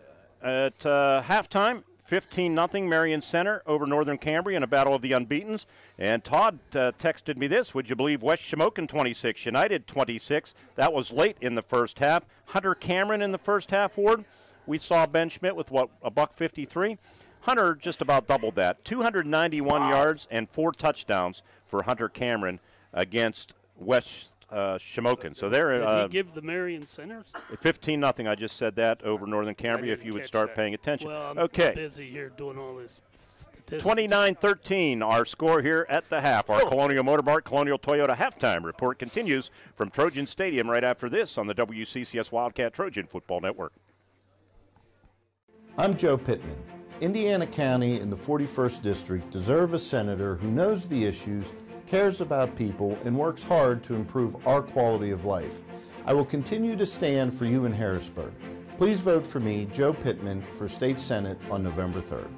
at uh, halftime. 15 nothing Marion Center over Northern Cambria in a battle of the unbeatens. And Todd uh, texted me this Would you believe West Shamokin 26, United 26? That was late in the first half. Hunter Cameron in the first half, Ward. We saw Ben Schmidt with what, a buck 53? Hunter just about doubled that 291 yards and four touchdowns for Hunter Cameron against West uh, Shamokin. So they're Did uh, he give the Marion Centers? 15 nothing. I just said that over Northern Cambria. If you would start that. paying attention. Well, I'm okay. busy here doing all this statistics. 29-13, our score here at the half. Our Colonial Motormart Colonial Toyota halftime report continues from Trojan Stadium right after this on the WCCS Wildcat Trojan Football Network. I'm Joe Pittman. Indiana County and the 41st District deserve a senator who knows the issues, cares about people, and works hard to improve our quality of life. I will continue to stand for you in Harrisburg. Please vote for me, Joe Pittman, for State Senate on November 3rd.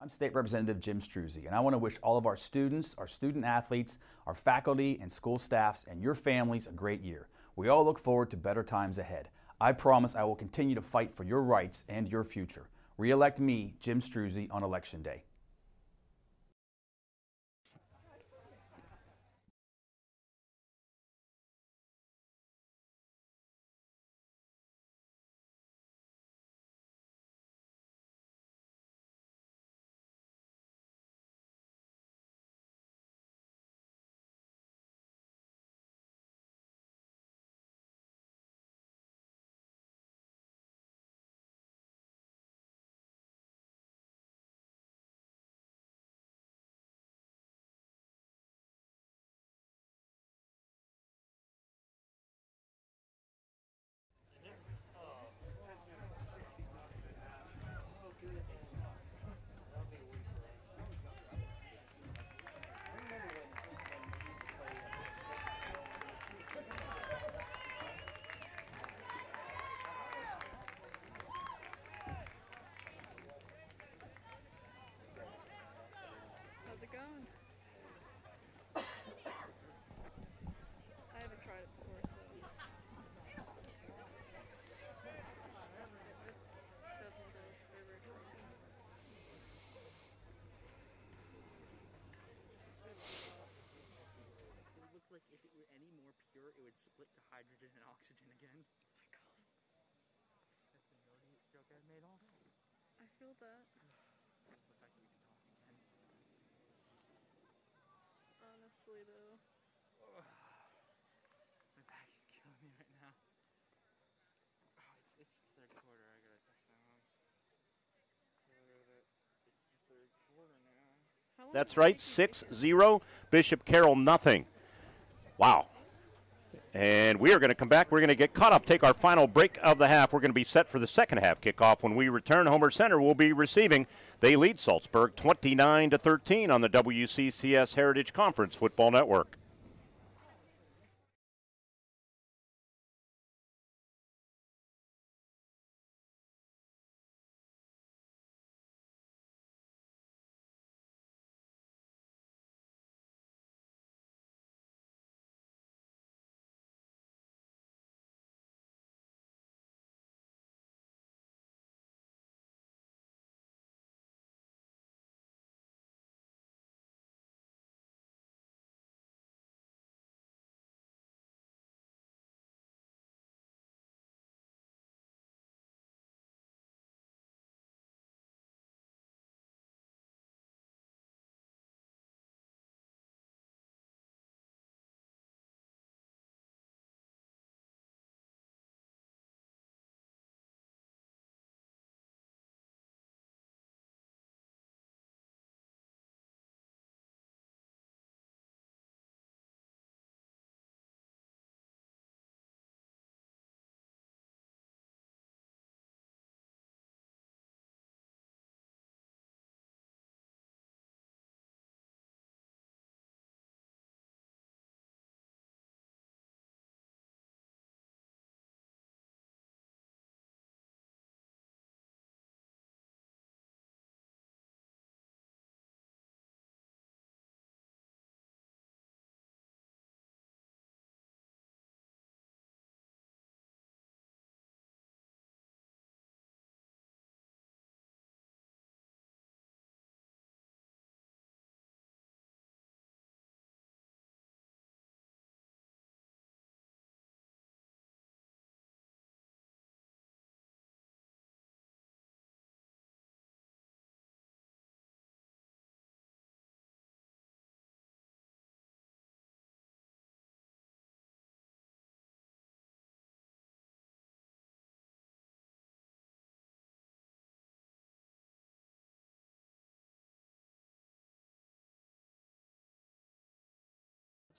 I'm State Representative Jim Struzzi, and I want to wish all of our students, our student athletes, our faculty and school staffs, and your families a great year. We all look forward to better times ahead. I promise I will continue to fight for your rights and your future. Re-elect me, Jim Struzzi, on Election Day. Talk again. Honestly, though. My back is killing me right now. Oh, it's it's third quarter. I gotta text my mom. Tell her that it's the third quarter now. That's right, 6 0. Bishop Carroll, nothing. Wow. And we are going to come back. We're going to get caught up, take our final break of the half. We're going to be set for the second half kickoff. When we return, Homer Center will be receiving. They lead Saltsburg 29 to 13 on the WCCS Heritage Conference Football Network.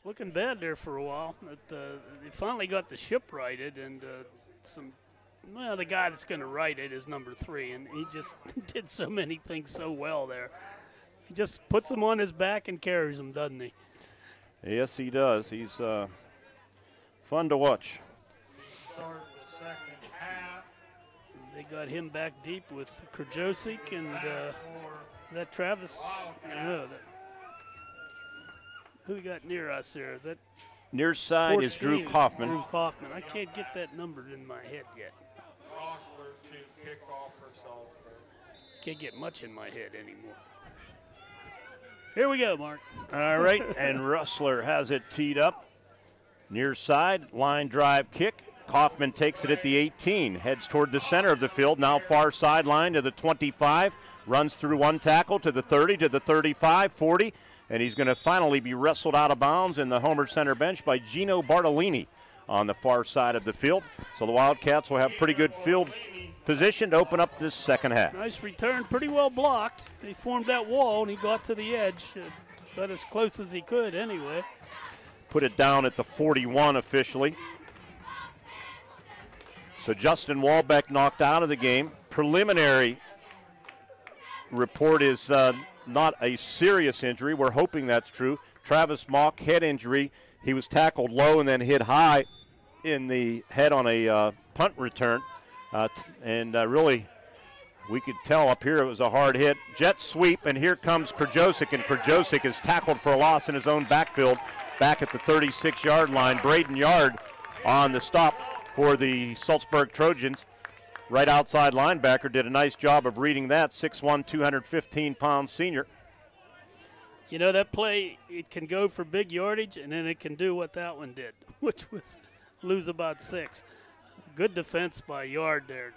Looking bad there for a while. But, uh, they finally got the ship righted, and uh, some. Well, the guy that's going to write it is number three, and he just did so many things so well there. He just puts them on his back and carries them, doesn't he? Yes, he does. He's uh, fun to watch. Start the second half. They got him back deep with Krajosik and uh, that Travis. I don't know that. Who we got near us here? Is that Near side is Drew Kaufman. Drew Kaufman. I can't get that number in my head yet. Rossler to kick off for Saltsburg. Can't get much in my head anymore. Here we go, Mark. All right, and Rossler has it teed up. Near side, line drive kick. Kaufman takes it at the 18, heads toward the center of the field, now far sideline to the 25, runs through one tackle to the 30, to the 35, 40, and he's going to finally be wrestled out of bounds in the Homer Center bench by Gino Bartolini on the far side of the field. So the Wildcats will have pretty good field position to open up this second half. Nice return, pretty well blocked. He formed that wall and he got to the edge. but as close as he could anyway. put it down at the 41 officially. So Justin Walbeck knocked out of the game. Preliminary report is uh, not a serious injury. We're hoping that's true. Travis Mock, head injury. He was tackled low and then hit high in the head on a uh, punt return. Uh, and uh, really, we could tell up here it was a hard hit. Jet sweep, and here comes Krajosik, and Krajosik is tackled for a loss in his own backfield back at the 36 yard line. Braden Yard on the stop for the Saltsburg Trojans. Right outside linebacker did a nice job of reading that. 6'1, 215 pound senior. You know that play it can go for big yardage and then it can do what that one did, which was lose about six. Good defense by Yard there.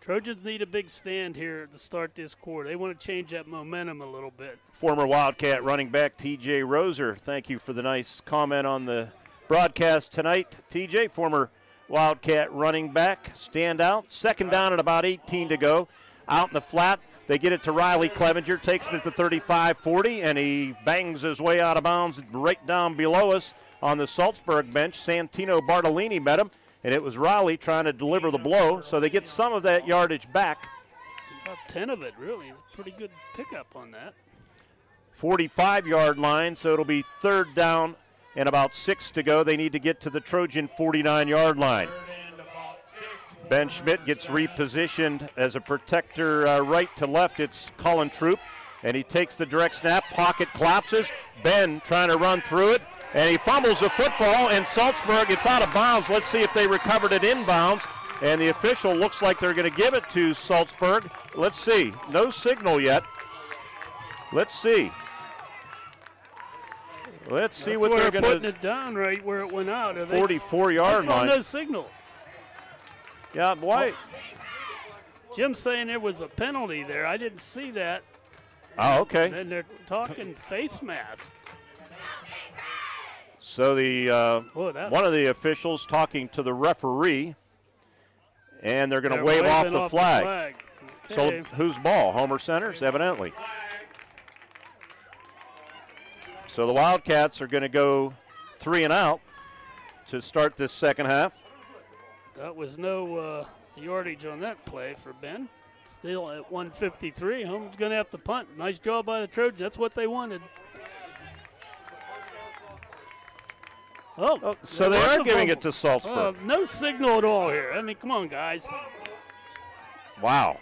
Trojans need a big stand here to start this quarter. They want to change that momentum a little bit. Former Wildcat running back TJ Roser. Thank you for the nice comment on the broadcast tonight. TJ, former Wildcat running back, stand out. Second down at about 18 to go. Out in the flat, they get it to Riley Clevenger, takes it at the 35 40, and he bangs his way out of bounds right down below us on the Saltsburg bench. Santino Bartolini met him, and it was Riley trying to deliver the blow, so they get some of that yardage back. About 10 of it, really. Pretty good pickup on that. 45 yard line, so it'll be third down and about six to go. They need to get to the Trojan 49 yard line. Ben Schmidt gets repositioned as a protector uh, right to left. It's Colin Troop, and he takes the direct snap. Pocket collapses. Ben trying to run through it, and he fumbles the football. And Saltsburg, it's out of bounds. Let's see if they recovered it inbounds. And the official looks like they're going to give it to Saltsburg. Let's see. No signal yet. Let's see. Let's see That's what they're they're putting it down right where it went out. Are they- 44 yard I saw line. no signal. Yeah, boy. Jim's saying there was a penalty there. I didn't see that. Oh, okay. Then they're talking face mask. So the uh, Boy, one of the officials talking to the referee, and they're going to wave off the off the flag. flag. So whose ball? Homer Center's, evidently. So the Wildcats are going to go three and out to start this second half. That was no uh, yardage on that play for Ben. Still at 153. Homer's going to have to punt. Nice job by the Trojans. That's what they wanted. Oh, so they are giving it to Saltsburg. Uh, no signal at all here. I mean, come on, guys. Wow.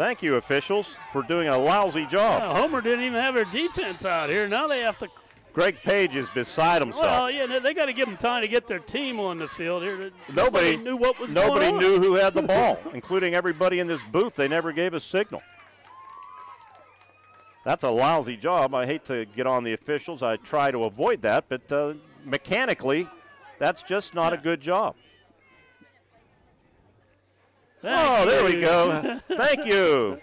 Thank you, officials, for doing a lousy job. Yeah, Homer didn't even have their defense out here. Now they have to. Greg Page is beside himself. Well, yeah, they- got to give them time to get their team on the field here. Nobody knew what was Nobody going on. knew who had the ball, including everybody in this booth. They never gave a signal. That's a lousy job. I hate to get on the officials. I try to avoid that, but uh, mechanically, that's just not a good job. Oh, there we go. Thank you.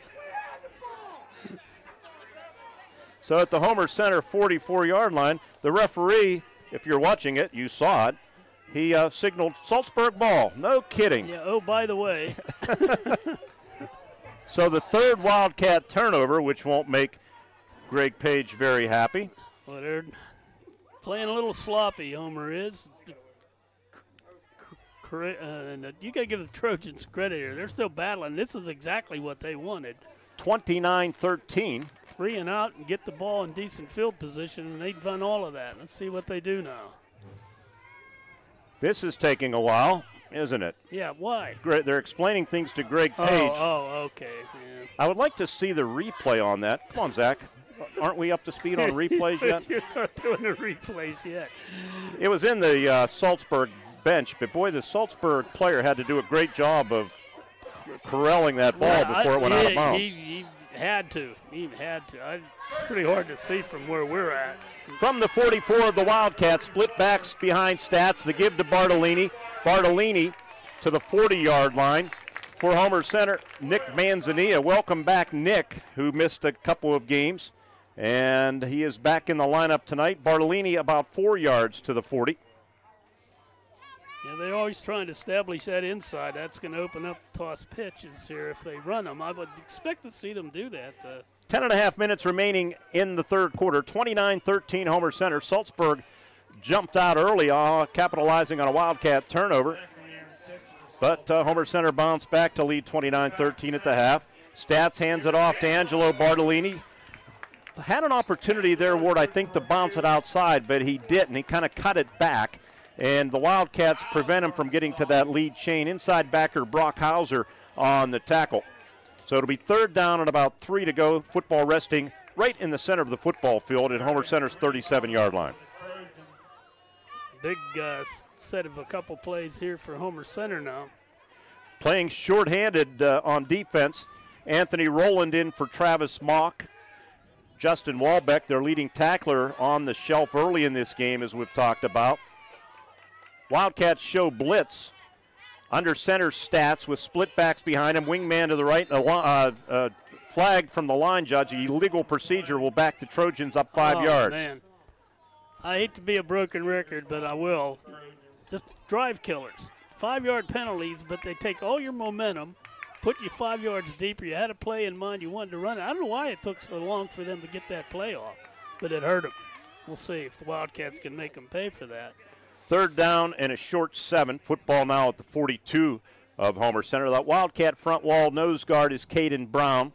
So at the Homer Center 44 yard line, the referee, if you're watching it, you saw it, he uh, signaled Saltsburg ball. No kidding. Yeah. Oh, by the way, So the third Wildcat turnover, which won't make Greg Page very happy. Well, they're playing a little sloppy. Homer is. And uh, you got to give the Trojans credit here. They're still battling. This is exactly what they wanted. 29 13. Three and out and get the ball in decent field position, and they've done all of that. Let's see what they do now. This is taking a while, isn't it? Yeah, why? Gre- They're explaining things to Greg Oh, Page. oh, okay. Yeah. I would like to see the replay on that. Come on, Zach. Aren't we up to speed on replays yet? You're not doing the replays yet. It was in the uh, Saltsburg bench, but boy, the Saltsburg player had to do a great job of corralling that ball Yeah, before I- it went he, out of bounds. He, he had to. He had to. I, it's pretty hard to see from where we're at. From the 44 of the Wildcats, split backs behind stats. The give to Bartolini. Bartolini to the 40 yard line. For Homer Center, Nick Manzanilla. Welcome back, Nick, who missed a couple of games. And he is back in the lineup tonight. Bartolini about four yards to the 40. Yeah, they're always trying to establish that inside. That's going to open up toss pitches here if they run them. I would expect to see them do that. Uh, Ten and a half minutes remaining in the third quarter. 29 13 Homer Center. Saltsburg jumped out early, uh, capitalizing on a Wildcat turnover. But uh, Homer Center bounced back to lead 29 13 at the half. Stats hands it off to Angelo Bartolini. Had an opportunity there, Ward, I think, to bounce it outside, but he didn't. He kind of cut it back, and the Wildcats prevent him from getting to that lead chain. Inside backer Brock Hauser on the tackle. So it'll be third down and about three to go. Football resting right in the center of the football field at Homer Center's 37 yard line. big uh, set of a couple plays here for Homer Center now. Playing shorthanded uh, on defense, Anthony Rowland in for Travis Mock. Justin Walbeck, their leading tackler, on the shelf early in this game, as we've talked about. Wildcats show blitz under center stats with split backs behind him, wingman to the right, uh, uh, flag from the line judge. Illegal procedure will back the Trojans up five Oh, yards. Man. I hate to be a broken record, but I will. Just drive killers. Five yard penalties, but they take all your momentum, put you five yards deeper. You had a play in mind, you wanted to run it. I don't know why it took so long for them to get that play off, but it hurt them. We'll see if the Wildcats can make them pay for that. Third down and a short seven. Football now at the 42 of Homer Center. That Wildcat front wall nose guard is Caden Brown.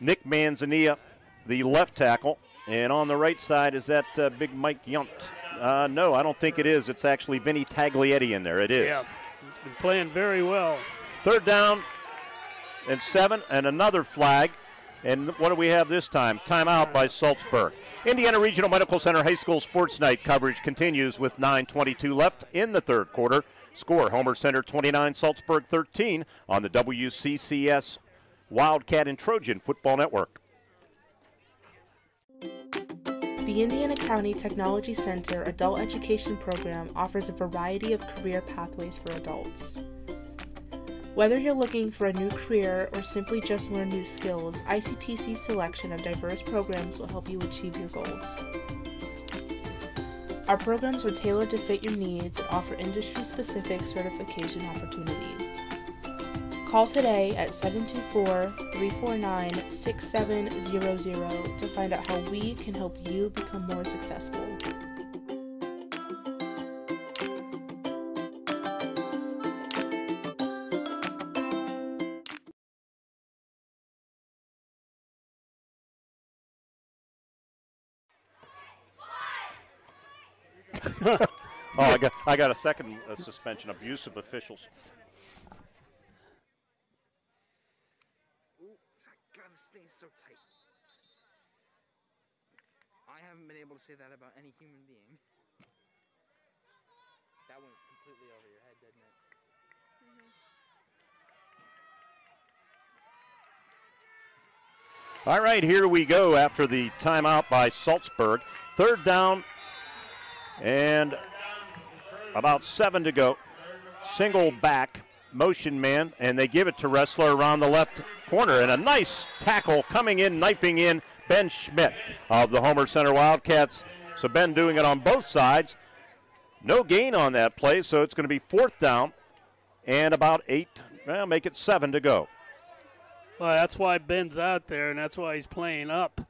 Nick Manzanilla, the left tackle. And on the right side is that uh, big Mike Yunt. Uh, no, I don't think it is. It's actually Vinny Taglietti in there. It is. Yeah, he's been playing very well. Third down and seven, and another flag. And what do we have this time? Timeout by Saltsburg. Indiana Regional Medical Center High School Sports Night coverage continues with 9.22 left in the third quarter. Score Homer Center 29, Saltsburg 13 on the WCCS Wildcat and Trojan Football Network. The Indiana County Technology Center Adult Education Program offers a variety of career pathways for adults. Whether you're looking for a new career or simply just learn new skills, ICTC's selection of diverse programs will help you achieve your goals. Our programs are tailored to fit your needs and offer industry specific certification opportunities. Call today at 724 349 6700 to find out how we can help you become more successful. I got a second uh, suspension. Abusive officials. God, this thing is so tight. I haven't been able to say that about any human being. That went completely over your head, didn't it? All right, here we go after the timeout by Saltsburg. Third down and about seven to go. Single back, motion man, and they give it to Rossler around the left corner. And a nice tackle coming in, knifing in Ben Schmidt of the Homer Center Wildcats. So Ben doing it on both sides. No gain on that play, so it's going to be fourth down and about eight, well, make it seven to go. Well, that's why Ben's out there, and that's why he's playing up.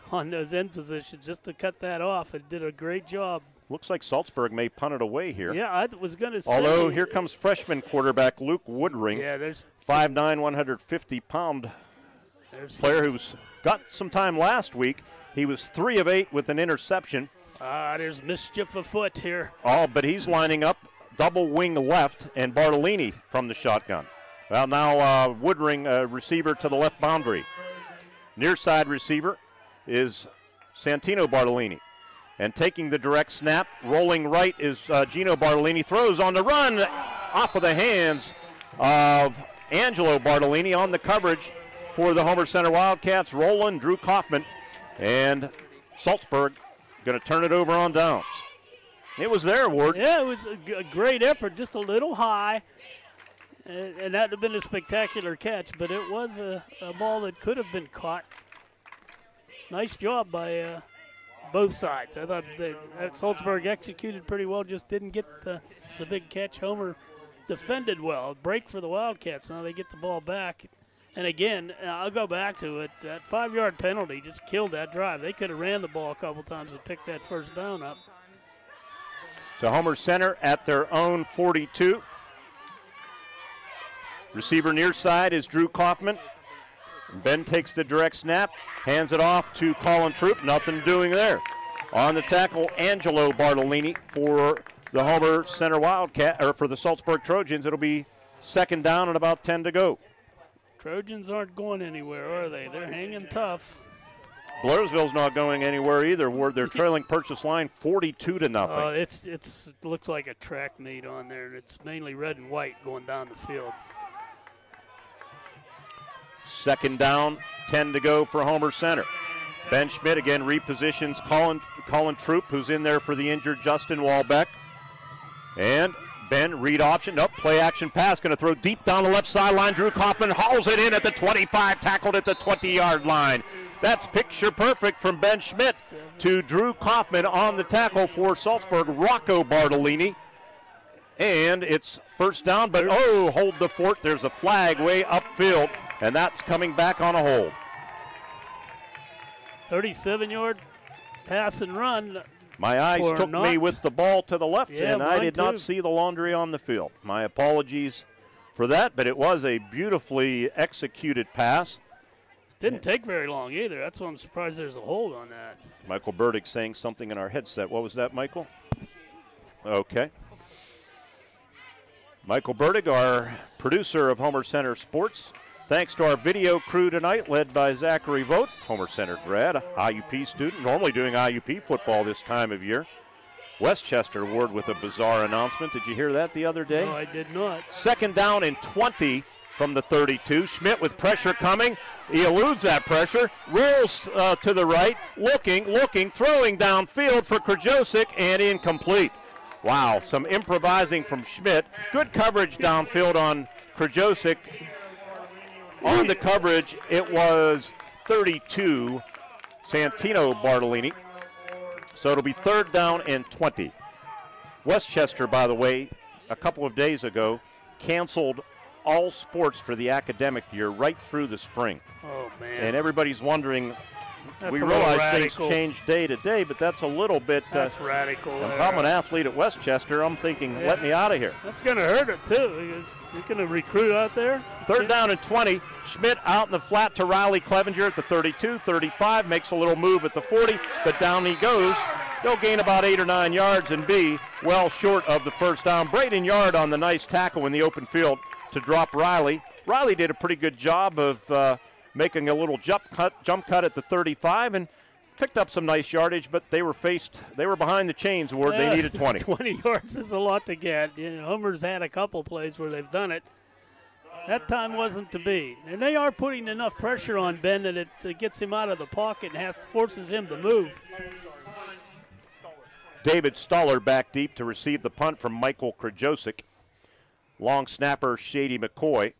on those end positions just to cut that off and did a great job. Looks like Saltsburg may punt it away here. Yeah, I was going to say. Although here comes freshman quarterback Luke Woodring. Yeah, there's 5'9", 150 pound player who's got some time last week. He was three of eight with an interception. Ah, there's mischief afoot here. Oh, but he's lining up double wing left and Bartolini from the shotgun. Well, now uh, Woodring, uh, receiver to the left boundary. Near side receiver is Santino Bartolini. And taking the direct snap, rolling right is uh, Gino Bartolini. Throws on the run off of the hands of Angelo Bartolini on the coverage for the Homer Center Wildcats. Roland, Drew Kaufman, and Saltsburg going to turn it over on downs. It was there, Ward. Yeah, it was a, g- a great effort, just a little high. And, and that would have been a spectacular catch, but it was a, a ball that could have been caught. Nice job by uh, both sides. I thought that Saltsburg executed pretty well, just didn't get the, the big catch. Homer defended well. Break for the Wildcats. Now they get the ball back. And again, uh, I'll go back to it. That five yard penalty just killed that drive. They could have ran the ball a couple times and picked that first down up. So Homer Center at their own 42. Receiver near side is Drew Kaufman. Ben takes the direct snap, hands it off to Colin Troop. Nothing doing there. On the tackle, Angelo Bartolini for the Homer Center Wildcat, or for the Saltsburg Trojans. It'll be second down and about 10 to go. Trojans aren't going anywhere, are they? They're hanging tough. Blairsville's not going anywhere either. Ward they're trailing purchase line 42 to nothing. Uh, it's it's it looks like a track meet on there. and It's mainly red and white going down the field. Second down, 10 to go for Homer Center. Ben Schmidt again repositions Colin, Colin Troop, who's in there for the injured Justin Walbeck. And Ben, read option. Nope, play action pass. Going to throw deep down the left sideline. Drew Kaufman hauls it in at the 25, tackled at the 20 yard line. That's picture perfect from Ben Schmidt to Drew Kaufman on the tackle for Saltsburg, Rocco Bartolini. And it's first down, but oh, hold the fort. There's a flag way upfield, and that's coming back on a hold. 37 yard pass and run. My eyes took me with the ball to the left, Yeah, and I did too. not see the laundry on the field. My apologies for that, but it was a beautifully executed pass. Didn't take very long either. That's why I'm surprised there's a hold on that. Michael Burdick saying something in our headset. What was that, Michael? Okay. Michael Burdick, our producer of Homer Center Sports. Thanks to our video crew tonight, led by Zachary Vogt, Homer Center grad, IUP student, normally doing IUP football this time of year. Westchester Ward with a bizarre announcement. Did you hear that the other day? No, I did not. Second down and 20 from the 32. Schmidt with pressure coming. He eludes that pressure, rolls uh, to the right, looking, looking, throwing downfield for Krajosik, and incomplete. Wow, some improvising from Schmidt. Good coverage downfield on Krajosik. On the coverage, it was 32, Santino Bartolini. So it'll be third down and 20. Westchester, by the way, a couple of days ago, canceled all sports for the academic year right through the spring. Oh man. And everybody's wondering. That's we realize things change day to day, but that's a little bit. uh, That's radical. If. I'm an athlete at Westchester, I'm thinking, Yeah. let me out of here. That's going to hurt it too. Going to recruit out there. Third down and 20. Schmidt out in the flat to Riley Clevenger at the 32, 35, makes a little move at the 40, but down he goes. They'll gain about eight or nine yards and be well short of the first down. Braden Yard on the nice tackle in the open field to drop Riley. Riley did a pretty good job of uh, making a little jump cut, jump cut at the 35 and picked up some nice yardage, but they were faced, they were behind the chains, Ward. They needed 20. 20 yards is a lot to get. You know, Homer's had a couple plays where they've done it. That time wasn't to be. And they are putting enough pressure on Ben that it uh, gets him out of the pocket and has forces him to move. David Stoller back deep to receive the punt from Michael Krajosik. Long snapper Shady McCoy.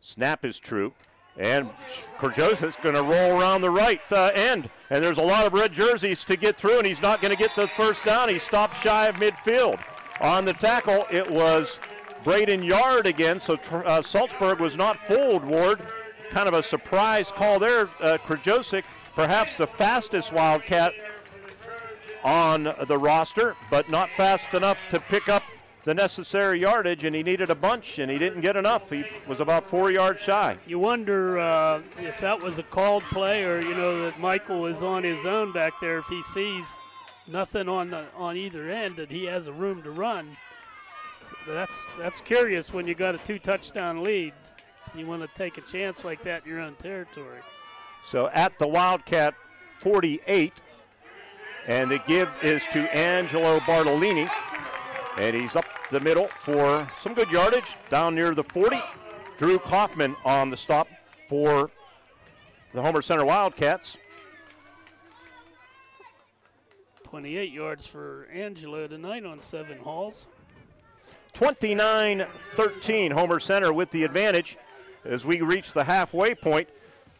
Snap is true. And Krajosik's going to roll around the right uh, end. And there's a lot of red jerseys to get through, and he's not going to get the first down. He stopped shy of midfield. On the tackle, it was Braden Yard again, so uh, Saltsburg was not fooled, Ward. Kind of a surprise call there. Uh, perhaps the fastest Wildcat on the roster, but not fast enough to pick up the necessary yardage, and he needed a bunch, and he didn't get enough. He was about four yards shy. You wonder uh, if that was a called play or, you know, that Michael is on his own back there. If he sees nothing on the on either end, that he has a room to run. So that's that's curious when you got a two touchdown lead. You want to take a chance like that in your own territory. So at the Wildcat 48, and the give is to Angelo Bartolini. And he's up the middle for some good yardage down near the 40. Drew Kaufman on the stop for the Homer Center Wildcats. 28 yards for Angelo tonight on seven hauls. 29 13, Homer Center with the advantage as we reach the halfway point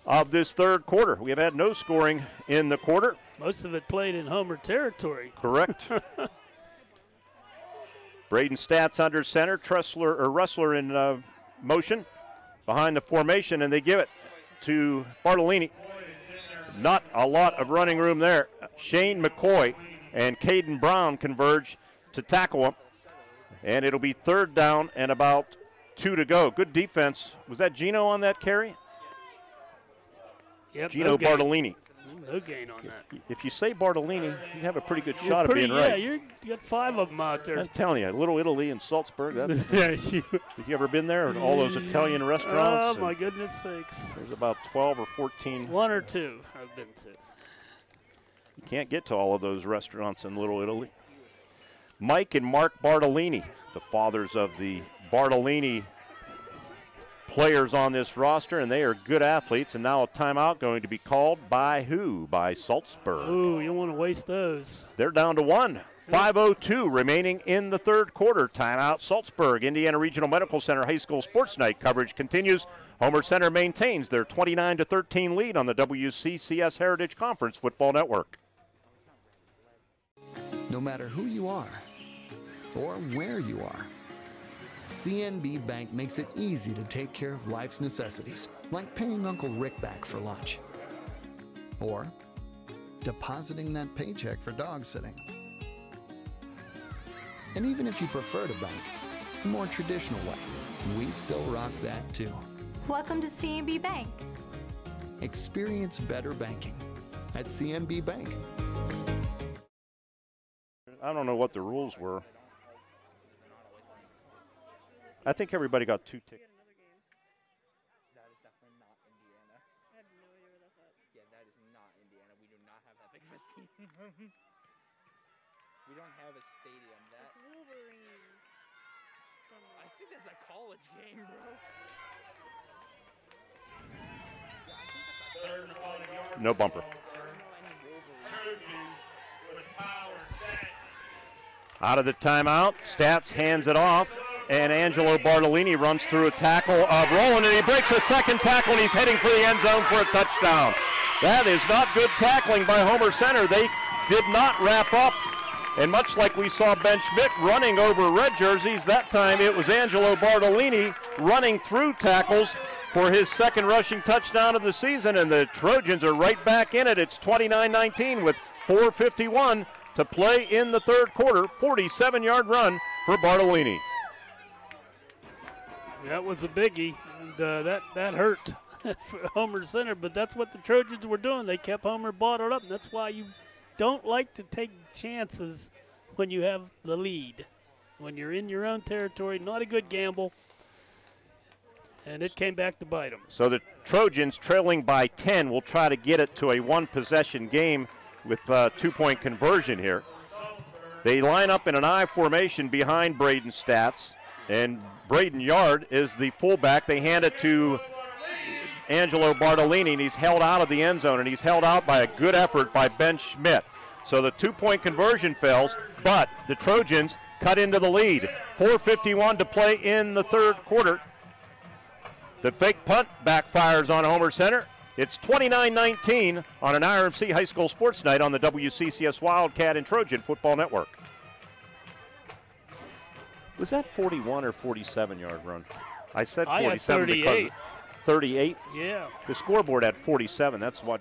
of this third quarter. We have had no scoring in the quarter. Most of it played in Homer territory. Correct. Braden Stats under center, Tressler or Rustler in uh, motion behind the formation, and they give it to Bartolini. Not a lot of running room there. Shane McCoy and Caden Brown converge to tackle him, and it'll be third down and about two to go. Good defense. Was that Gino on that carry? Yep, Gino no gain. Bartolini. No gain on that. If you say Bartolini, you have a pretty good You're shot pretty- of being right. Yeah, you're, got five of them out there. I'm telling you, Little Italy and Saltsburg. That's, Yeah, you- have you ever been there? All those Italian oh, restaurants. Oh, my goodness sakes. There's about 12 or 14. One or two I've been to. You can't get to all of those restaurants in Little Italy. Mike and Mark Bartolini, the fathers of the Bartolini players on this roster, and they are good athletes. And now a timeout going to be called by who? By Saltsburg. Ooh, you don't want to waste those. They're down to one. 5.02 remaining in the third quarter. Timeout Saltsburg. Indiana Regional Medical Center High School Sports Night coverage continues. Homer Center maintains their 29 to 13 lead on the WCCS Heritage Conference Football Network. No matter who you are or where you are, CNB Bank makes it easy to take care of life's necessities, like paying Uncle Rick back for lunch, or depositing that paycheck for dog sitting. And even if you prefer to bank the more traditional way, we still rock that too. Welcome to CNB Bank. Experience better banking at CNB Bank. I don't know what the rules were. I think everybody got two tickets. That is definitely not Indiana. I have no idea where that's at. Yeah, that is not Indiana. We do not have that big of a stadium. we don't have a stadium. That It's Wolverines. I think that's a college game, bro. No bumper. Out of the timeout, Stats hands it off, and Angelo Bartolini runs through a tackle of Roland, and he breaks a second tackle, and he's heading for the end zone for a touchdown. That is not good tackling by Homer Center. They did not wrap up. And much like we saw Ben Schmidt running over red jerseys, that time it was Angelo Bartolini running through tackles for his second rushing touchdown of the season, and the Trojans are right back in it. It's 29 19 with 4.51 to play in the third quarter. 47 yard run for Bartolini. That was a biggie, and uh, that that hurt for Homer Center. But that's what the Trojans were doing. They kept Homer bottled up, and that's why you don't like to take chances when you have the lead. When you're in your own territory, not a good gamble. And it came back to bite them. So the Trojans, trailing by 10, will try to get it to a one possession game with a two point conversion here. They line up in an I formation behind Braden Stats, and Braden Yard is the fullback. They hand it to Angelo Bartolini, and he's held out of the end zone, and he's held out by a good effort by Ben Schmidt. So the two point conversion fails, but the Trojans cut into the lead. 4.51 to play in the third quarter. The fake punt backfires on Homer Center. It's 29 19 on an IRMC High School Sports Night on the WCCS Wildcat and Trojan Football Network. Was that 41 or 47 yard run? I said I had 47 because 38. 38. Yeah. The scoreboard had 47. That's what.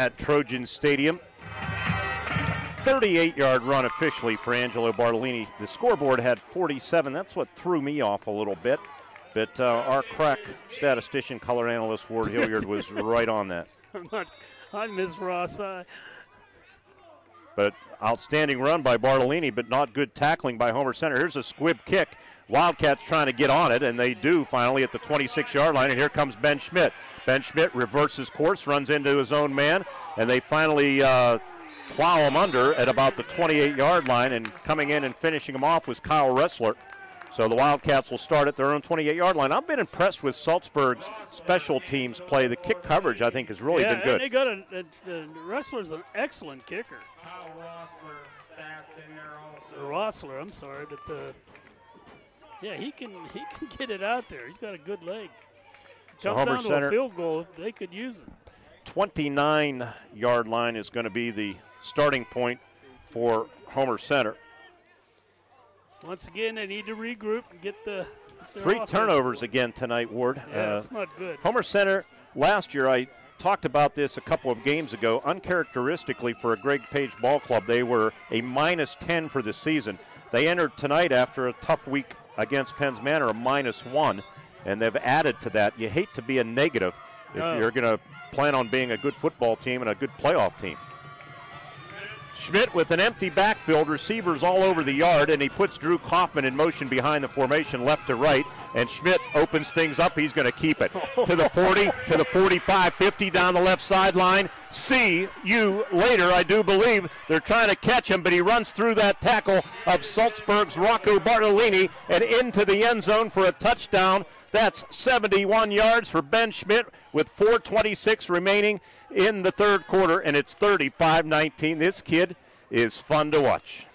At Trojan Stadium. 38 yard run officially for Angelo Bartolini. The scoreboard had 47. That's what threw me off a little bit. But uh, our crack statistician, color analyst Ward Hilliard was right on that. I'm not. I miss Ross. I, But outstanding run by Bartolini, but not good tackling by Homer Center. Here's a squib kick. Wildcats trying to get on it, and they do finally at the 26 yard line. And here comes Ben Schmidt. Ben Schmidt reverses course, runs into his own man, and they finally uh, plow him under at about the 28 yard line. And coming in and finishing him off was Kyle Wrestler. So the Wildcats will start at their own 28 yard line. I've been impressed with Saltsburg's special teams play. The kick coverage, I think, has really yeah, been good. and they got a, a, a wrestler's an excellent kicker. Rossler, I'm sorry, but the yeah, he can he can get it out there. He's got a good leg. So Comes Homer down to Center- a field goal, they could use it. 29 yard line is going to be the starting point for Homer Center. Once again, they need to regroup and get the Three turnovers again tonight, Ward. Yeah, Uh, it's not good. Homer Center last year, I talked about this a couple of games ago. Uncharacteristically for a Greg Page ball club, they were a minus 10 for the season. They entered tonight after a tough week against Penns Manor, a minus one, and they've added to that. You hate to be a negative if No. you're going to plan on being a good football team and a good playoff team. Schmidt with an empty backfield, receivers all over the yard, and he puts Drew Kaufman in motion behind the formation left to right. And Schmidt opens things up. He's going to keep it to the 40, to the 45, 50 down the left sideline. See you later, I do believe. They're trying to catch him, but he runs through that tackle of Saltsburg's Rocco Bartolini and into the end zone for a touchdown. That's 71 yards for Ben Schmidt with 426 remaining in the third quarter, and it's 35-19. This kid is fun to watch.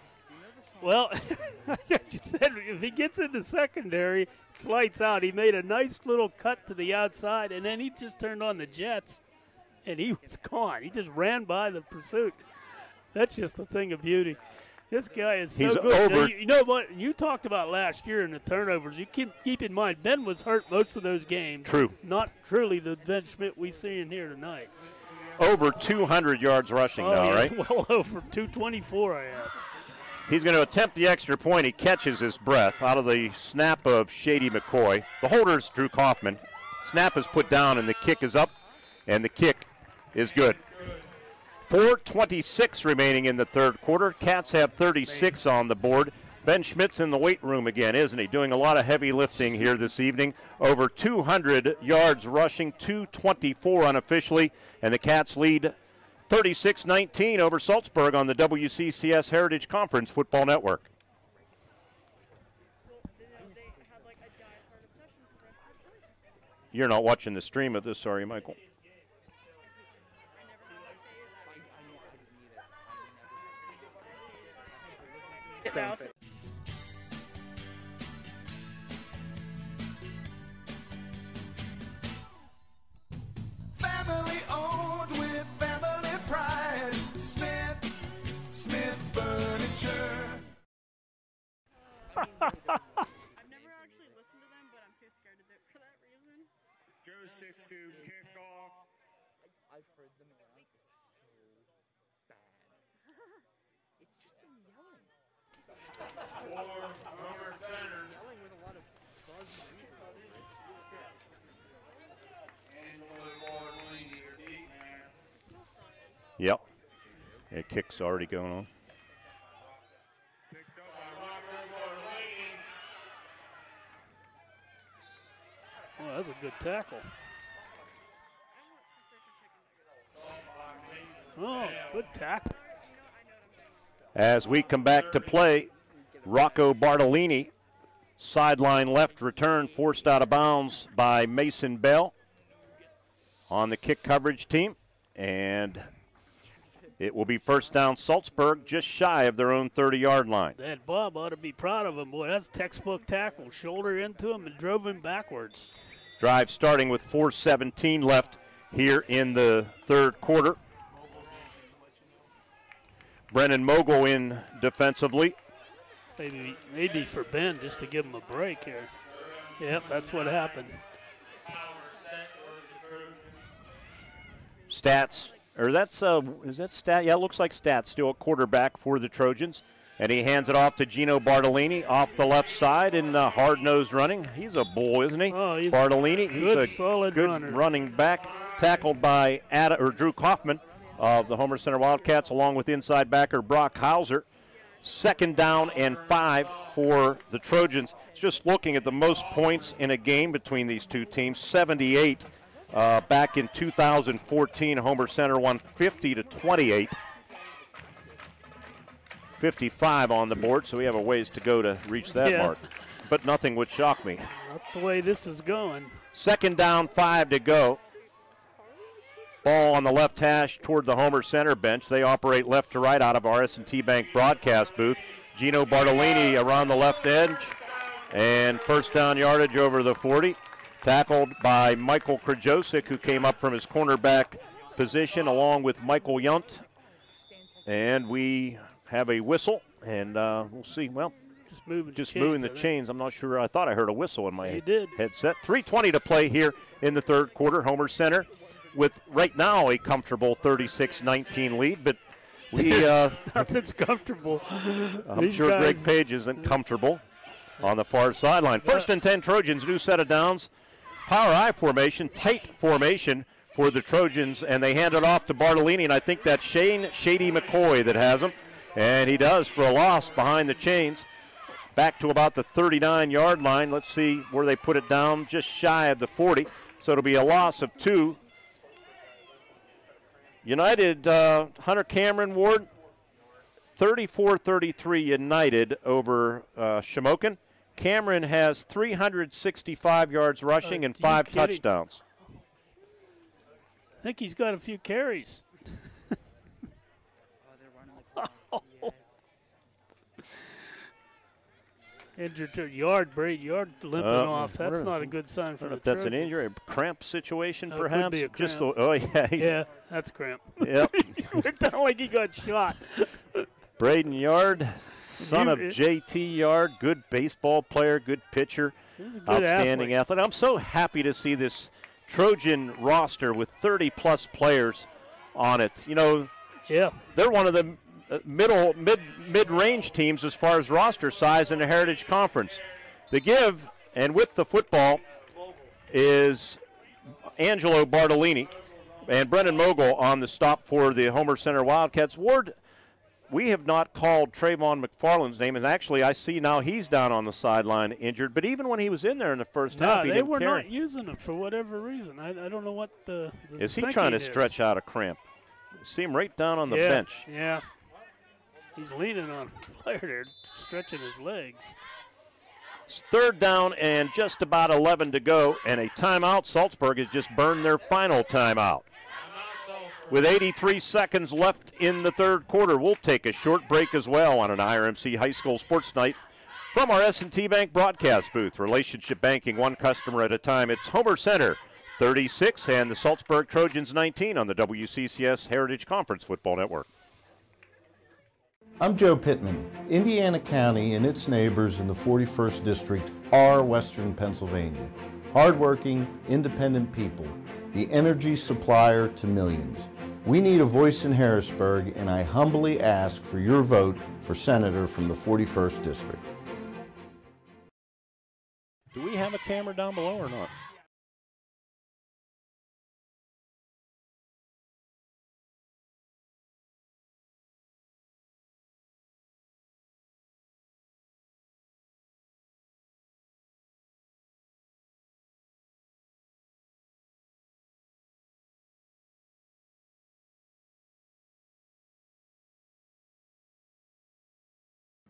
Well, I just said if he gets into secondary, it's lights out. He made a nice little cut to the outside, and then he just turned on the Jets, and he was gone. He just ran by the pursuit. That's just a thing of beauty. This guy is so He's good. Now, You, you know what? You talked about last year in the turnovers. You keep keep in mind Ben was hurt most of those games. True. Not truly the Ben Schmidt we see in here tonight. Over 200 yards rushing oh, now, right? Well over 224. I have. He's going to attempt the extra point. He catches his breath out of the snap of Shady McCoy. The holder's Drew Kaufman. Snap is put down, and the kick is up, and the kick is good. 4.26 remaining in the third quarter. Cats have 36 on the board. Ben Schmidt's in the weight room again, isn't he? Doing a lot of heavy lifting here this evening. Over 200 yards rushing, 224 unofficially, and the Cats lead 36 19 over Saltsburg on the WCCS Heritage Conference Football Network. You're not watching the stream of this, are you, Michael? Family owned with family pride. Smith, Smith Furniture. Joseph to kick off. I've heard them around. So bad. it's just them yelling. For Homer Center. Yelling with a lot of buzz. Angelo Bartolini, your deep man. Yep. Yeah, kick's already going on. Picked up by Rocco Bartolini. Oh, that's a good tackle. Oh, good tackle. As we come back to play, Rocco Bartolini, sideline left return, forced out of bounds by Mason Bell on the kick coverage team. And it will be first down Saltsburg, just shy of their own 30 yard line. That Bob ought to be proud of him. Boy, that's textbook tackle. Shoulder into him and drove him backwards. Drive starting with 4.17 left here in the third quarter. Brennan Mogul in defensively. Maybe, maybe for Ben just to give him a break here. Yep, that's what happened. Stats or that's uh, is that stat? Yeah, it looks like Stats still a quarterback for the Trojans. And he hands it off to Gino Bartolini off the left side in uh, hard nosed running. He's a bull, isn't he? Oh, he's Bartolini. He's good, a solid good runner. running back, tackled by Ad- or Drew Kaufman of the Homer Center Wildcats, along with inside backer Brock Hauser. Second down and five for the Trojans. Just looking at the most points in a game between these two teams, 78. Uh, back in 2014, Homer Center won 50 to 28. 55 on the board, so we have a ways to go to reach that Yeah. mark. But nothing would shock me. Not the way this is going. Second down, five to go. Ball on the left hash toward the Homer Center bench. They operate left to right out of our S&T Bank broadcast booth. Gino Bartolini around the left edge, and first down yardage over the 40. Tackled by Michael Krajosik, who came up from his cornerback position, along with Michael Yunt. And we have a whistle, and uh, we'll see. Well, just moving, just chains, moving the chains. I'm not sure. I thought I heard a whistle in my You did. headset. 3:20 to play here in the third quarter. Homer Center with right now a comfortable 36-19 lead, but we. Uh, Nothing's comfortable. I'm These sure Greg Page isn't comfortable on the far sideline. First and 10 Trojans, new set of downs. Power I formation, tight formation for the Trojans, and they hand it off to Bartolini, and I think that's Shane Shady McCoy that has him. And he does for a loss behind the chains. Back to about the 39 yard line. Let's see where they put it down, just shy of the 40. So it'll be a loss of two. United, uh, Hunter Cameron Ward, 34 33 United over uh, Shamokin. Cameron has 365 yards rushing and five touchdowns. I think he's got a few carries. Injured to yard, Braid Yard limping Uh, off. That's not a good sign for the that's an injury, a cramp situation, it could perhaps. be a Just cramp. the- oh yeah, yeah, that's cramp. Yep. went down like he got shot. Braden Yard, son You- of J.T. Yard, good baseball player, good pitcher, good outstanding athlete. I'm so happy to see this Trojan roster with 30 plus players on it. You know, yeah, they're one of the uh, middle mid mid range teams as far as roster size in the Heritage Conference. The give and with the football is Angelo Bartolini and Brendan Mogul on the stop for the Homer Center Wildcats. Ward, we have not called Trayvon McFarland's name, and actually I see now he's down on the sideline injured. But even when he was in there in the first No, half, he they were carry. not using him for whatever reason. I, I don't know what the. the Is he trying to is. stretch out a cramp? See him right down on the yeah, bench. Yeah. He's leaning on a player there, stretching his legs. It's third down and just about 11 to go, and a timeout. Saltsburg has just burned their final timeout. With 83 seconds left in the third quarter, we'll take a short break as well on an IRMC High School Sports Night from our S&T Bank broadcast booth. Relationship banking, one customer at a time. It's Homer Center 36 and the Saltsburg Trojans 19 on the WCCS Heritage Conference Football Network. I'm Joe Pittman. Indiana County and its neighbors in the 41st District are Western Pennsylvania. Hardworking, independent people, the energy supplier to millions. We need a voice in Harrisburg, and I humbly ask for your vote for Senator from the 41st District. Do we have a camera down below or not?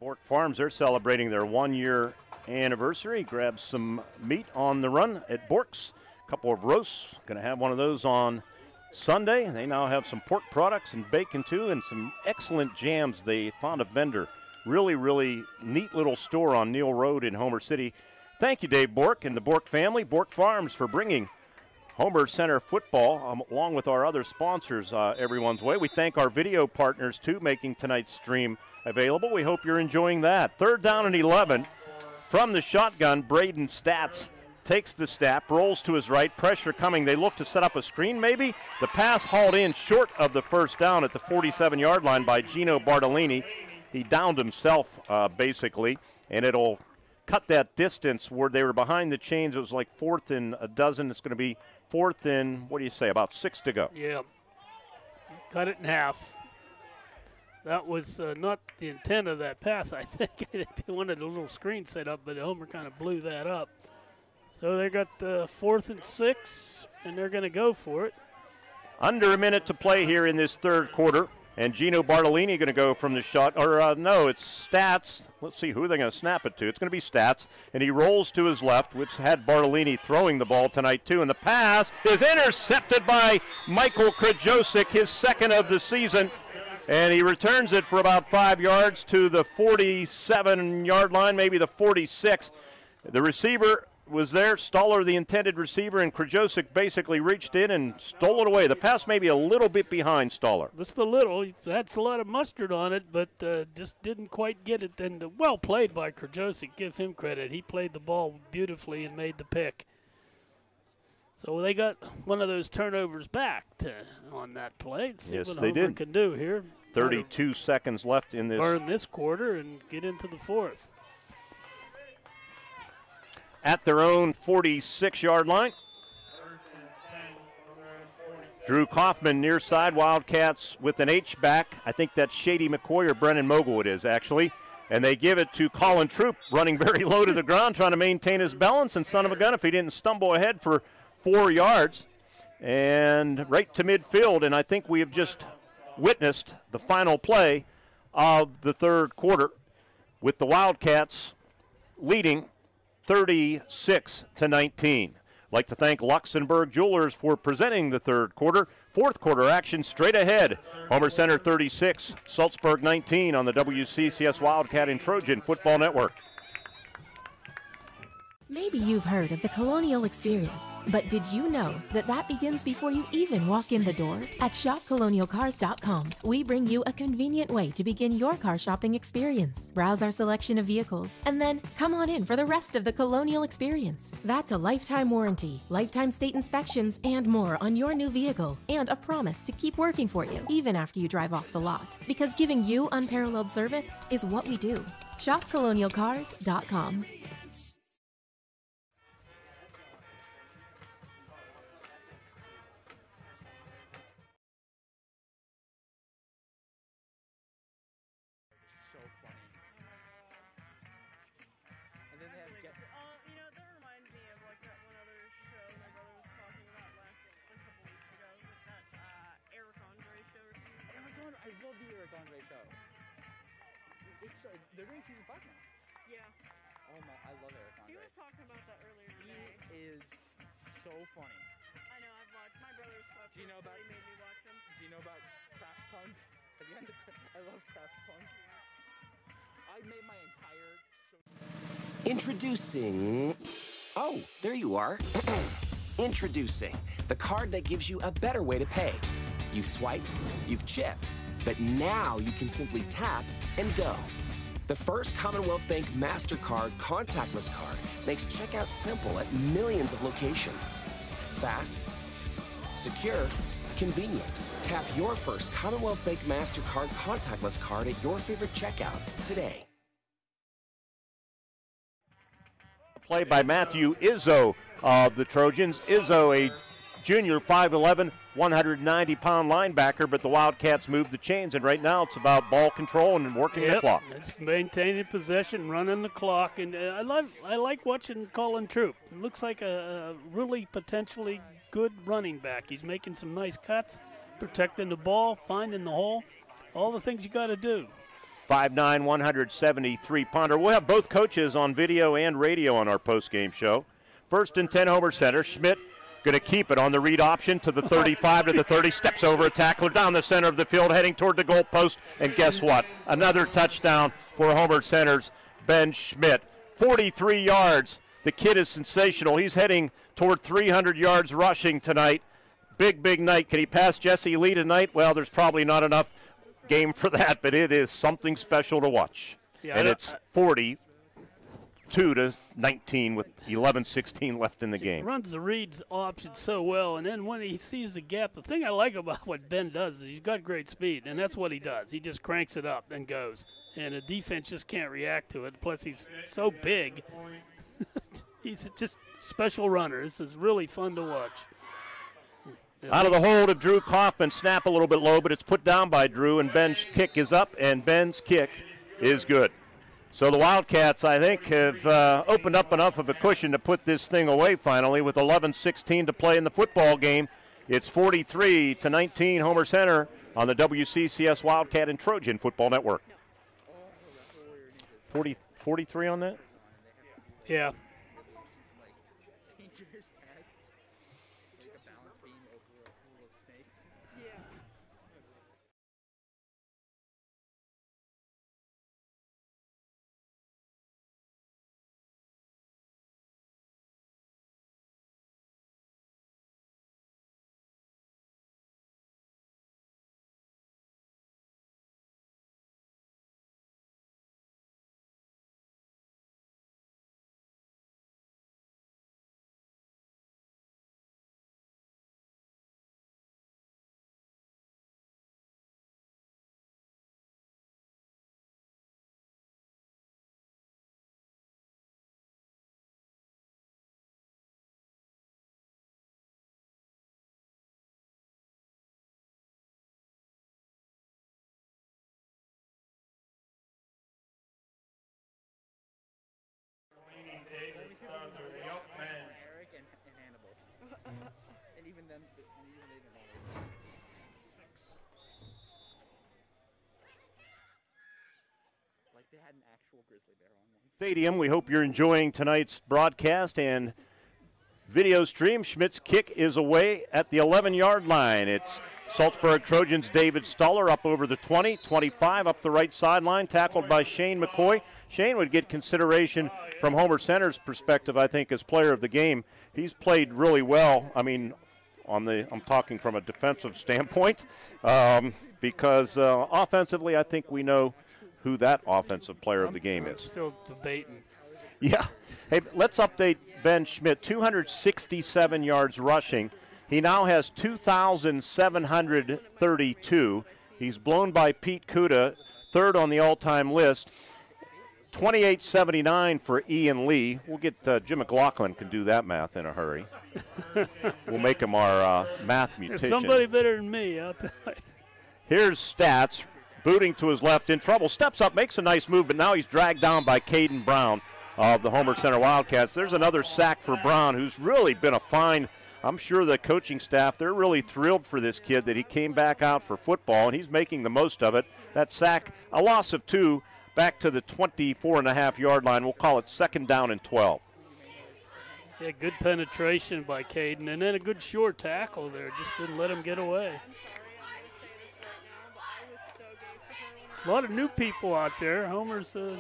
Bork Farms, they're celebrating their one year anniversary. Grab some meat on the run at Bork's. A couple of roasts. Going to have one of those on Sunday. They now have some pork products and bacon too, and some excellent jams. They found a vendor. Really, really neat little store on Neal Road in Homer City. Thank you, Dave Bork and the Bork family, Bork Farms, for bringing Homer Center football, um, along with our other sponsors, uh, everyone's way. We thank our video partners, too, making tonight's stream available. We hope you're enjoying that. Third down and 11 from the shotgun, Braden Stats takes the snap, rolls to his right, pressure coming. They look to set up a screen, maybe. The pass hauled in short of the first down at the 47 yard line by Gino Bartolini. He downed himself, uh, basically, and it'll cut that distance where they were behind the chains. It was like fourth and a dozen. It's going to be fourth and, what do you say, about six to go. Yeah. Cut it in half. That was uh, not the intent of that pass. I think they wanted a little screen set up, but Homer kind of blew that up. So they got the fourth and six, and they're going to go for it. Under a minute to play here in this third quarter. And Gino Bartolini going to go from the shot, or uh, no, it's Stats. Let's see who they're going to snap it to. It's going to be Stats, and he rolls to his left, which had Bartolini throwing the ball tonight too. And the pass is intercepted by Michael Krajosik, his second of the season, and he returns it for about five yards to the 47-yard line, maybe the 46. The receiver was there. Stoller, the intended receiver, and Krajosik basically reached in and stole it away. The pass may be a little bit behind Stoller. Just a little. That's a lot of mustard on it, but uh, just didn't quite get it. And uh, well played by Krajosik. Give him credit. He played the ball beautifully and made the pick. So they got one of those turnovers back to, on that play. Let's Yes, what they Homer did. can do here. 32 seconds left in this. Burn this quarter and get into the fourth. At their own 46 yard line. Drew Kaufman near side, Wildcats with an H back. I think that's Shady McCoy or Brennan Mogul it is actually. And they give it to Colin Troop, running very low to the ground, trying to maintain his balance. And son of a gun, if he didn't stumble ahead for four yards. And right to midfield. And I think we have just witnessed the final play of the third quarter with the Wildcats leading 36 to 19. Like to thank Luxembourg Jewelers for presenting the third quarter. Fourth quarter action straight ahead. Homer Center 36, Saltsburg 19 on the WCCS Wildcat and Trojan Football Network. Maybe you've heard of the Colonial Experience, but did you know that that begins before you even walk in the door? At shopcolonialcars.com, we bring you a convenient way to begin your car shopping experience. Browse our selection of vehicles, and then come on in for the rest of the Colonial Experience. That's a lifetime warranty, lifetime state inspections, and more on your new vehicle, and a promise to keep working for you even after you drive off the lot. Because giving you unparalleled service is what we do. ShopColonialCars.com. so funny. I know, I've watched. My brother's watched Do you know about- made me watch him. Do you know about Craft Punk? Have you I love Craft Punk. I made my entire. So- Introducing. Oh, there you are. Introducing the card that gives you a better way to pay. You've swiped, you've chipped, but now you can simply tap and go. The first Commonwealth Bank MasterCard contactless card makes checkout simple at millions of locations. Fast, secure, convenient. Tap your first Commonwealth Bank MasterCard contactless card at your favorite checkouts today. Play by Matthew Izzo of the Trojans. Izzo, a junior 5'11, 190 pound linebacker, but the Wildcats moved the chains, and right now it's about ball control and working the clock. It's maintaining possession, running the clock, and uh, I love I like watching Colin Troop. It looks like a, a really potentially good running back. He's making some nice cuts, protecting the ball, finding the hole, all the things you got to do. 5'9", 173 pounder. We'll have both coaches on video and radio on our post-game show. First and 10 Homer Center. Schmidt going to keep it on the read option to the 35 to the 30. Steps over a tackler down the center of the field, heading toward the goal post. And guess what? Another touchdown for Homer Center's Ben Schmidt. 43 yards. The kid is sensational. He's heading toward 300 yards rushing tonight. Big, big night. Can he pass Jesse Lee tonight? Well, there's probably not enough game for that, but it is something special to watch. Yeah, and it's 40 42 to 19 with 11-16 left in the game. runs the reads option so well, and then when he sees the gap, the thing I like about what Ben does is he's got great speed, and that's what he does. He just cranks it up and goes, and the defense just can't react to it. Plus, he's so big. he's just special runner. This is really fun to watch. Out of the hole of Drew Kaufman, snap a little bit low, but it's put down by Drew, and Ben's kick is up, and Ben's kick is good. So the Wildcats, I think, have uh, opened up enough of a cushion to put this thing away finally with 11-16 to play in the football game. It's 43 to 19 Homer Center on the WCCS Wildcat and Trojan Football Network. 40, 43 on that? Yeah. Eric and, and Hannibal. and even them, and even they didn't know. Six. Like they had an actual grizzly bear on one. Stadium. We hope you're enjoying tonight's broadcast and video stream. Schmidt's kick is away at the 11 yard line. It's Saltsburg Trojans' David Stoller up over the 20, 25 up the right sideline, tackled by Shane McCoy. Shane would get consideration from Homer Center's perspective, I think, as player of the game. He's played really well. I mean, on the I'm talking from a defensive standpoint, um, because uh, offensively, I think we know who that offensive player of the game is. Still debating. Yeah. Hey, let's update Ben Schmidt. 267 yards rushing. He now has 2,732. He's blown by Pete Kuda, third on the all-time list. 28.79 for Ian Lee. We'll get uh, Jim McLaughlin can do that math in a hurry. we'll make him our uh, math There's somebody better than me out there. Here's Stats, booting to his left in trouble. Steps up, makes a nice move, but now he's dragged down by Caden Brown of the Homer Center Wildcats. There's another sack for Brown, who's really been a fine. I'm sure the coaching staff, they're really thrilled for this kid that he came back out for football, and he's making the most of it. That sack, a loss of two, back to the 24 and a half yard line. We'll call it second down and 12. Yeah, good penetration by Caden, and then a good short tackle there. Just didn't let him get away. A lot of new people out there. Homer's uh,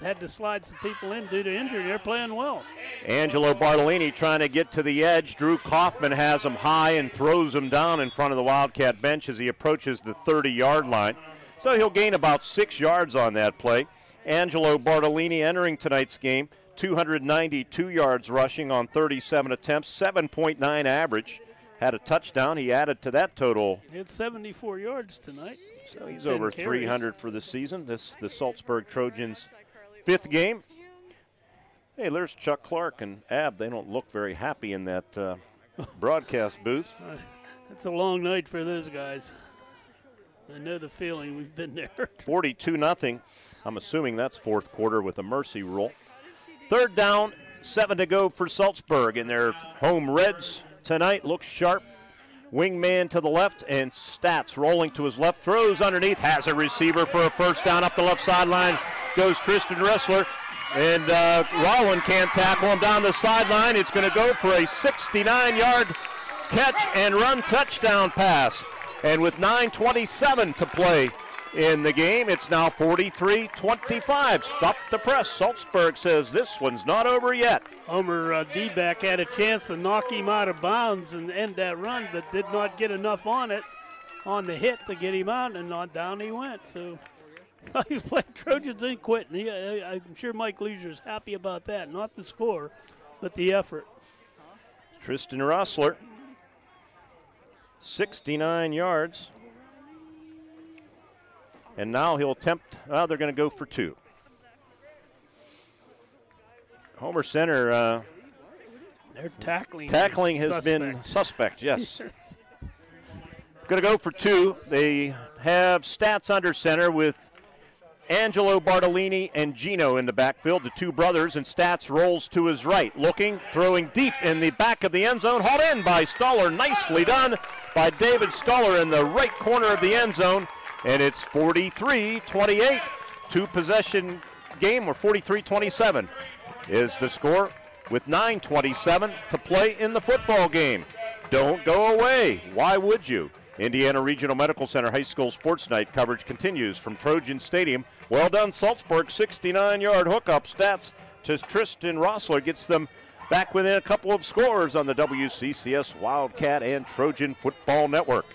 had to slide some people in due to injury. They're playing well. Angelo Bartolini trying to get to the edge. Drew Kaufman has him high and throws him down in front of the Wildcat bench as he approaches the 30 yard line. So he'll gain about six yards on that play. Angelo Bartolini entering tonight's game, 292 yards rushing on 37 attempts, 7.9 average. Had a touchdown. He added to that total. He had 74 yards tonight. So he's over carries. 300 for the season. This the Saltsburg Trojans' fifth game. Hey, there's Chuck Clark and Ab. They don't look very happy in that uh, broadcast booth. It's a long night for those guys. I know the feeling. We've been there. 42 nothing. I'm assuming that's fourth quarter with a mercy rule. Third down, seven to go for Saltsburg, and their home Reds tonight looks sharp. Wingman to the left, and Stats rolling to his left, throws underneath, has a receiver for a first down up the left sideline. Goes Tristan Rossler, and uh, Rowan can't tackle him down the sideline. It's going to go for a 69-yard catch and run touchdown pass. And with 9:27 to play in the game, it's now 43-25. Stop the press. Saltsburg says this one's not over yet. Homer uh, had a chance to knock him out of bounds and end that run, but did not get enough on it, on the hit to get him out, and on down he went. So He's playing Trojans ain't quitting. He, I, I'm sure Mike Leisure's happy about that. Not the score, but the effort. Tristan Rossler, 69 yards. And now he'll attempt, well, they're going to go for two. Homer Center uh, Their tackling. tackling has been suspect. suspect, yes. Going to go for two. They have stats under center with Angelo Bartolini and Gino in the backfield, the two brothers, and Stats rolls to his right, looking, throwing deep in the back of the end zone, hauled in by Stoller. Nicely done by David Stoller in the right corner of the end zone, and it's 43-28, two possession game, or 43-27 is the score with 9.27 to play in the football game. Don't go away. Why would you? Indiana Regional Medical Center High School Sports Night coverage continues from Trojan Stadium. Well done, Saltsburg. 69 yard hookup stats to Tristan Rossler gets them back within a couple of scores on the WCCS Wildcat and Trojan Football Network.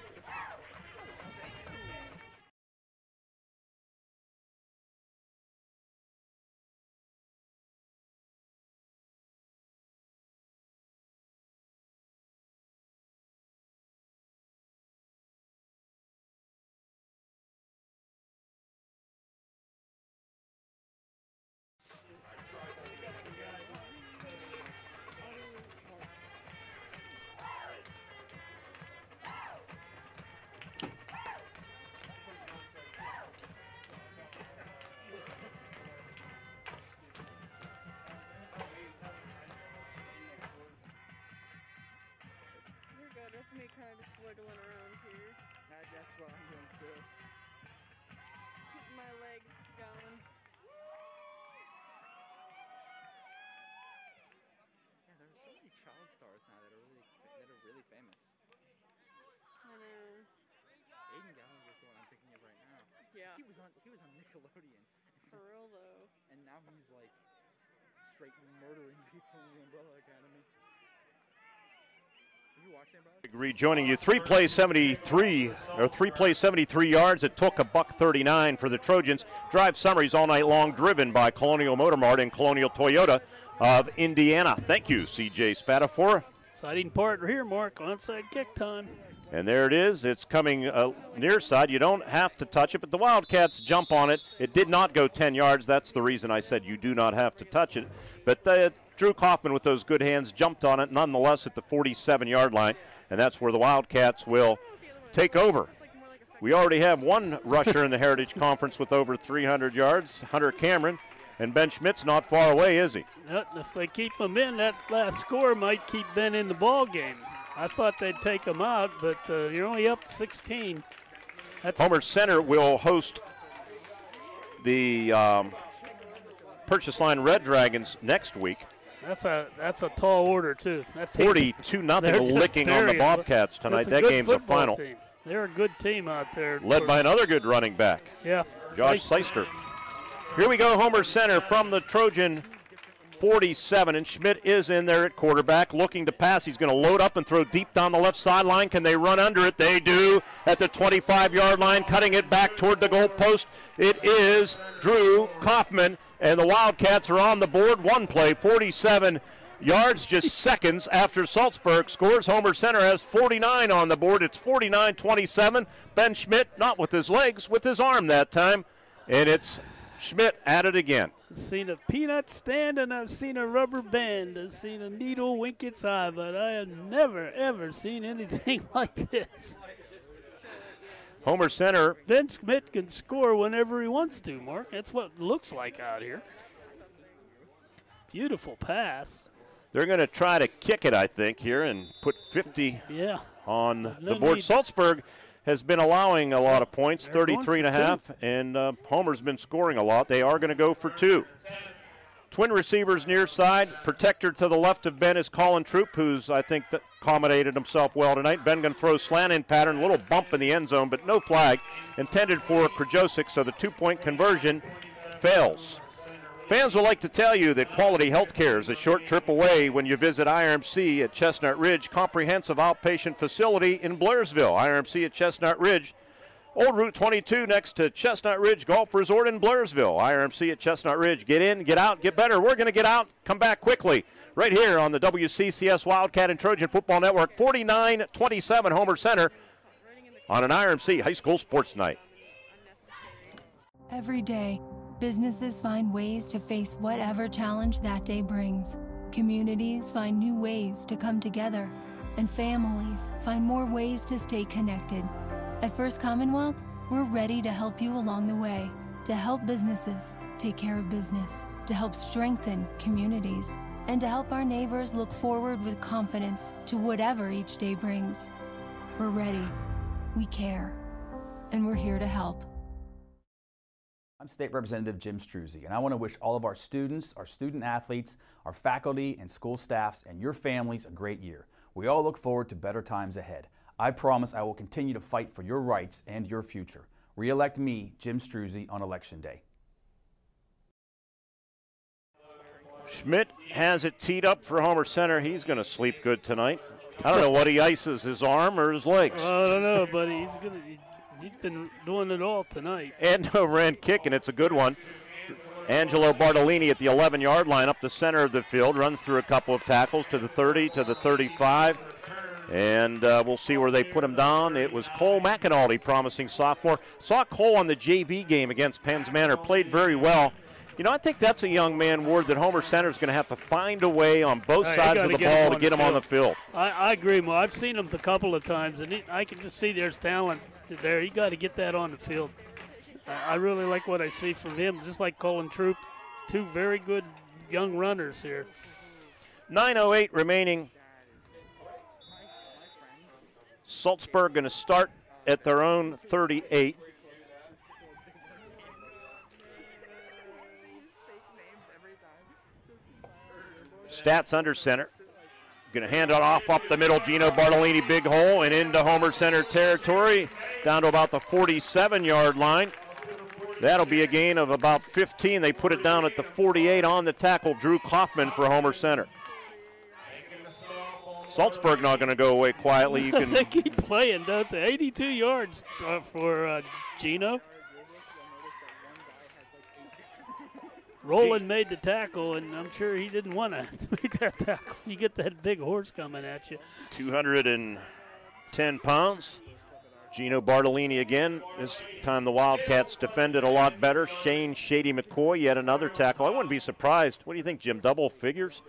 Wiggling around here. that's what I'm doing too. Keep my legs going. Yeah, there's so many child stars now that are really that are really famous. I know. Aidan Gallagher's the one I'm thinking of right now. 'Cause Yeah. He was on he was on Nickelodeon. For real though. And now he's like straight murdering people in the Umbrella Academy. Have you watched it, bro? Rejoining you, three plays 73 or three plays 73 yards. It took a buck 39 for the Trojans. Drive summaries all night long, driven by Colonial Motor Mart and Colonial Toyota of Indiana. Thank you, CJ Spatafor. Exciting part here, Mark. Onside kick time. And there it is. It's coming uh, near side. You don't have to touch it, but the Wildcats jump on it. It did not go 10 yards. That's the reason I said you do not have to touch it. But uh, Drew Kaufman, with those good hands, jumped on it nonetheless at the 47 yard line. And that's where the Wildcats will take over. We already have one rusher in the Heritage Conference with over 300 yards, Hunter Cameron. And Ben Schmidt's not far away, is he? If they keep him in, that last score might keep Ben in the ball game. I thought they'd take him out, but uh, you're only up 16. That's Homer Center will host the um, Purchase Line Red Dragons next week. That's a that's a tall order too. That team- 42 nothing licking on the. Bobcats tonight. That game's a final. team. They're a good team out there. Led by another good running back, yeah, Josh Seister. Here we go, Homer Center from the Trojan 47, and Schmidt is in there at quarterback, looking to pass. He's going to load up and throw deep down the left sideline. Can they run under it? They do at the 25-yard line, cutting it back toward the goal post. It is Drew Kaufman, and the Wildcats are on the board. One play, 47 yards, just seconds after Saltsburg scores. Homer Center has 49 on the board. It's 49-27. Ben Schmidt, not with his legs, with his arm that time, and it's Schmidt at it again. Seen a peanut stand and I've seen a rubber band. I've seen a needle wink its eye, but I have never ever seen anything like this. Homer Center Ben Schmidt can score whenever he wants to, Mark. That's what it looks like out here. Beautiful pass. They're going to try to kick it, I think, here and put 50 Yeah. on no the board. need- Saltsburg has been allowing a lot of points, They're 33 and a two. half, and uh, Homer's been scoring a lot. They are going to go for two. Twin receivers near side. Protector to the left of Ben is Colin Troop, who's, I think, th- accommodated himself well tonight. Ben going to throw slant in pattern, little bump in the end zone, but no flag. Intended for Krajosik, so the two point conversion fails. Fans would like to tell you that quality health care is a short trip away when you visit IRMC at Chestnut Ridge Comprehensive Outpatient Facility in Blairsville. IRMC at Chestnut Ridge Old Route 22 next to Chestnut Ridge Golf Resort in Blairsville. IRMC at Chestnut Ridge. Get in, get out, get better. We're going to get out, come back quickly. Right here on the WCCS Wildcat and Trojan Football Network, 49 27 Homer Center on an IRMC High School Sports Night. Every day, businesses find ways to face whatever challenge that day brings. Communities find new ways to come together, and families find more ways to stay connected. At First Commonwealth, we're ready to help you along the way, to help businesses take care of business, to help strengthen communities, and to help our neighbors look forward with confidence to whatever each day brings. We're ready, we care, and we're here to help. I'm State Representative Jim Struzzi, and I want to wish all of our students, our student athletes, our faculty and school staffs, and your families a great year. We all look forward to better times ahead. I promise I will continue to fight for your rights and your future. Re-elect me, Jim Struzzi, on Election Day. Schmidt has it teed up for Homer Center. He's going to sleep good tonight. I don't know what he ices, his arm or his legs. I don't know, but he's gonna. He, he's been doing it all tonight. Ando ran kick, and it's a good one. Angelo Bartolini at the 11 yard line up the center of the field, runs through a couple of tackles to the 30, to the 35. And uh, we'll see where they put him down. It was Cole McAnally, promising sophomore. Saw Cole on the JV game against Penns Manor, played very well. You know, I think that's a young man, Ward, that Homer Center is going to have to find a way on both Hey, you sides of the ball to get the him on the field. I, I agree, Mo. I've seen him a couple of times, and he, I can just see there's talent there. You got to get that on the field. I, I really like what I see from him, just like Colin Troop. Two very good young runners here. 9.08 remaining. Saltsburg going to start at their own 38. Stats under center. Going to hand it off up the middle. Gino Bartolini, big hole, and into Homer Center territory, down to about the 47 yard line. That'll be a gain of about 15. They put it down at the 48 on the tackle. Drew Kaufman for Homer Center. Saltsburg not going to go away quietly. You can they keep playing, don't they? 82 yards uh, for uh, Gino. Rowland made the tackle, and I'm sure he didn't want to make that tackle. You get that big horse coming at you. 210 pounds. Gino Bartolini again. This time the Wildcats defended a lot better. Shane Shady McCoy, yet another tackle. I wouldn't be surprised. What do you think, Jim? Double figures?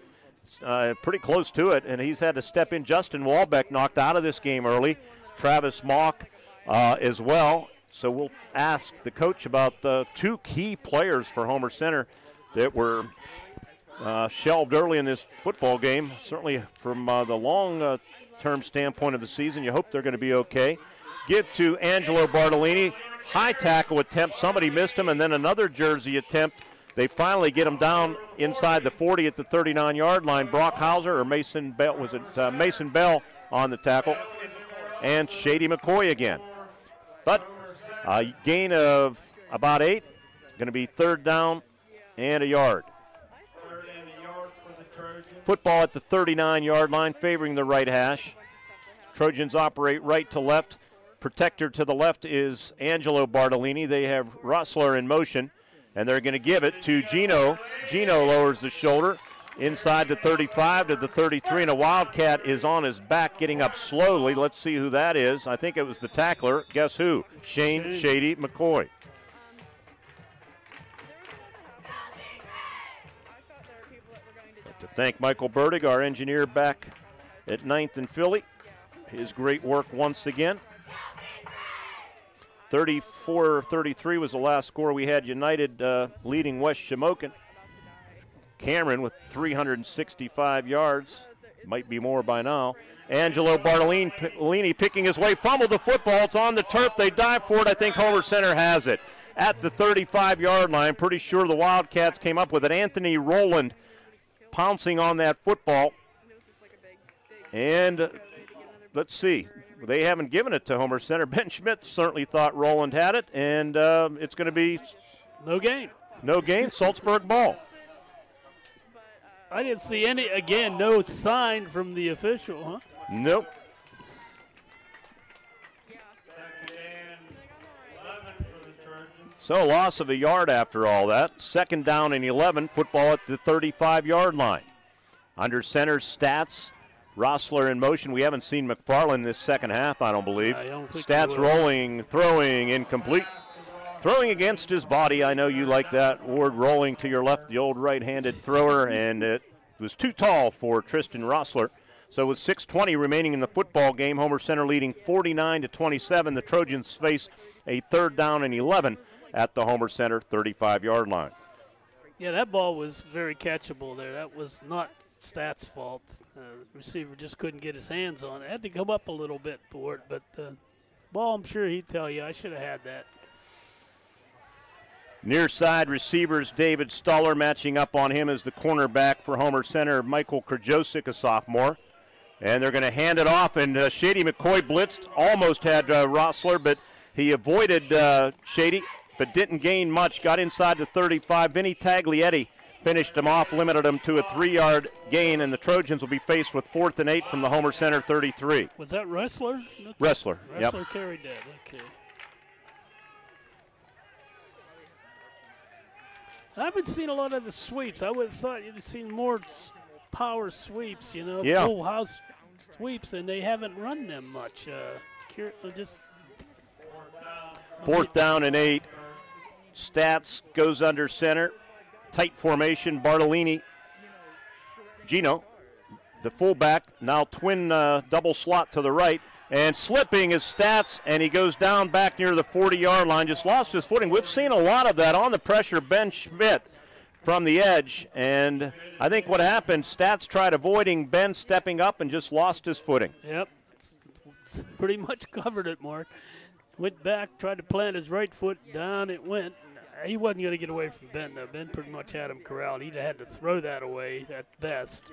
Uh, pretty close to it, and he's had to step in. Justin Walbeck knocked out of this game early. Travis Mock uh, as well. So we'll ask the coach about the two key players for Homer Center that were uh, shelved early in this football game. Certainly, from uh, the long uh, term standpoint of the season, you hope they're going to be okay. Give to Angelo Bartolini. High tackle attempt. Somebody missed him, and then another jersey attempt. They finally get him down inside the 40 at the 39 yard line. Brock Hauser or Mason Bell was it uh, Mason Bell on the tackle, and Shady McCoy again. But a gain of about eight. Going to be third down and a yard. Football at the 39 yard line, favoring the right hash. Trojans operate right to left. Protector to the left is Angelo Bartolini. They have Rossler in motion, and they're going to give it to Gino. Gino lowers the shoulder inside the 35 to the 33, and a Wildcat is on his back getting up slowly. Let's see who that is. I think it was the tackler. Guess who? Shane Shady McCoy. to thank Michael Burdig, our engineer back at ninth in Philly. His great work once again. 34 33 was the last score we had. United uh, leading West Shamokin. Cameron with 365 yards. Might be more by now. Angelo Bartolini picking his way, fumbled the football. It's on the turf. They dive for it. I think Homer Center has it at the 35 yard line. Pretty sure the Wildcats came up with it. Anthony Rowland pouncing on that football. And uh, let's see. They haven't given it to Homer Center. Ben Schmidt certainly thought Rowland had it, and uh, it's going to be no game. No game. Saltsburg ball. I didn't see any, again, no sign from the official, huh? Nope. So, loss of a yard after all that. Second down and 11, football at the 35 yard line. Under center stats, Rossler in motion. We haven't seen McFarland this second half, I don't believe. I don't stats rolling, throwing, incomplete. Throwing against his body. I know you like that. Ward rolling to your left, the old right handed thrower, and it was too tall for Tristan Rossler. So with 6:20 remaining in the football game, Homer Center leading 49 to 27. The Trojans face a third down and 11 at the Homer Center 35-yard line. Yeah, that ball was very catchable there. That was not Stats' fault. Uh, receiver just couldn't get his hands on it. Had to come up a little bit for it, but the ball, I'm sure he'd tell you, I should have had that. Near side receivers, David Stoller matching up on him as the cornerback for Homer Center, Michael Krajosik, a sophomore. And they're going to hand it off, and uh, Shady McCoy blitzed, almost had uh, Rossler, but he avoided uh, Shady, but didn't gain much. Got inside the 35. Vinny Taglietti finished him off, limited him to a three-yard gain, and the Trojans will be faced with fourth and eight from the Homer Center 33. Was that Rossler? Rossler, yep. Rossler carried that, okay. I haven't seen a lot of the sweeps. I would have thought you'd have seen more power sweeps, you know, Yeah. full house sweeps, and they haven't run them much. Uh, uh, just Fourth down and eight. Stats goes under center. Tight formation. Bartolini. Gino, the fullback, now twin uh, double slot to the right. And slipping his stats, and he goes down back near the 40 yard line. Just lost his footing. We've seen a lot of that on the pressure. Ben Schmidt from the edge. And I think what happened, stats tried avoiding Ben stepping up and just lost his footing. Yep. It's, pretty much covered it, Mark. Went back, tried to plant his right foot, down it went. He wasn't going to get away from Ben, though. Ben pretty much had him corralled. He'd had to throw that away at best.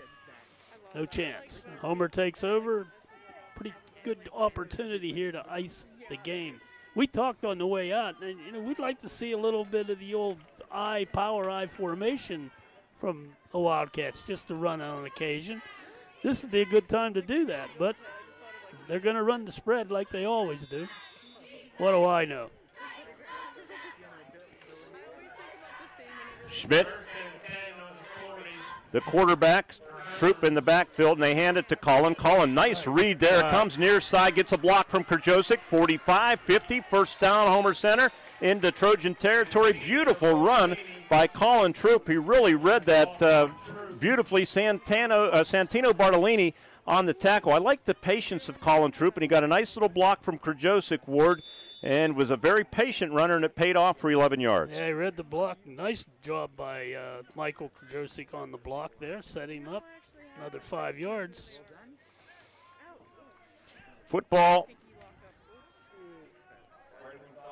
No chance. Homer takes over. Pretty good opportunity here to ice the game. We talked on the way out, and you know we'd like to see a little bit of the old I power I formation from the Wildcats just to run on occasion. This would be a good time to do that, but they're going to run the spread like they always do. What do I know? Schmidt, the quarterback, troop in the backfield, and they hand it to Colin. Colin, nice read there. Comes near side, gets a block from Krajosik. 45 50, first down, Homer Center into Trojan territory. Beautiful run by Colin Troop. He really read that uh, beautifully. Santano, uh, Santino Bartolini on the tackle. I like the patience of Colin Troop, and he got a nice little block from Krajosik Ward. And was a very patient runner, and it paid off for 11 yards. Yeah, he read the block. Nice job by uh, Michael Krajosik on the block there. Set him up. Another five yards. Football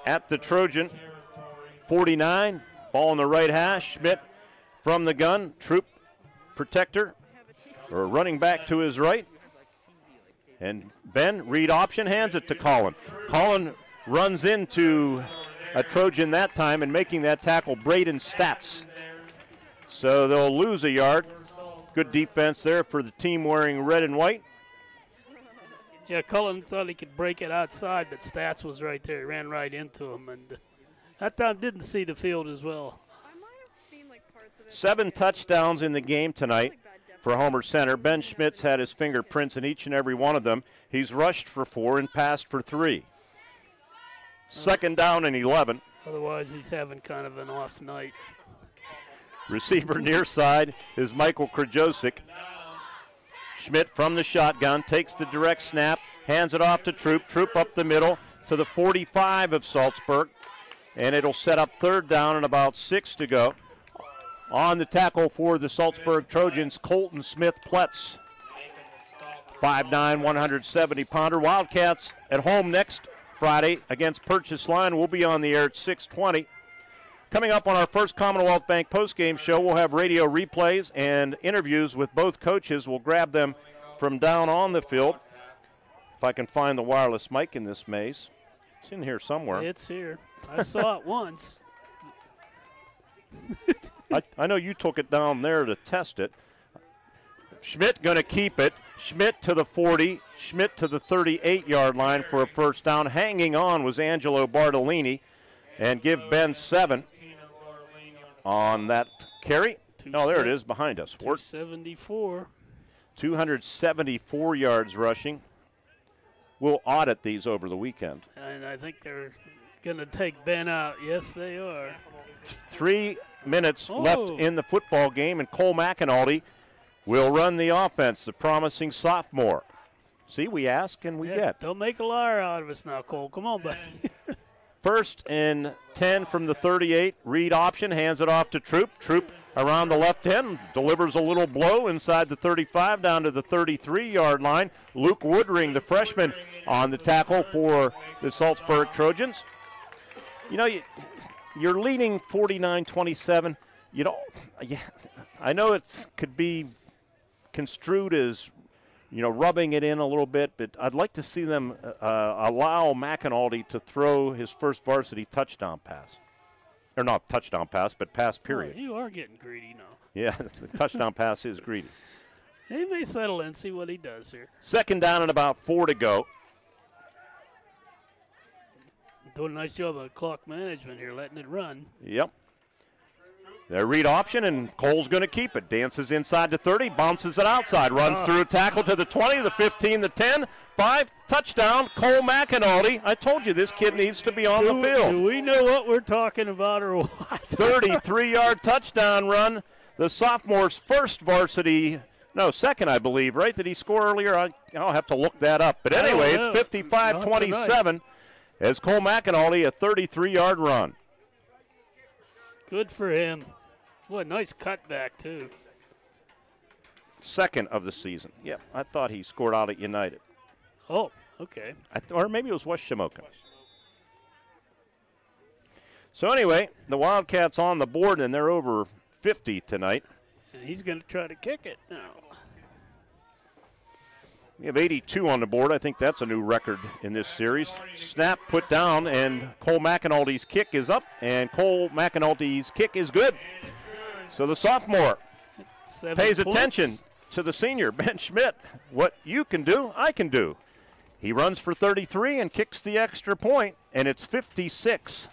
at the Trojan 49. Ball in the right hash. Schmidt from the gun. Troop protector or running back to his right. And Ben, read option, hands it to Colin. Colin runs into a Trojan that time and making that tackle, Braden Stats. So they'll lose a yard. Good defense there for the team wearing red and white. Yeah, Colin thought he could break it outside, but Stats was right there. He ran right into him, and that time didn't see the field as well. Seven touchdowns in the game tonight for Homer Center. Ben Schmidt's had his fingerprints in each and every one of them. He's rushed for four and passed for three. Second down and 11. Otherwise, he's having kind of an off night. Receiver near side is Michael Krajosik. Schmidt from the shotgun takes the direct snap, hands it off to Troop. Troop up the middle to the 45 of Saltsburg. And it'll set up third down and about six to go. On the tackle for the Saltsburg Trojans, Colton Smith Pletz. 5'9, 170 pounder. Wildcats at home next Friday against Purchase Line. We'll be on the air at 620. Coming up on our first Commonwealth Bank postgame show, we'll have radio replays and interviews with both coaches. We'll grab them from down on the field. If I can find the wireless mic in this maze. It's in here somewhere. It's here. I saw it once. I, I know you took it down there to test it. Schmidt going to keep it. Schmidt to the 40. Schmidt to the 38 yard line for a first down. Hanging on was Angelo Bartolini. and give Ben seven on that carry. Oh, there it is behind us. 274. 274 yards rushing. We'll audit these over the weekend. And I think they're going to take Ben out. Yes, they are. Three minutes Oh. left in the football game, and Cole McAnulty will run the offense, the promising sophomore. See, we ask and we Yeah, get. Don't make a liar out of us now, Cole. Come on, buddy. First and 10 from the 38. Read option, hands it off to Troop. Troop around the left end, delivers a little blow inside the 35 down to the 33 yard line. Luke Woodring, the freshman, on the tackle for the Saltsburg Trojans. You know, you, you're leading 49 27. You know, yeah, I know it could be construed as you know, rubbing it in a little bit, but I'd like to see them uh, allow McAnulty to throw his first varsity touchdown pass. Or not touchdown pass, but pass period. You are getting greedy now. Yeah, the touchdown pass is greedy. He may settle in, see what he does here. Second down and about four to go. Doing a nice job of clock management here, letting it run. Yep. Their read option, and Cole's going to keep it. Dances inside to 30, bounces it outside, runs through a tackle to the 20, the 15, the 10, 5, touchdown, Cole McAnulty. I told you this kid needs to be on do, the field. Do we know what we're talking about or what? 33 yard touchdown run. The sophomore's first varsity, no, second, I believe, right? Did he score earlier? I, I'll have to look that up. But anyway, it's 55 27 as Cole McAnulty, a 33 yard run. Good for him. What a nice cutback, too. Second of the season. Yep, I thought he scored out at United. Oh, okay. Or maybe it was West Shamokin. So anyway, the Wildcats on the board, and they're over 50 tonight. And he's going to try to kick it now. We have 82 on the board. I think that's a new record in this series. Snap put down, and Cole McAnulty's kick is up, and Cole McAnulty's kick is good. So the sophomore Seven pays points. attention to the senior, Ben Schmidt. What you can do, I can do. He runs for 33 and kicks the extra point, and it's 56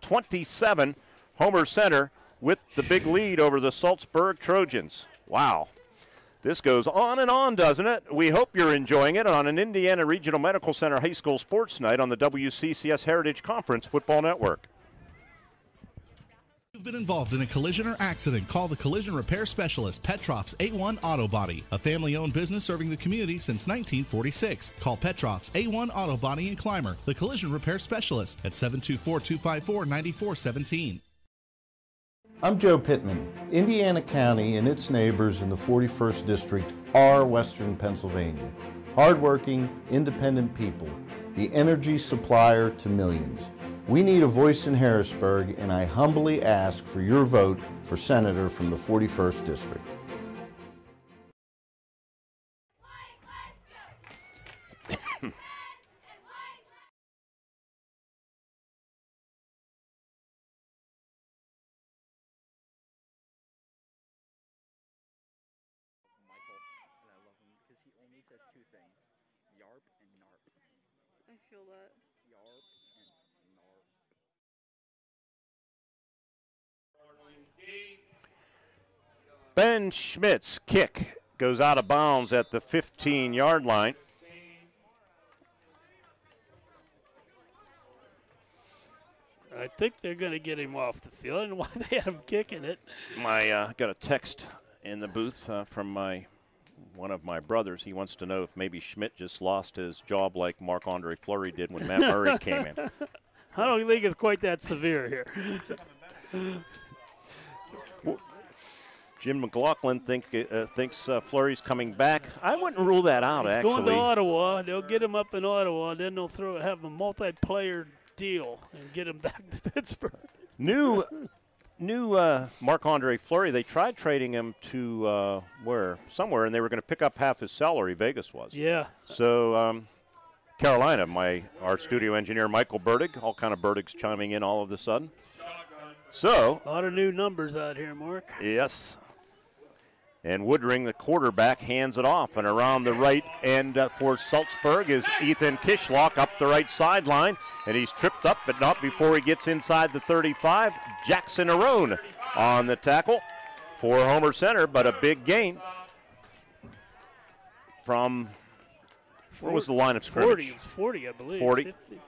27. Homer Center with the big lead over the Saltsburg Trojans. Wow. This goes on and on, doesn't it? We hope you're enjoying it on an Indiana Regional Medical Center High School Sports Night on the WCCS Heritage Conference Football Network. Been involved in a collision or accident, call the collision repair specialist Petrov's A1 Auto Body, a family owned business serving the community since 1946. Call Petrov's A1 Auto Body in Clymer, the collision repair specialist at 724 254 9417. I'm Joe Pittman. Indiana County and its neighbors in the 41st District are Western Pennsylvania. Hardworking, independent people, the energy supplier to millions. We need a voice in Harrisburg, and I humbly ask for your vote for Senator from the 41st District. Ben Schmidt's kick goes out of bounds at the 15 yard line. I think they're going to get him off the field. and why they had him kicking it. My uh, got a text in the booth uh, from my one of my brothers. He wants to know if maybe Schmidt just lost his job like Marc Andre Fleury did when Matt Murray came in. I don't think it's quite that severe here. Jim McLaughlin think, uh, thinks uh, Fleury's coming back. I wouldn't rule that out. He's actually, going to Ottawa. They'll get him up in Ottawa. Then they'll throw have a multiplayer deal and get him back to Pittsburgh. new, new uh, Marc Andre Fleury. They tried trading him to uh, where somewhere, and they were going to pick up half his salary. Vegas was. Yeah. So um, Carolina, my our studio engineer Michael Burdig, all kind of Burdigs chiming in all of a sudden. So A lot of new numbers out here, Mark. yes, And Woodring, the quarterback, hands it off. And around the right end uh, for Saltsburg is Ethan Kishlock up the right sideline. And he's tripped up, but not before he gets inside the 35. Jackson Arone on the tackle for Homer Center, but a big gain from. What was the line of 40, scrimmage? it was 40, I believe. 40. 50.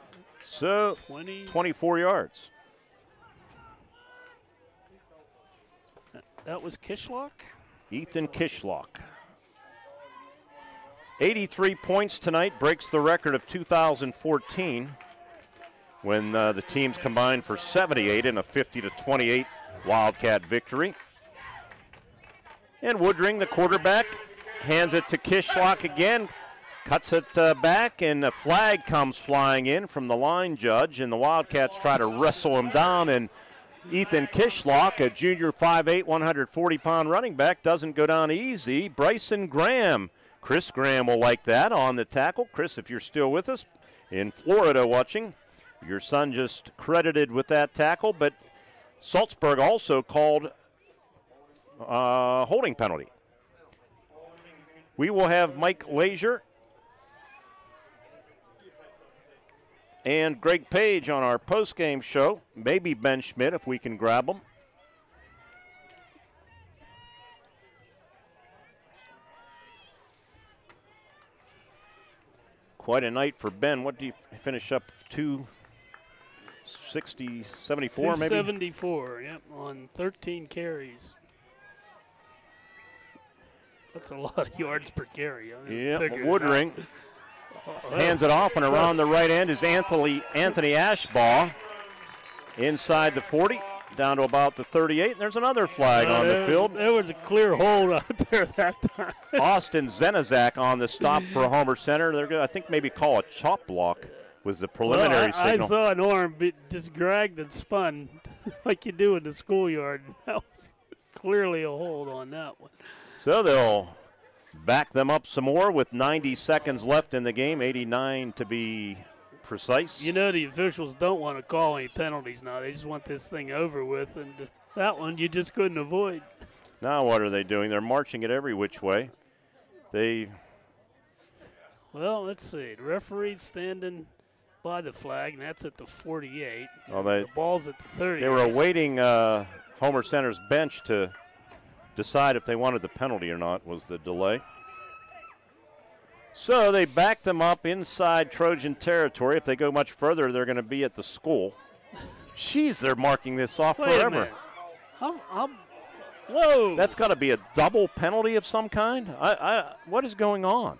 So 20. 24 yards. That was Kishlock? Ethan Kishlock. 83 points tonight breaks the record of 2014 when uh, the teams combined for 78 in a 50 to 28 Wildcat victory. And Woodring, the quarterback, hands it to Kishlock again, cuts it uh, back, and a flag comes flying in from the line judge, and the Wildcats try to wrestle him down. And Ethan Kishlock, a junior 5'8", 140 pound running back, doesn't go down easy. Bryson Graham, Chris Graham will like that on the tackle. Chris, if you're still with us in Florida watching, your son just credited with that tackle, but Saltsburg also called uh, holding penalty. We will have Mike Leisure and Greg Page on our post-game show. Maybe Ben Schmidt if we can grab him. Quite a night for Ben. What do you finish up? 260, 74 maybe? 274, yep, on 13 carries. That's a lot of yards per carry. Yeah, Woodring hands it off, and around the right end is Anthony Anthony Ashbaugh inside the 40, down to about the 38. And there's another flag Uh, on the field. Was, there was a clear hold out there that time. Austin Zenizak on the stop for Homer Center. They're going to, I think, maybe call a chop block was the preliminary well, I, signal. I saw an arm be just dragged and spun like you do in the schoolyard. That was clearly a hold on that one. So they'll back them up some more with 90 seconds left in the game, 89 to be precise. You know the officials don't want to call any penalties now. They just want this thing over with, and that one you just couldn't avoid. Now what are they doing? They're marching it every which way. They Well, let's see. The referee's standing by the flag, and that's at the 48. Well, they- the ball's at the 30. they were awaiting uh, Homer Center's bench to decide if they wanted the penalty or not. Was the delay? So they backed them up inside Trojan territory. If they go much further, they're going to be at the school. Jeez, they're marking this off Wait forever. How, how, whoa! That's got to be a double penalty of some kind. I, I, what is going on?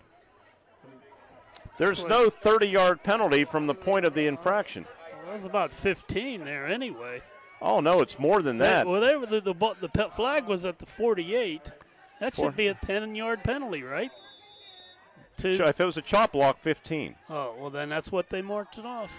There's no 30-yard penalty from the point of the infraction. Well, that was about 15 there anyway. Oh no, it's more than that. well, they were the, the the pet flag was at the 48. That Four- should be a 10-yard penalty, right? To- So if it was a chop block, 15. oh, well then that's what they marked it off.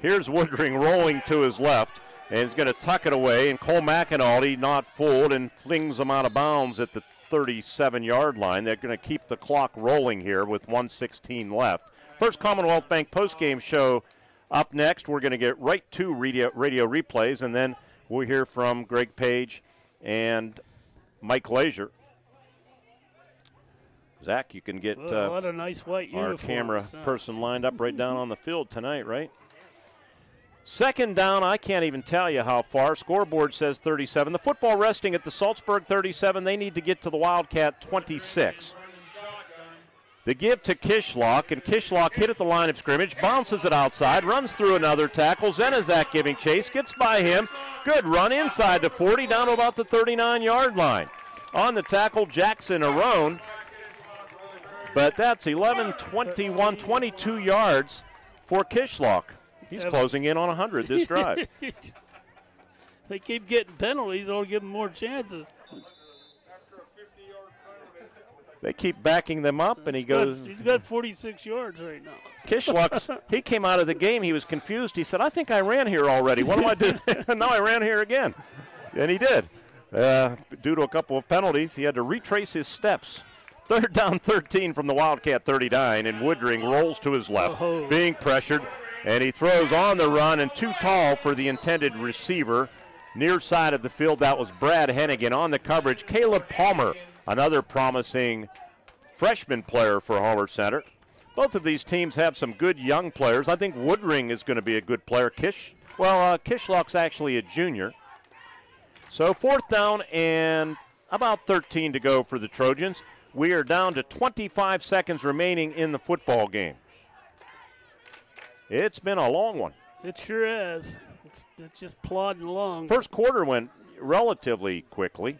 Here's Woodring rolling to his left, and he's going to tuck it away. And Cole McAnulty not fooled and flings them out of bounds at the 37-yard line. They're going to keep the clock rolling here with 116 left. First Commonwealth Bank postgame show up next. We're going to get right to radio, radio replays, and then we'll hear from Greg Page and Mike Leisure. Zach, you can get uh, what a nice white our camera son. person lined up right down on the field tonight, right? Second down, I can't even tell you how far. Scoreboard says 37. The football resting at the Saltsburg 37. They need to get to the Wildcat 26. The give to Kishlock, and Kishlock hit at the line of scrimmage, bounces it outside, runs through another tackle. Zenizak giving chase, gets by him. Good run inside the 40, down to about the 39 yard line. On the tackle, Jackson Arone. But that's 11, 21, 22 yards for Kishlock. He's closing in on 100 this drive. they keep getting penalties, I'll give them more chances. They keep backing them up, and he got- goes. he's got 46 yards right now. Kishlock's, he came out of the game. He was confused. He said, I think I ran here already. What am I doing? now I ran here again. And he did. Uh, due to a couple of penalties, he had to retrace his steps. Third down 13 from the Wildcat 39, and Woodring rolls to his left, Oh. being pressured, and he throws on the run and too tall for the intended receiver. Near side of the field, that was Brad Hennigan on the coverage. Caleb Palmer another promising freshman player for Homer Center. Both of these teams have some good young players. I think Woodring is going to be a good player. Kish, well, uh, Kishlock's actually a junior. So fourth down and about 13 to go for the Trojans. We are down to 25 seconds remaining in the football game. It's been a long one. It sure is. It's, it's just plodding along. First quarter went relatively quickly,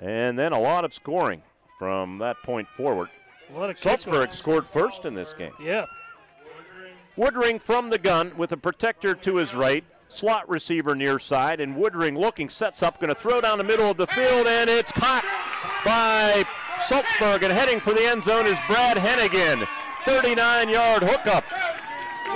and then a lot of scoring from that point forward. A lot of Saltsburg scored first in this game. Yeah. Woodring from the gun with a protector to his right, slot receiver near side, and Woodring looking, sets up, going to throw down the middle of the field, and it's caught by Saltsburg, and heading for the end zone is Brad Hennigan. 39 yard hookup.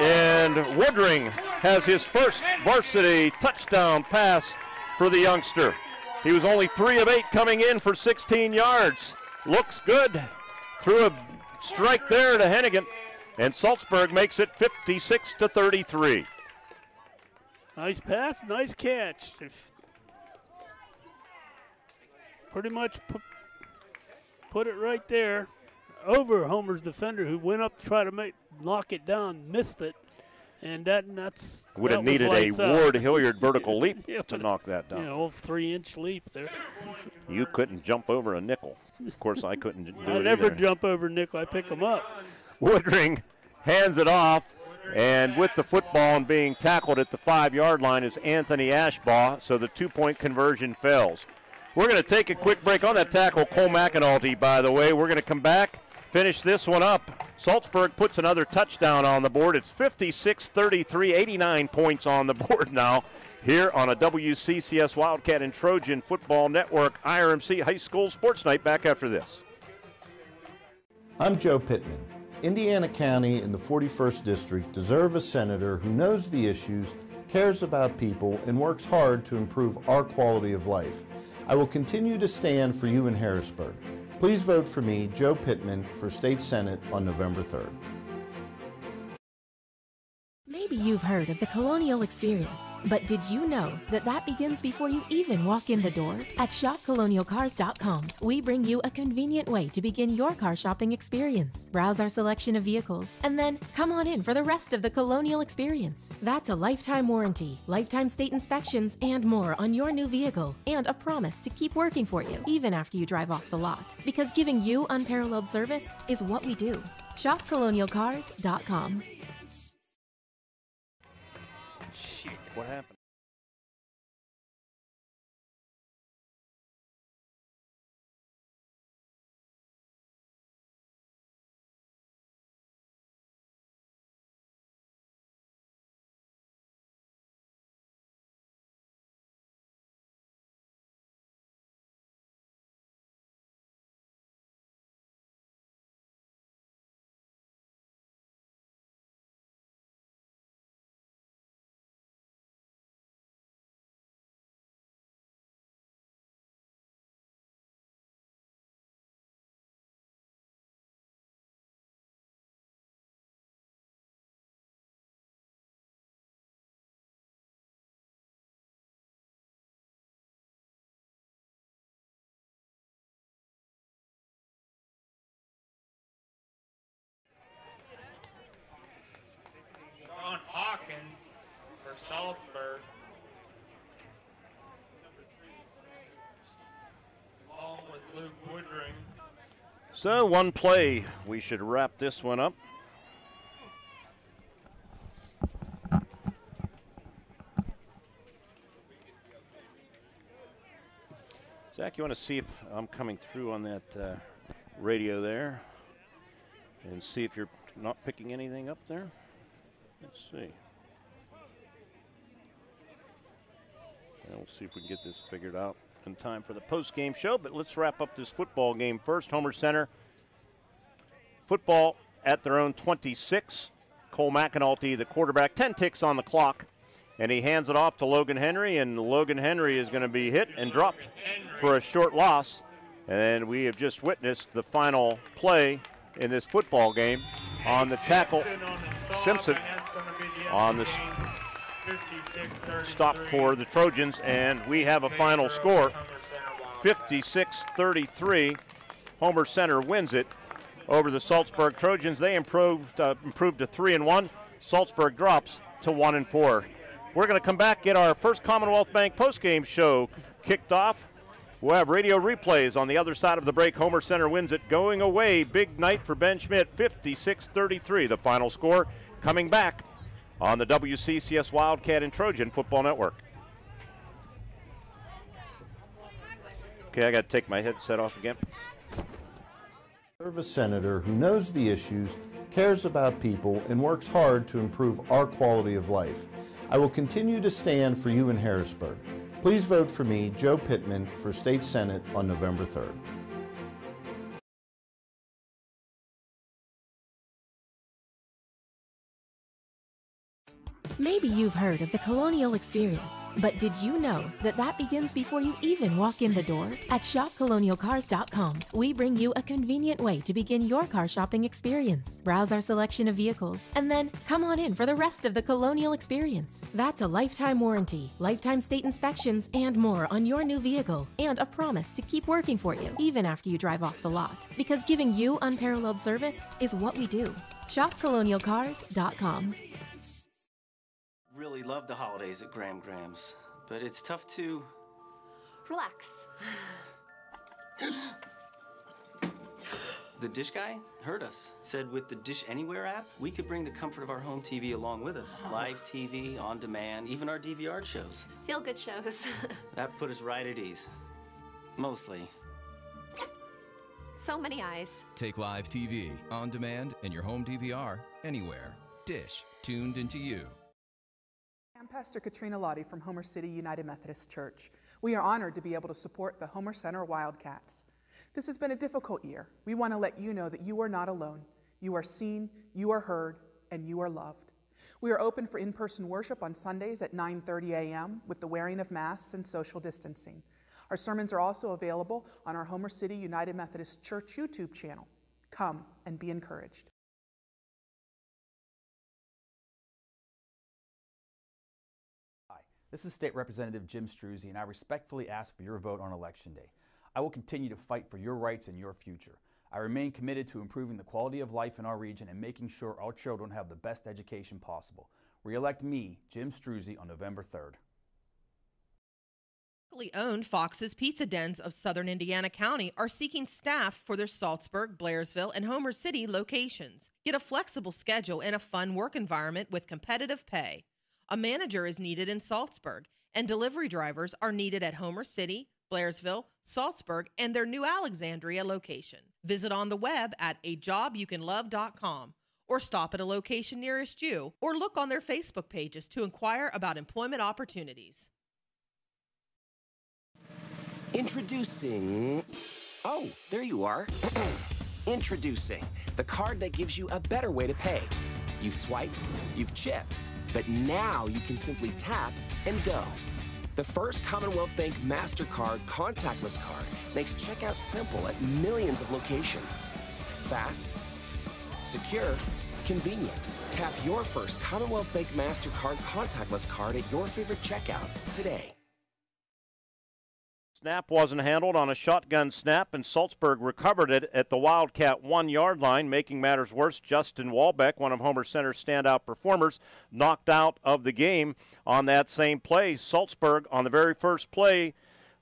And Woodring has his first varsity touchdown pass for the youngster. He was only three of eight coming in for 16 yards. Looks good. Threw a strike there to Hennigan, and Saltsburg makes it 56 to 33. Nice pass, nice catch. Pretty much put, put it right there over Homer's defender, who went up to try to make knock it down, missed it, and that and that's Would have was needed a out. Ward Hilliard vertical leap Yeah, to knock that down. You know, three-inch leap there. You couldn't jump over a nickel. Of course, I couldn't do I it never either. jump over nickel. I pick them up. Woodring hands it off, and with the football and being tackled at the five-yard line is Anthony Ashbaugh, so the two-point conversion fails. We're going to take a quick break on that tackle, Cole McAnulty, by the way. We're going to come back, finish this one up. Saltsburg puts another touchdown on the board. It's 56-33, 89 points on the board now here on a WCCS Wildcat and Trojan Football Network IRMC High School Sports Night. Back after this. I'm Joe Pittman. Indiana County and the 41st District deserve a senator who knows the issues, cares about people, and works hard to improve our quality of life. I will continue to stand for you in Harrisburg. Please vote for me, Joe Pittman, for State Senate on November 3rd. Maybe you've heard of the Colonial Experience, but did you know that that begins before you even walk in the door? At shopcolonialcars.com, we bring you a convenient way to begin your car shopping experience. Browse our selection of vehicles, and then come on in for the rest of the Colonial Experience. That's a lifetime warranty, lifetime state inspections, and more on your new vehicle, and a promise to keep working for you even after you drive off the lot. Because giving you unparalleled service is what we do. ShopColonialCars.com. what happened? So, one play. We should wrap this one up. Zach, you want to see if I'm coming through on that uh, radio there? And see if you're not picking anything up there? Let's see. And we'll see if we can get this figured out in time for the post game show. But let's wrap up this football game first. Homer Center football at their own 26. Cole McAnulty, the quarterback, 10 ticks on the clock. And he hands it off to Logan Henry, and Logan Henry is going to be hit and dropped for a short loss. And we have just witnessed the final play in this football game on the tackle. Simpson on the stop for the Trojans, and we have a final score 56 33. Homer Center wins it over the Saltsburg Trojans. They improved uh, improved to three and one. Saltsburg drops to one and four. We're going to come back get our first Commonwealth Bank postgame show kicked off. We'll have radio replays on the other side of the break. Homer Center wins it going away. Big night for Ben Schmidt, 56 33, the final score. Coming back on the WCCS Wildcat and Trojan Football Network. Okay, I got to take my headset off again. Serve a senator who knows the issues, cares about people, and works hard to improve our quality of life. I will continue to stand for you in Harrisburg. Please vote for me, Joe Pittman, for State Senate on November 3rd. Maybe you've heard of the Colonial Experience, but did you know that that begins before you even walk in the door? At shopcolonialcars.com, we bring you a convenient way to begin your car shopping experience. Browse our selection of vehicles, and then come on in for the rest of the Colonial Experience. That's a lifetime warranty, lifetime state inspections, and more on your new vehicle, and a promise to keep working for you even after you drive off the lot. Because giving you unparalleled service is what we do. ShopColonialCars.com. Really love the holidays at Graham Graham's, but it's tough to. Relax. The dish guy heard us. Said with the Dish Anywhere app, we could bring the comfort of our home TV along with us. Oh. Live TV, on demand, even our DVR shows. Feel good shows. That put us right at ease. Mostly. so many eyes. Take live TV, on demand, and your home DVR anywhere. Dish, tuned into you. I'm Pastor Katrina Lottie from Homer City United Methodist Church. We are honored to be able to support the Homer Center Wildcats. This has been a difficult year. We want to let you know that you are not alone. You are seen, you are heard, and you are loved. We are open for in-person worship on Sundays at 9:30 a.m. with the wearing of masks and social distancing. Our sermons are also available on our Homer City United Methodist Church YouTube channel. Come and be encouraged. This is State Representative Jim Struzzi, and I respectfully ask for your vote on Election Day. I will continue to fight for your rights and your future. I remain committed to improving the quality of life in our region and making sure our children have the best education possible. Re-elect me, Jim Struzzi, on November 3rd. Locally owned Fox's Pizza Dens of southern Indiana County are seeking staff for their Saltsburg, Blairsville, and Homer City locations. Get a flexible schedule and a fun work environment with competitive pay. A manager is needed in Saltsburg, and delivery drivers are needed at Homer City, Blairsville, Saltsburg, and their new Alexandria location. Visit on the web at ajobyoucanlove.com or stop at a location nearest you or look on their Facebook pages to inquire about employment opportunities. Introducing. Oh, there you are. Introducing the card that gives you a better way to pay. You've swiped, you've chipped, but now you can simply tap and go. The first Commonwealth Bank MasterCard contactless card makes checkout simple at millions of locations. Fast, secure, convenient. Tap your first Commonwealth Bank MasterCard contactless card at your favorite checkouts today. Snap wasn't handled on a shotgun snap, and Saltsburg recovered it at the Wildcat one yard line. Making matters worse, Justin Walbeck, one of Homer Center's standout performers, knocked out of the game on that same play. Saltsburg, on the very first play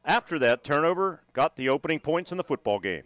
after that turnover, got the opening points in the football game.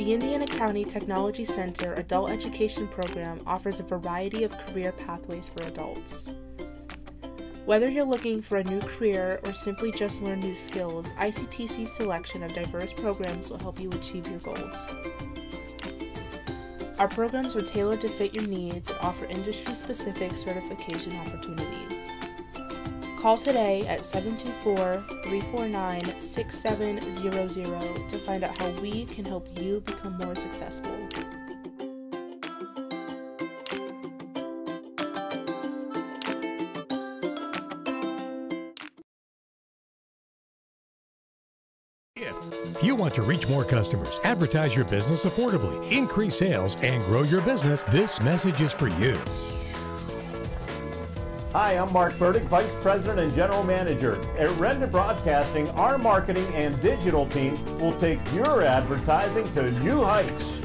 The Indiana County Technology Center Adult Education Program offers a variety of career pathways for adults. Whether you're looking for a new career or simply just learn new skills, ICTC's selection of diverse programs will help you achieve your goals. Our programs are tailored to fit your needs and offer industry specific certification opportunities. Call today at 724 349 6700 to find out how we can help you become more successful. If you want to reach more customers, advertise your business affordably, increase sales, and grow your business, this message is for you. Hi, I'm Mark Burdick, Vice President and General Manager. At Renda Broadcasting, our marketing and digital team will take your advertising to new heights.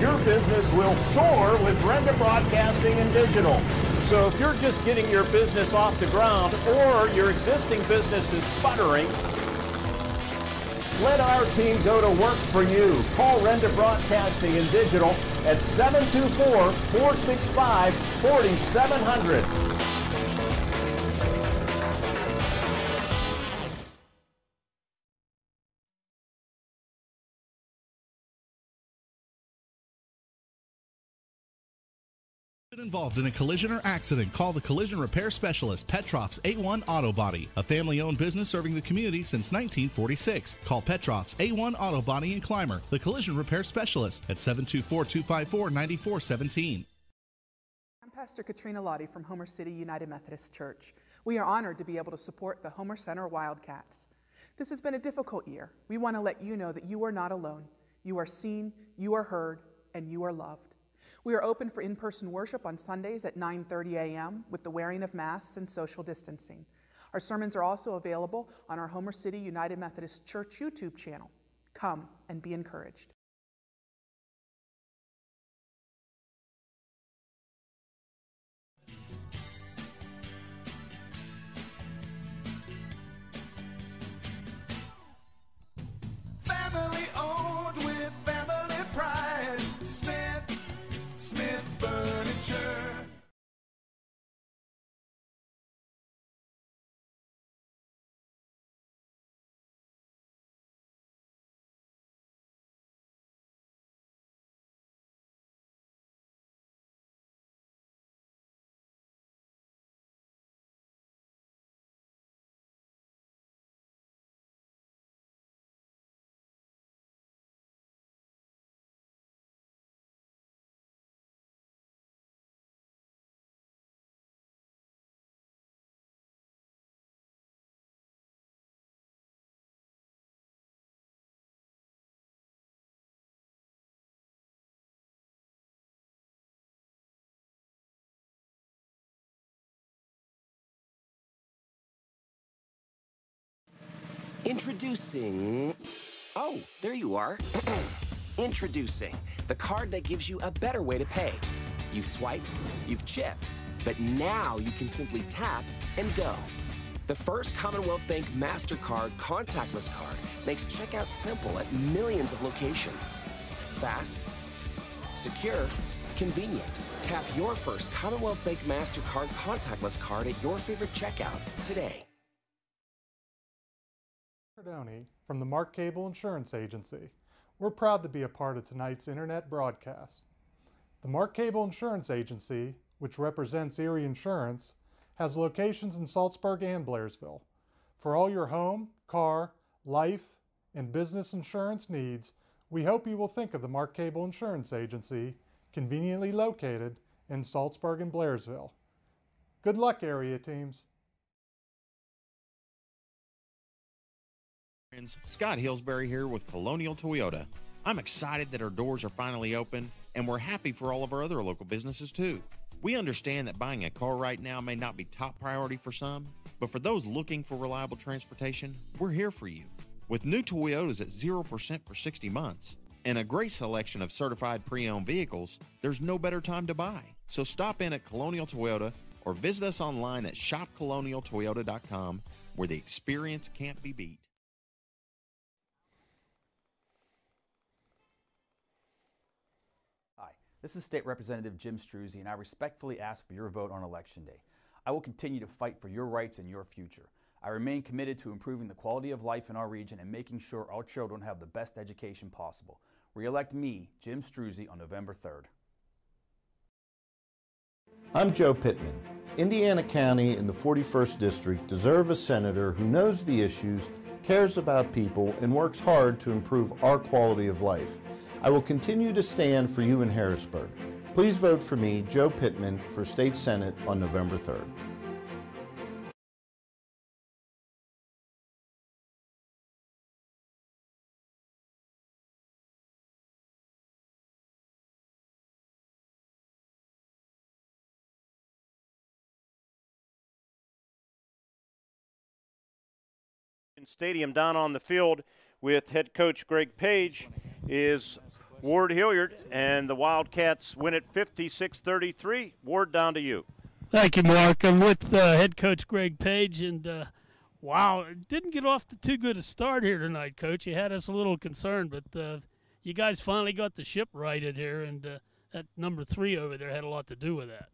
Your business will soar with Renda Broadcasting and Digital. So if you're just getting your business off the ground or your existing business is sputtering, let our team go to work for you. Call Renda Broadcasting and Digital at 724-465-4700. Involved in a collision or accident, call the collision repair specialist Petroff's A1 Auto Body, a family owned business serving the community since 1946. Call Petroff's A1 Auto Body in Clymer, the collision repair specialist at 724 254 9417. I'm Pastor Katrina Lottie from Homer City United Methodist Church. We are honored to be able to support the Homer Center Wildcats. This has been a difficult year. We want to let you know that you are not alone. You are seen, you are heard, and you are loved. We are open for in-person worship on Sundays at 9:30 a.m. with the wearing of masks and social distancing. Our sermons are also available on our Homer City United Methodist Church YouTube channel. Come and be encouraged. Introducing. Oh, there you are. Introducing the card that gives you a better way to pay. You've swiped, you've chipped, but now you can simply tap and go. The first Commonwealth Bank MasterCard contactless card makes checkout simple at millions of locations. Fast, secure, convenient. Tap your first Commonwealth Bank MasterCard contactless card at your favorite checkouts today. Cardoni from the Mark Cable Insurance Agency. We're proud to be a part of tonight's internet broadcast. The Mark Cable Insurance Agency, which represents Erie Insurance, has locations in Saltsburg and Blairsville. For all your home, car, life, and business insurance needs, we hope you will think of the Mark Cable Insurance Agency, conveniently located in Saltsburg and Blairsville. Good luck, area teams. Friends. Scott Hillsbury here with Colonial Toyota. I'm excited that our doors are finally open, and we're happy for all of our other local businesses too. We understand that buying a car right now may not be top priority for some, but for those looking for reliable transportation, we're here for you. With new Toyotas at 0% for 60 months and a great selection of certified pre owned vehicles, there's no better time to buy. So stop in at Colonial Toyota or visit us online at shopcolonialtoyota.com where the experience can't be beat. This is State Representative Jim Struzzi, and I respectfully ask for your vote on Election Day. I will continue to fight for your rights and your future. I remain committed to improving the quality of life in our region and making sure our children have the best education possible. Re-elect me, Jim Struzzi, on November 3rd. I'm Joe Pittman. Indiana County and the 41st District deserve a senator who knows the issues, cares about people, and works hard to improve our quality of life. I will continue to stand for you in Harrisburg. Please vote for me, Joe Pittman, for State Senate on November 3rd. Stadium down on the field with head coach Greg Page is Ward Hilliard, and the Wildcats win it 56 33. Ward, down to you. Thank you, Mark. I'm with uh, head coach Greg Page, and uh, wow, it didn't get off to too good a start here tonight, coach. You had us a little concerned, but uh, you guys finally got the ship righted here, and uh, that number three over there had a lot to do with that.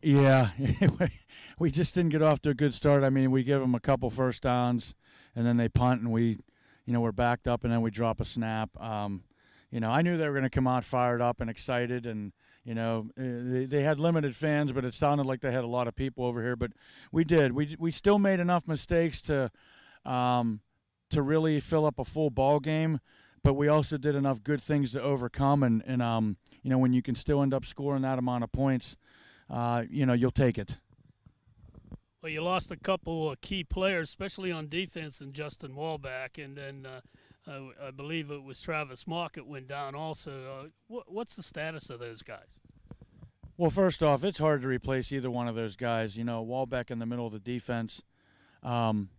Yeah, we just didn't get off to a good start. I mean, we give them a couple first downs, and then they punt, and we, you know, we're backed up, and then we drop a snap. Um, you know, I knew they were going to come out fired up and excited, and you know, uh, they, they had limited fans, but it sounded like they had a lot of people over here. But we did. We we still made enough mistakes to, um, to really fill up a full ball game. But we also did enough good things to overcome, and and um, you know, when you can still end up scoring that amount of points uh, you know, you'll take it. Well, you lost a couple of key players, especially on defense, and Justin Wallback, and then uh, I, I, believe it was Travis that went down also. Uh, wh- what's the status of those guys? Well, first off, it's hard to replace either one of those guys. You know, Wallback in the middle of the defense. Um,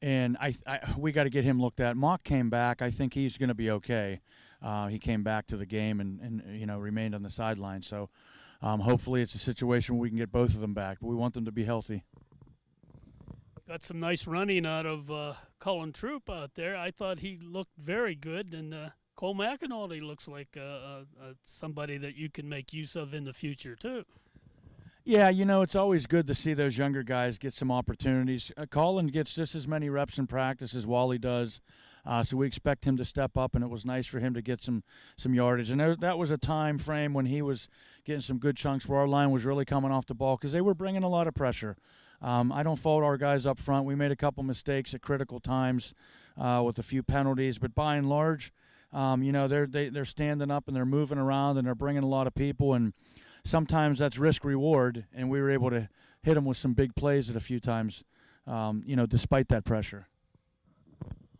and I, I we got to get him looked at. Mock came back. I think he's going to be okay. Uh, he came back to the game and, and you know remained on the sideline. So um, hopefully, it's a situation where we can get both of them back, but we want them to be healthy. Got some nice running out of uh, Colin Troop out there. I thought he looked very good, and uh, Cole McAnulty looks like uh, somebody that you can make use of in the future too. Yeah, you know, it's always good to see those younger guys get some opportunities. Uh, Colin gets just as many reps in practice as Wally does. Uh, so we expect him to step up, and it was nice for him to get some some yardage. And there, that was a time frame when he was getting some good chunks where our line was really coming off the ball because they were bringing a lot of pressure. Um, I don't fault our guys up front. We made a couple mistakes at critical times uh, with a few penalties, but by and large, um, you know they're they, they're standing up and they're moving around and they're bringing a lot of people and sometimes that's risk reward and we were able to hit them with some big plays at a few times um, you know despite that pressure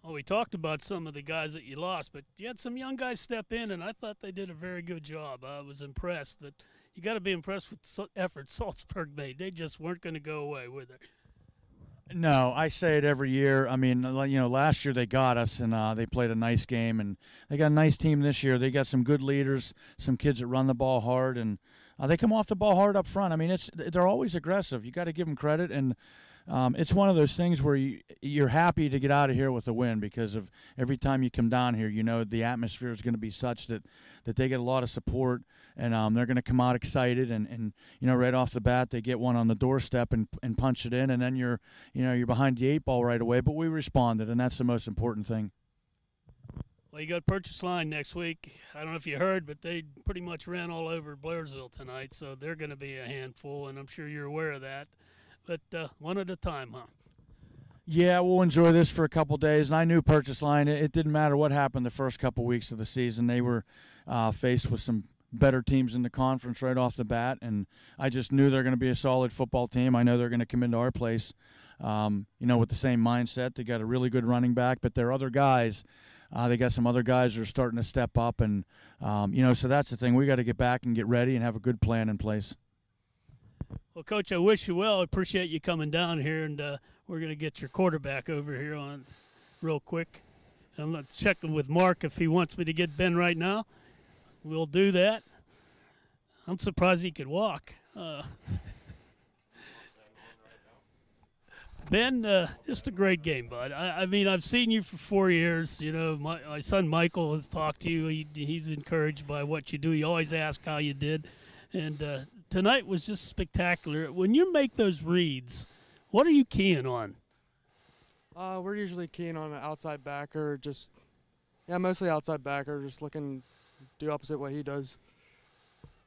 well, we talked about some of the guys that you lost, but you had some young guys step in, and I thought they did a very good job. I was impressed. But you got to be impressed with the effort Saltsburg made. They just weren't going to go away with it. No, I say it every year. I mean, you know, last year they got us and uh, they played a nice game, and they got a nice team this year. They got some good leaders, some kids that run the ball hard, and uh, they come off the ball hard up front. I mean, it's they're always aggressive. You got to give them credit, and um, it's one of those things where you, you're happy to get out of here with a win because of every time you come down here, you know the atmosphere is going to be such that, that they get a lot of support and um, they're going to come out excited and, and you know right off the bat they get one on the doorstep and, and punch it in and then you're you know you're behind the eight ball right away. But we responded and that's the most important thing. Well, you got Purchase Line next week. I don't know if you heard, but they pretty much ran all over Blairsville tonight, so they're going to be a handful, and I'm sure you're aware of that but uh, one at a time, huh? Yeah, we'll enjoy this for a couple days. And I knew Purchase Line. It, it, didn't matter what happened the first couple weeks of the season. They were uh, faced with some better teams in the conference right off the bat, and I just knew they're going to be a solid football team. I know they're going to come into our place, um, you know, with the same mindset. They got a really good running back, but their other guys. Uh, they got some other guys that are starting to step up, and um, you know, so that's the thing. We got to get back and get ready and have a good plan in place. Well, Coach, I wish you well. I appreciate you coming down here, and uh, we're going to get your quarterback over here on real quick. I'm not checking with Mark if he wants me to get Ben right now. We'll do that. I'm surprised he could walk. Uh, Ben, uh, just a great game, bud. I, I, mean, I've seen you for four years. You know, my, my son Michael has talked to you. He, he's encouraged by what you do. He always asks how you did. And uh, tonight was just spectacular. When you make those reads, what are you keying on? Uh, we're usually keying on an outside backer, just yeah, mostly outside backer, just looking do opposite what he does.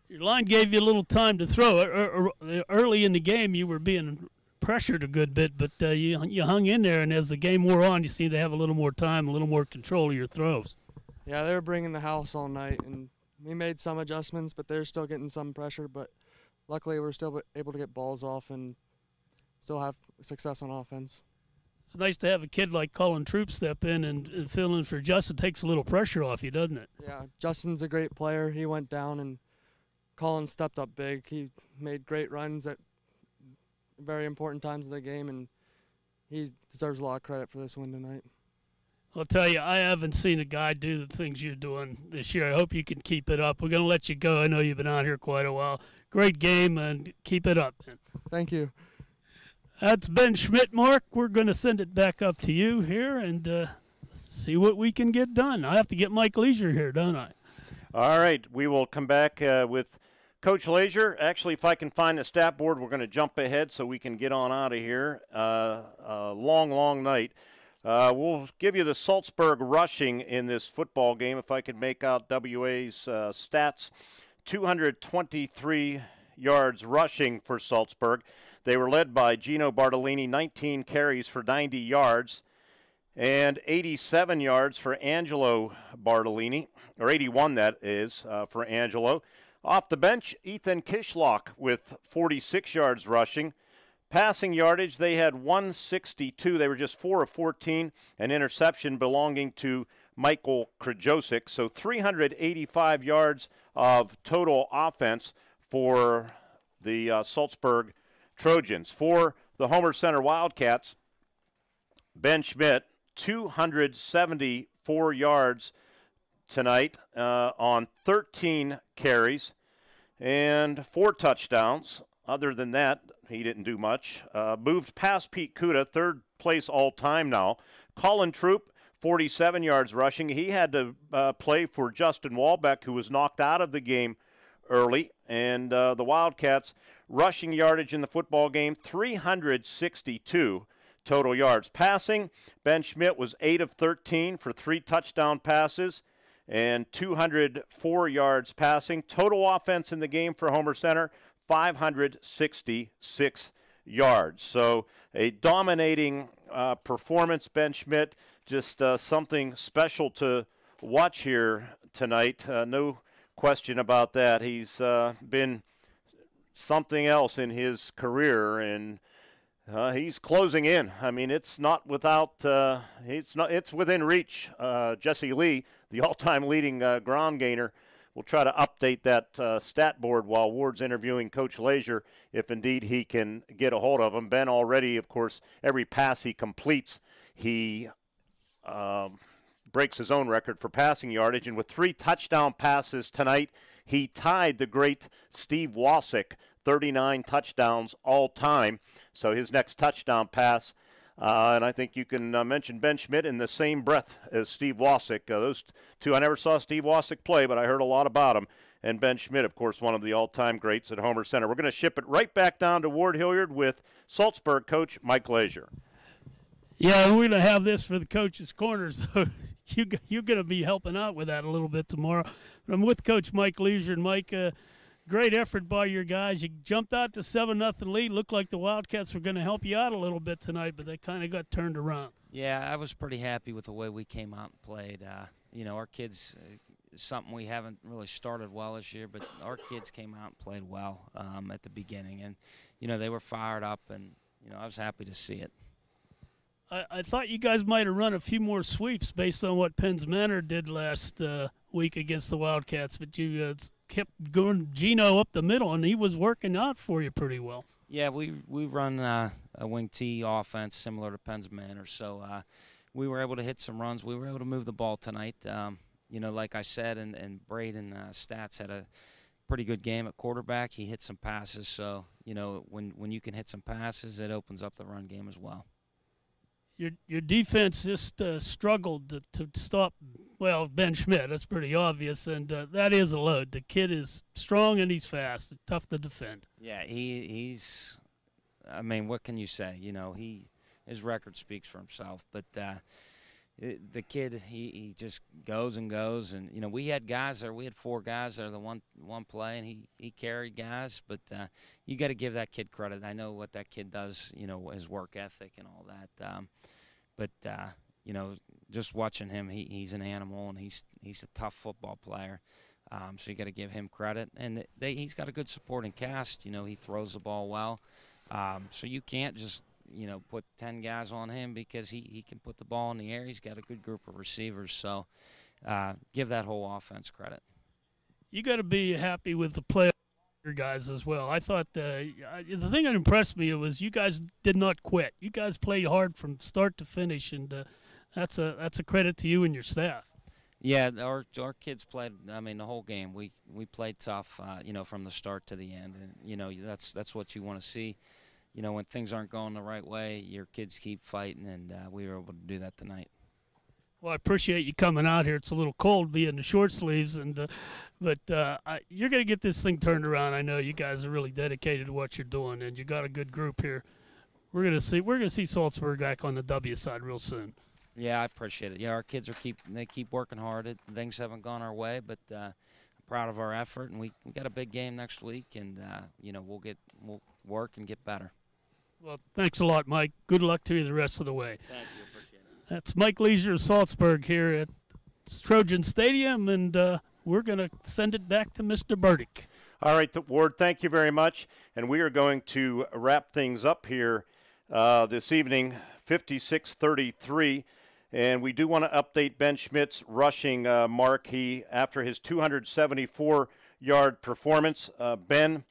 Your line gave you a little time to throw. Early in the game, you were being pressured a good bit, but uh, you you hung in there, and as the game wore on, you seemed to have a little more time, a little more control of your throws. Yeah, they were bringing the house all night, and we made some adjustments, but they're still getting some pressure. But luckily, we're still able to get balls off and still have success on offense. It's nice to have a kid like Colin Troop step in and, and fill in for Justin. Takes a little pressure off you, doesn't it? Yeah, Justin's a great player. He went down and Colin stepped up big. He made great runs at very important times of the game, and he deserves a lot of credit for this win tonight. I'll tell you, I haven't seen a guy do the things you're doing this year. I hope you can keep it up. We're going to let you go. I know you've been on here quite a while. Great game, and keep it up. Man. Thank you. That's Ben Schmidt, Mark. We're going to send it back up to you here and uh, see what we can get done. I have to get Mike Leisure here, don't I? All right. We will come back uh, with Coach Leisure, actually, if I can find the stat board, we're going to jump ahead so we can get on out of here. Uh, a long, long night. Uh, we'll give you the Saltsburg rushing in this football game. If I could make out WA's uh, stats 223 yards rushing for Saltsburg. They were led by Gino Bartolini, 19 carries for 90 yards, and 87 yards for Angelo Bartolini, or 81 that is uh, for Angelo. Off the bench, Ethan Kishlock with 46 yards rushing. Passing yardage, they had 162. They were just 4 of 14. An interception belonging to Michael Krajosik. So 385 yards of total offense for the uh, Saltsburg Trojans. For the Homer Center Wildcats, Ben Schmidt, 274 yards tonight uh, on 13 carries and four touchdowns. Other than that, he didn't do much. Uh, moved past Pete Kuda, third place all time now. Colin Troop, 47 yards rushing. He had to uh, play for Justin Walbeck, who was knocked out of the game early. And uh, the Wildcats rushing yardage in the football game 362 total yards. Passing, Ben Schmidt was 8 of 13 for three touchdown passes and 204 yards passing. Total offense in the game for Homer Center 566 yards. So a dominating uh, performance, Ben Schmidt. Just uh, something special to watch here tonight. Uh, no question about that. He's uh, been something else in his career and uh, he's closing in. I mean, it's not without. Uh, it's not. It's within reach. Uh, Jesse Lee, the all-time leading ground gainer, will try to update that stat board while Ward's interviewing Coach Leisure, if indeed he can get a hold of him. Ben already, of course, every pass he completes, he um, breaks his own record for passing yardage, and with three touchdown passes tonight, he tied the great Steve Wasick 39 touchdowns all time. So his next touchdown pass, uh, and I think you can uh, mention Ben Schmidt in the same breath as Steve Wasick. Uh, those two, I never saw Steve Wasick play, but I heard a lot about him. And Ben Schmidt, of course, one of the all time greats at Homer Center. We're going to ship it right back down to Ward Hilliard with Saltsburg coach Mike Leisure. Yeah, we're to have this for the coaches' corners. you, you're going to be helping out with that a little bit tomorrow. I'm with Coach Mike Leisure. And Mike, uh, great effort by your guys. You jumped out to seven nothing lead. Looked like the Wildcats were going to help you out a little bit tonight, but they kind of got turned around. Yeah, I was pretty happy with the way we came out and played. Uh, you know, our kids, uh, something we haven't really started well this year, but our kids came out and played well um, at the beginning, and you know they were fired up, and you know I was happy to see it. I, I thought you guys might have run a few more sweeps based on what Penns Manor did last uh, week against the Wildcats, but you uh, kept going Gino up the middle, and he was working out for you pretty well. Yeah, we we run uh, a wing T offense similar to Penns Manor, so uh, we were able to hit some runs. We were able to move the ball tonight. Um, you know, like I said, and, and Braden uh, Stats had a pretty good game at quarterback. He hit some passes, so you know when when you can hit some passes, it opens up the run game as well. Your your defense just uh, struggled to, to stop. Well, Ben Schmidt, that's pretty obvious, and uh, that is a load. The kid is strong and he's fast, tough to defend. Yeah, he he's. I mean, what can you say? You know, he his record speaks for himself. But uh, the kid, he, he just goes and goes, and you know, we had guys there. We had four guys there the one one play, and he he carried guys. But uh, you got to give that kid credit. I know what that kid does. You know, his work ethic and all that. Um, but uh, you know, just watching him, he, he's an animal, and he's he's a tough football player. Um, so you got to give him credit, and they, he's got a good supporting cast. You know, he throws the ball well. Um, so you can't just you know put ten guys on him because he, he can put the ball in the air. He's got a good group of receivers. So uh, give that whole offense credit. You got to be happy with the play guys as well. I thought uh, the thing that impressed me was you guys did not quit. You guys played hard from start to finish, and uh, that's a that's a credit to you and your staff. Yeah, our our kids played. I mean, the whole game we we played tough. Uh, you know, from the start to the end, and you know that's that's what you want to see. You know, when things aren't going the right way, your kids keep fighting, and uh, we were able to do that tonight. Well, I appreciate you coming out here. It's a little cold being in the short sleeves, and uh, but uh, I, you're going to get this thing turned around. I know you guys are really dedicated to what you're doing, and you got a good group here. We're going to see we're going to see Saltsburg back on the W side real soon. Yeah, I appreciate it. Yeah, our kids are keep they keep working hard. It, things haven't gone our way, but uh, I'm proud of our effort, and we, we got a big game next week, and uh, you know we'll get we'll work and get better. Well, thanks a lot, Mike. Good luck to you the rest of the way. Thank you. Appreciate it. That's Mike Leisure of Saltsburg here at Trojan Stadium, and uh, we're going to send it back to Mr. Burdick. All right, the Ward, thank you very much. And we are going to wrap things up here uh, this evening, 56 33. And we do want to update Ben Schmidt's rushing uh, mark. He, after his 274 yard performance, uh, Ben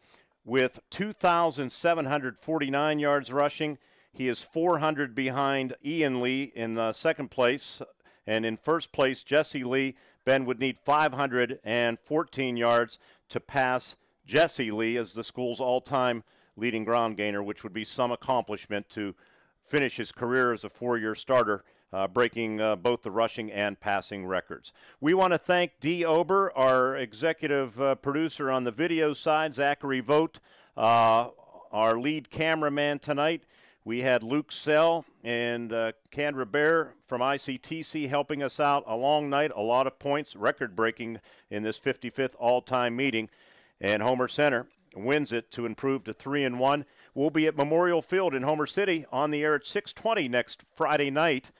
with 2,749 yards rushing. He is 400 behind Ian Lee in uh, second place. And in first place, Jesse Lee. Ben would need 514 yards to pass Jesse Lee as the school's all time leading ground gainer, which would be some accomplishment to finish his career as a four year starter. Uh, breaking uh, both the rushing and passing records. We want to thank Dee Ober, our executive uh, producer on the video side, Zachary Vogt, uh, our lead cameraman tonight. We had Luke Sell and uh, Candra Bear from ICTC helping us out. A long night, a lot of points, record breaking in this 55th all time meeting. And Homer Center wins it to improve to 3 and 1. We'll be at Memorial Field in Homer City on the air at 620 next Friday night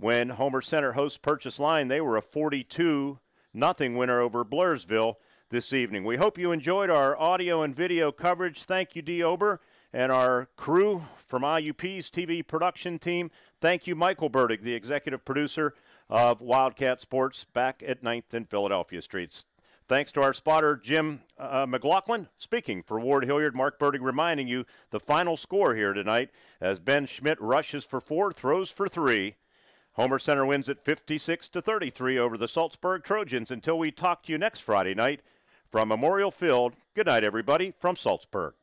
when Homer Center hosts Purchase Line. They were a 42 nothing winner over Blairsville this evening. We hope you enjoyed our audio and video coverage. Thank you, Dee Ober, and our crew from IUP's TV production team. Thank you, Michael Burdick, the executive producer of Wildcat Sports back at 9th and Philadelphia Streets. Thanks to our spotter, Jim uh, McLaughlin. Speaking for Ward Hilliard, Mark Burdick reminding you the final score here tonight as Ben Schmidt rushes for four, throws for three. Homer Center wins at 56 to 33 over the Saltsburg Trojans. Until we talk to you next Friday night from Memorial Field, good night, everybody, from Saltsburg.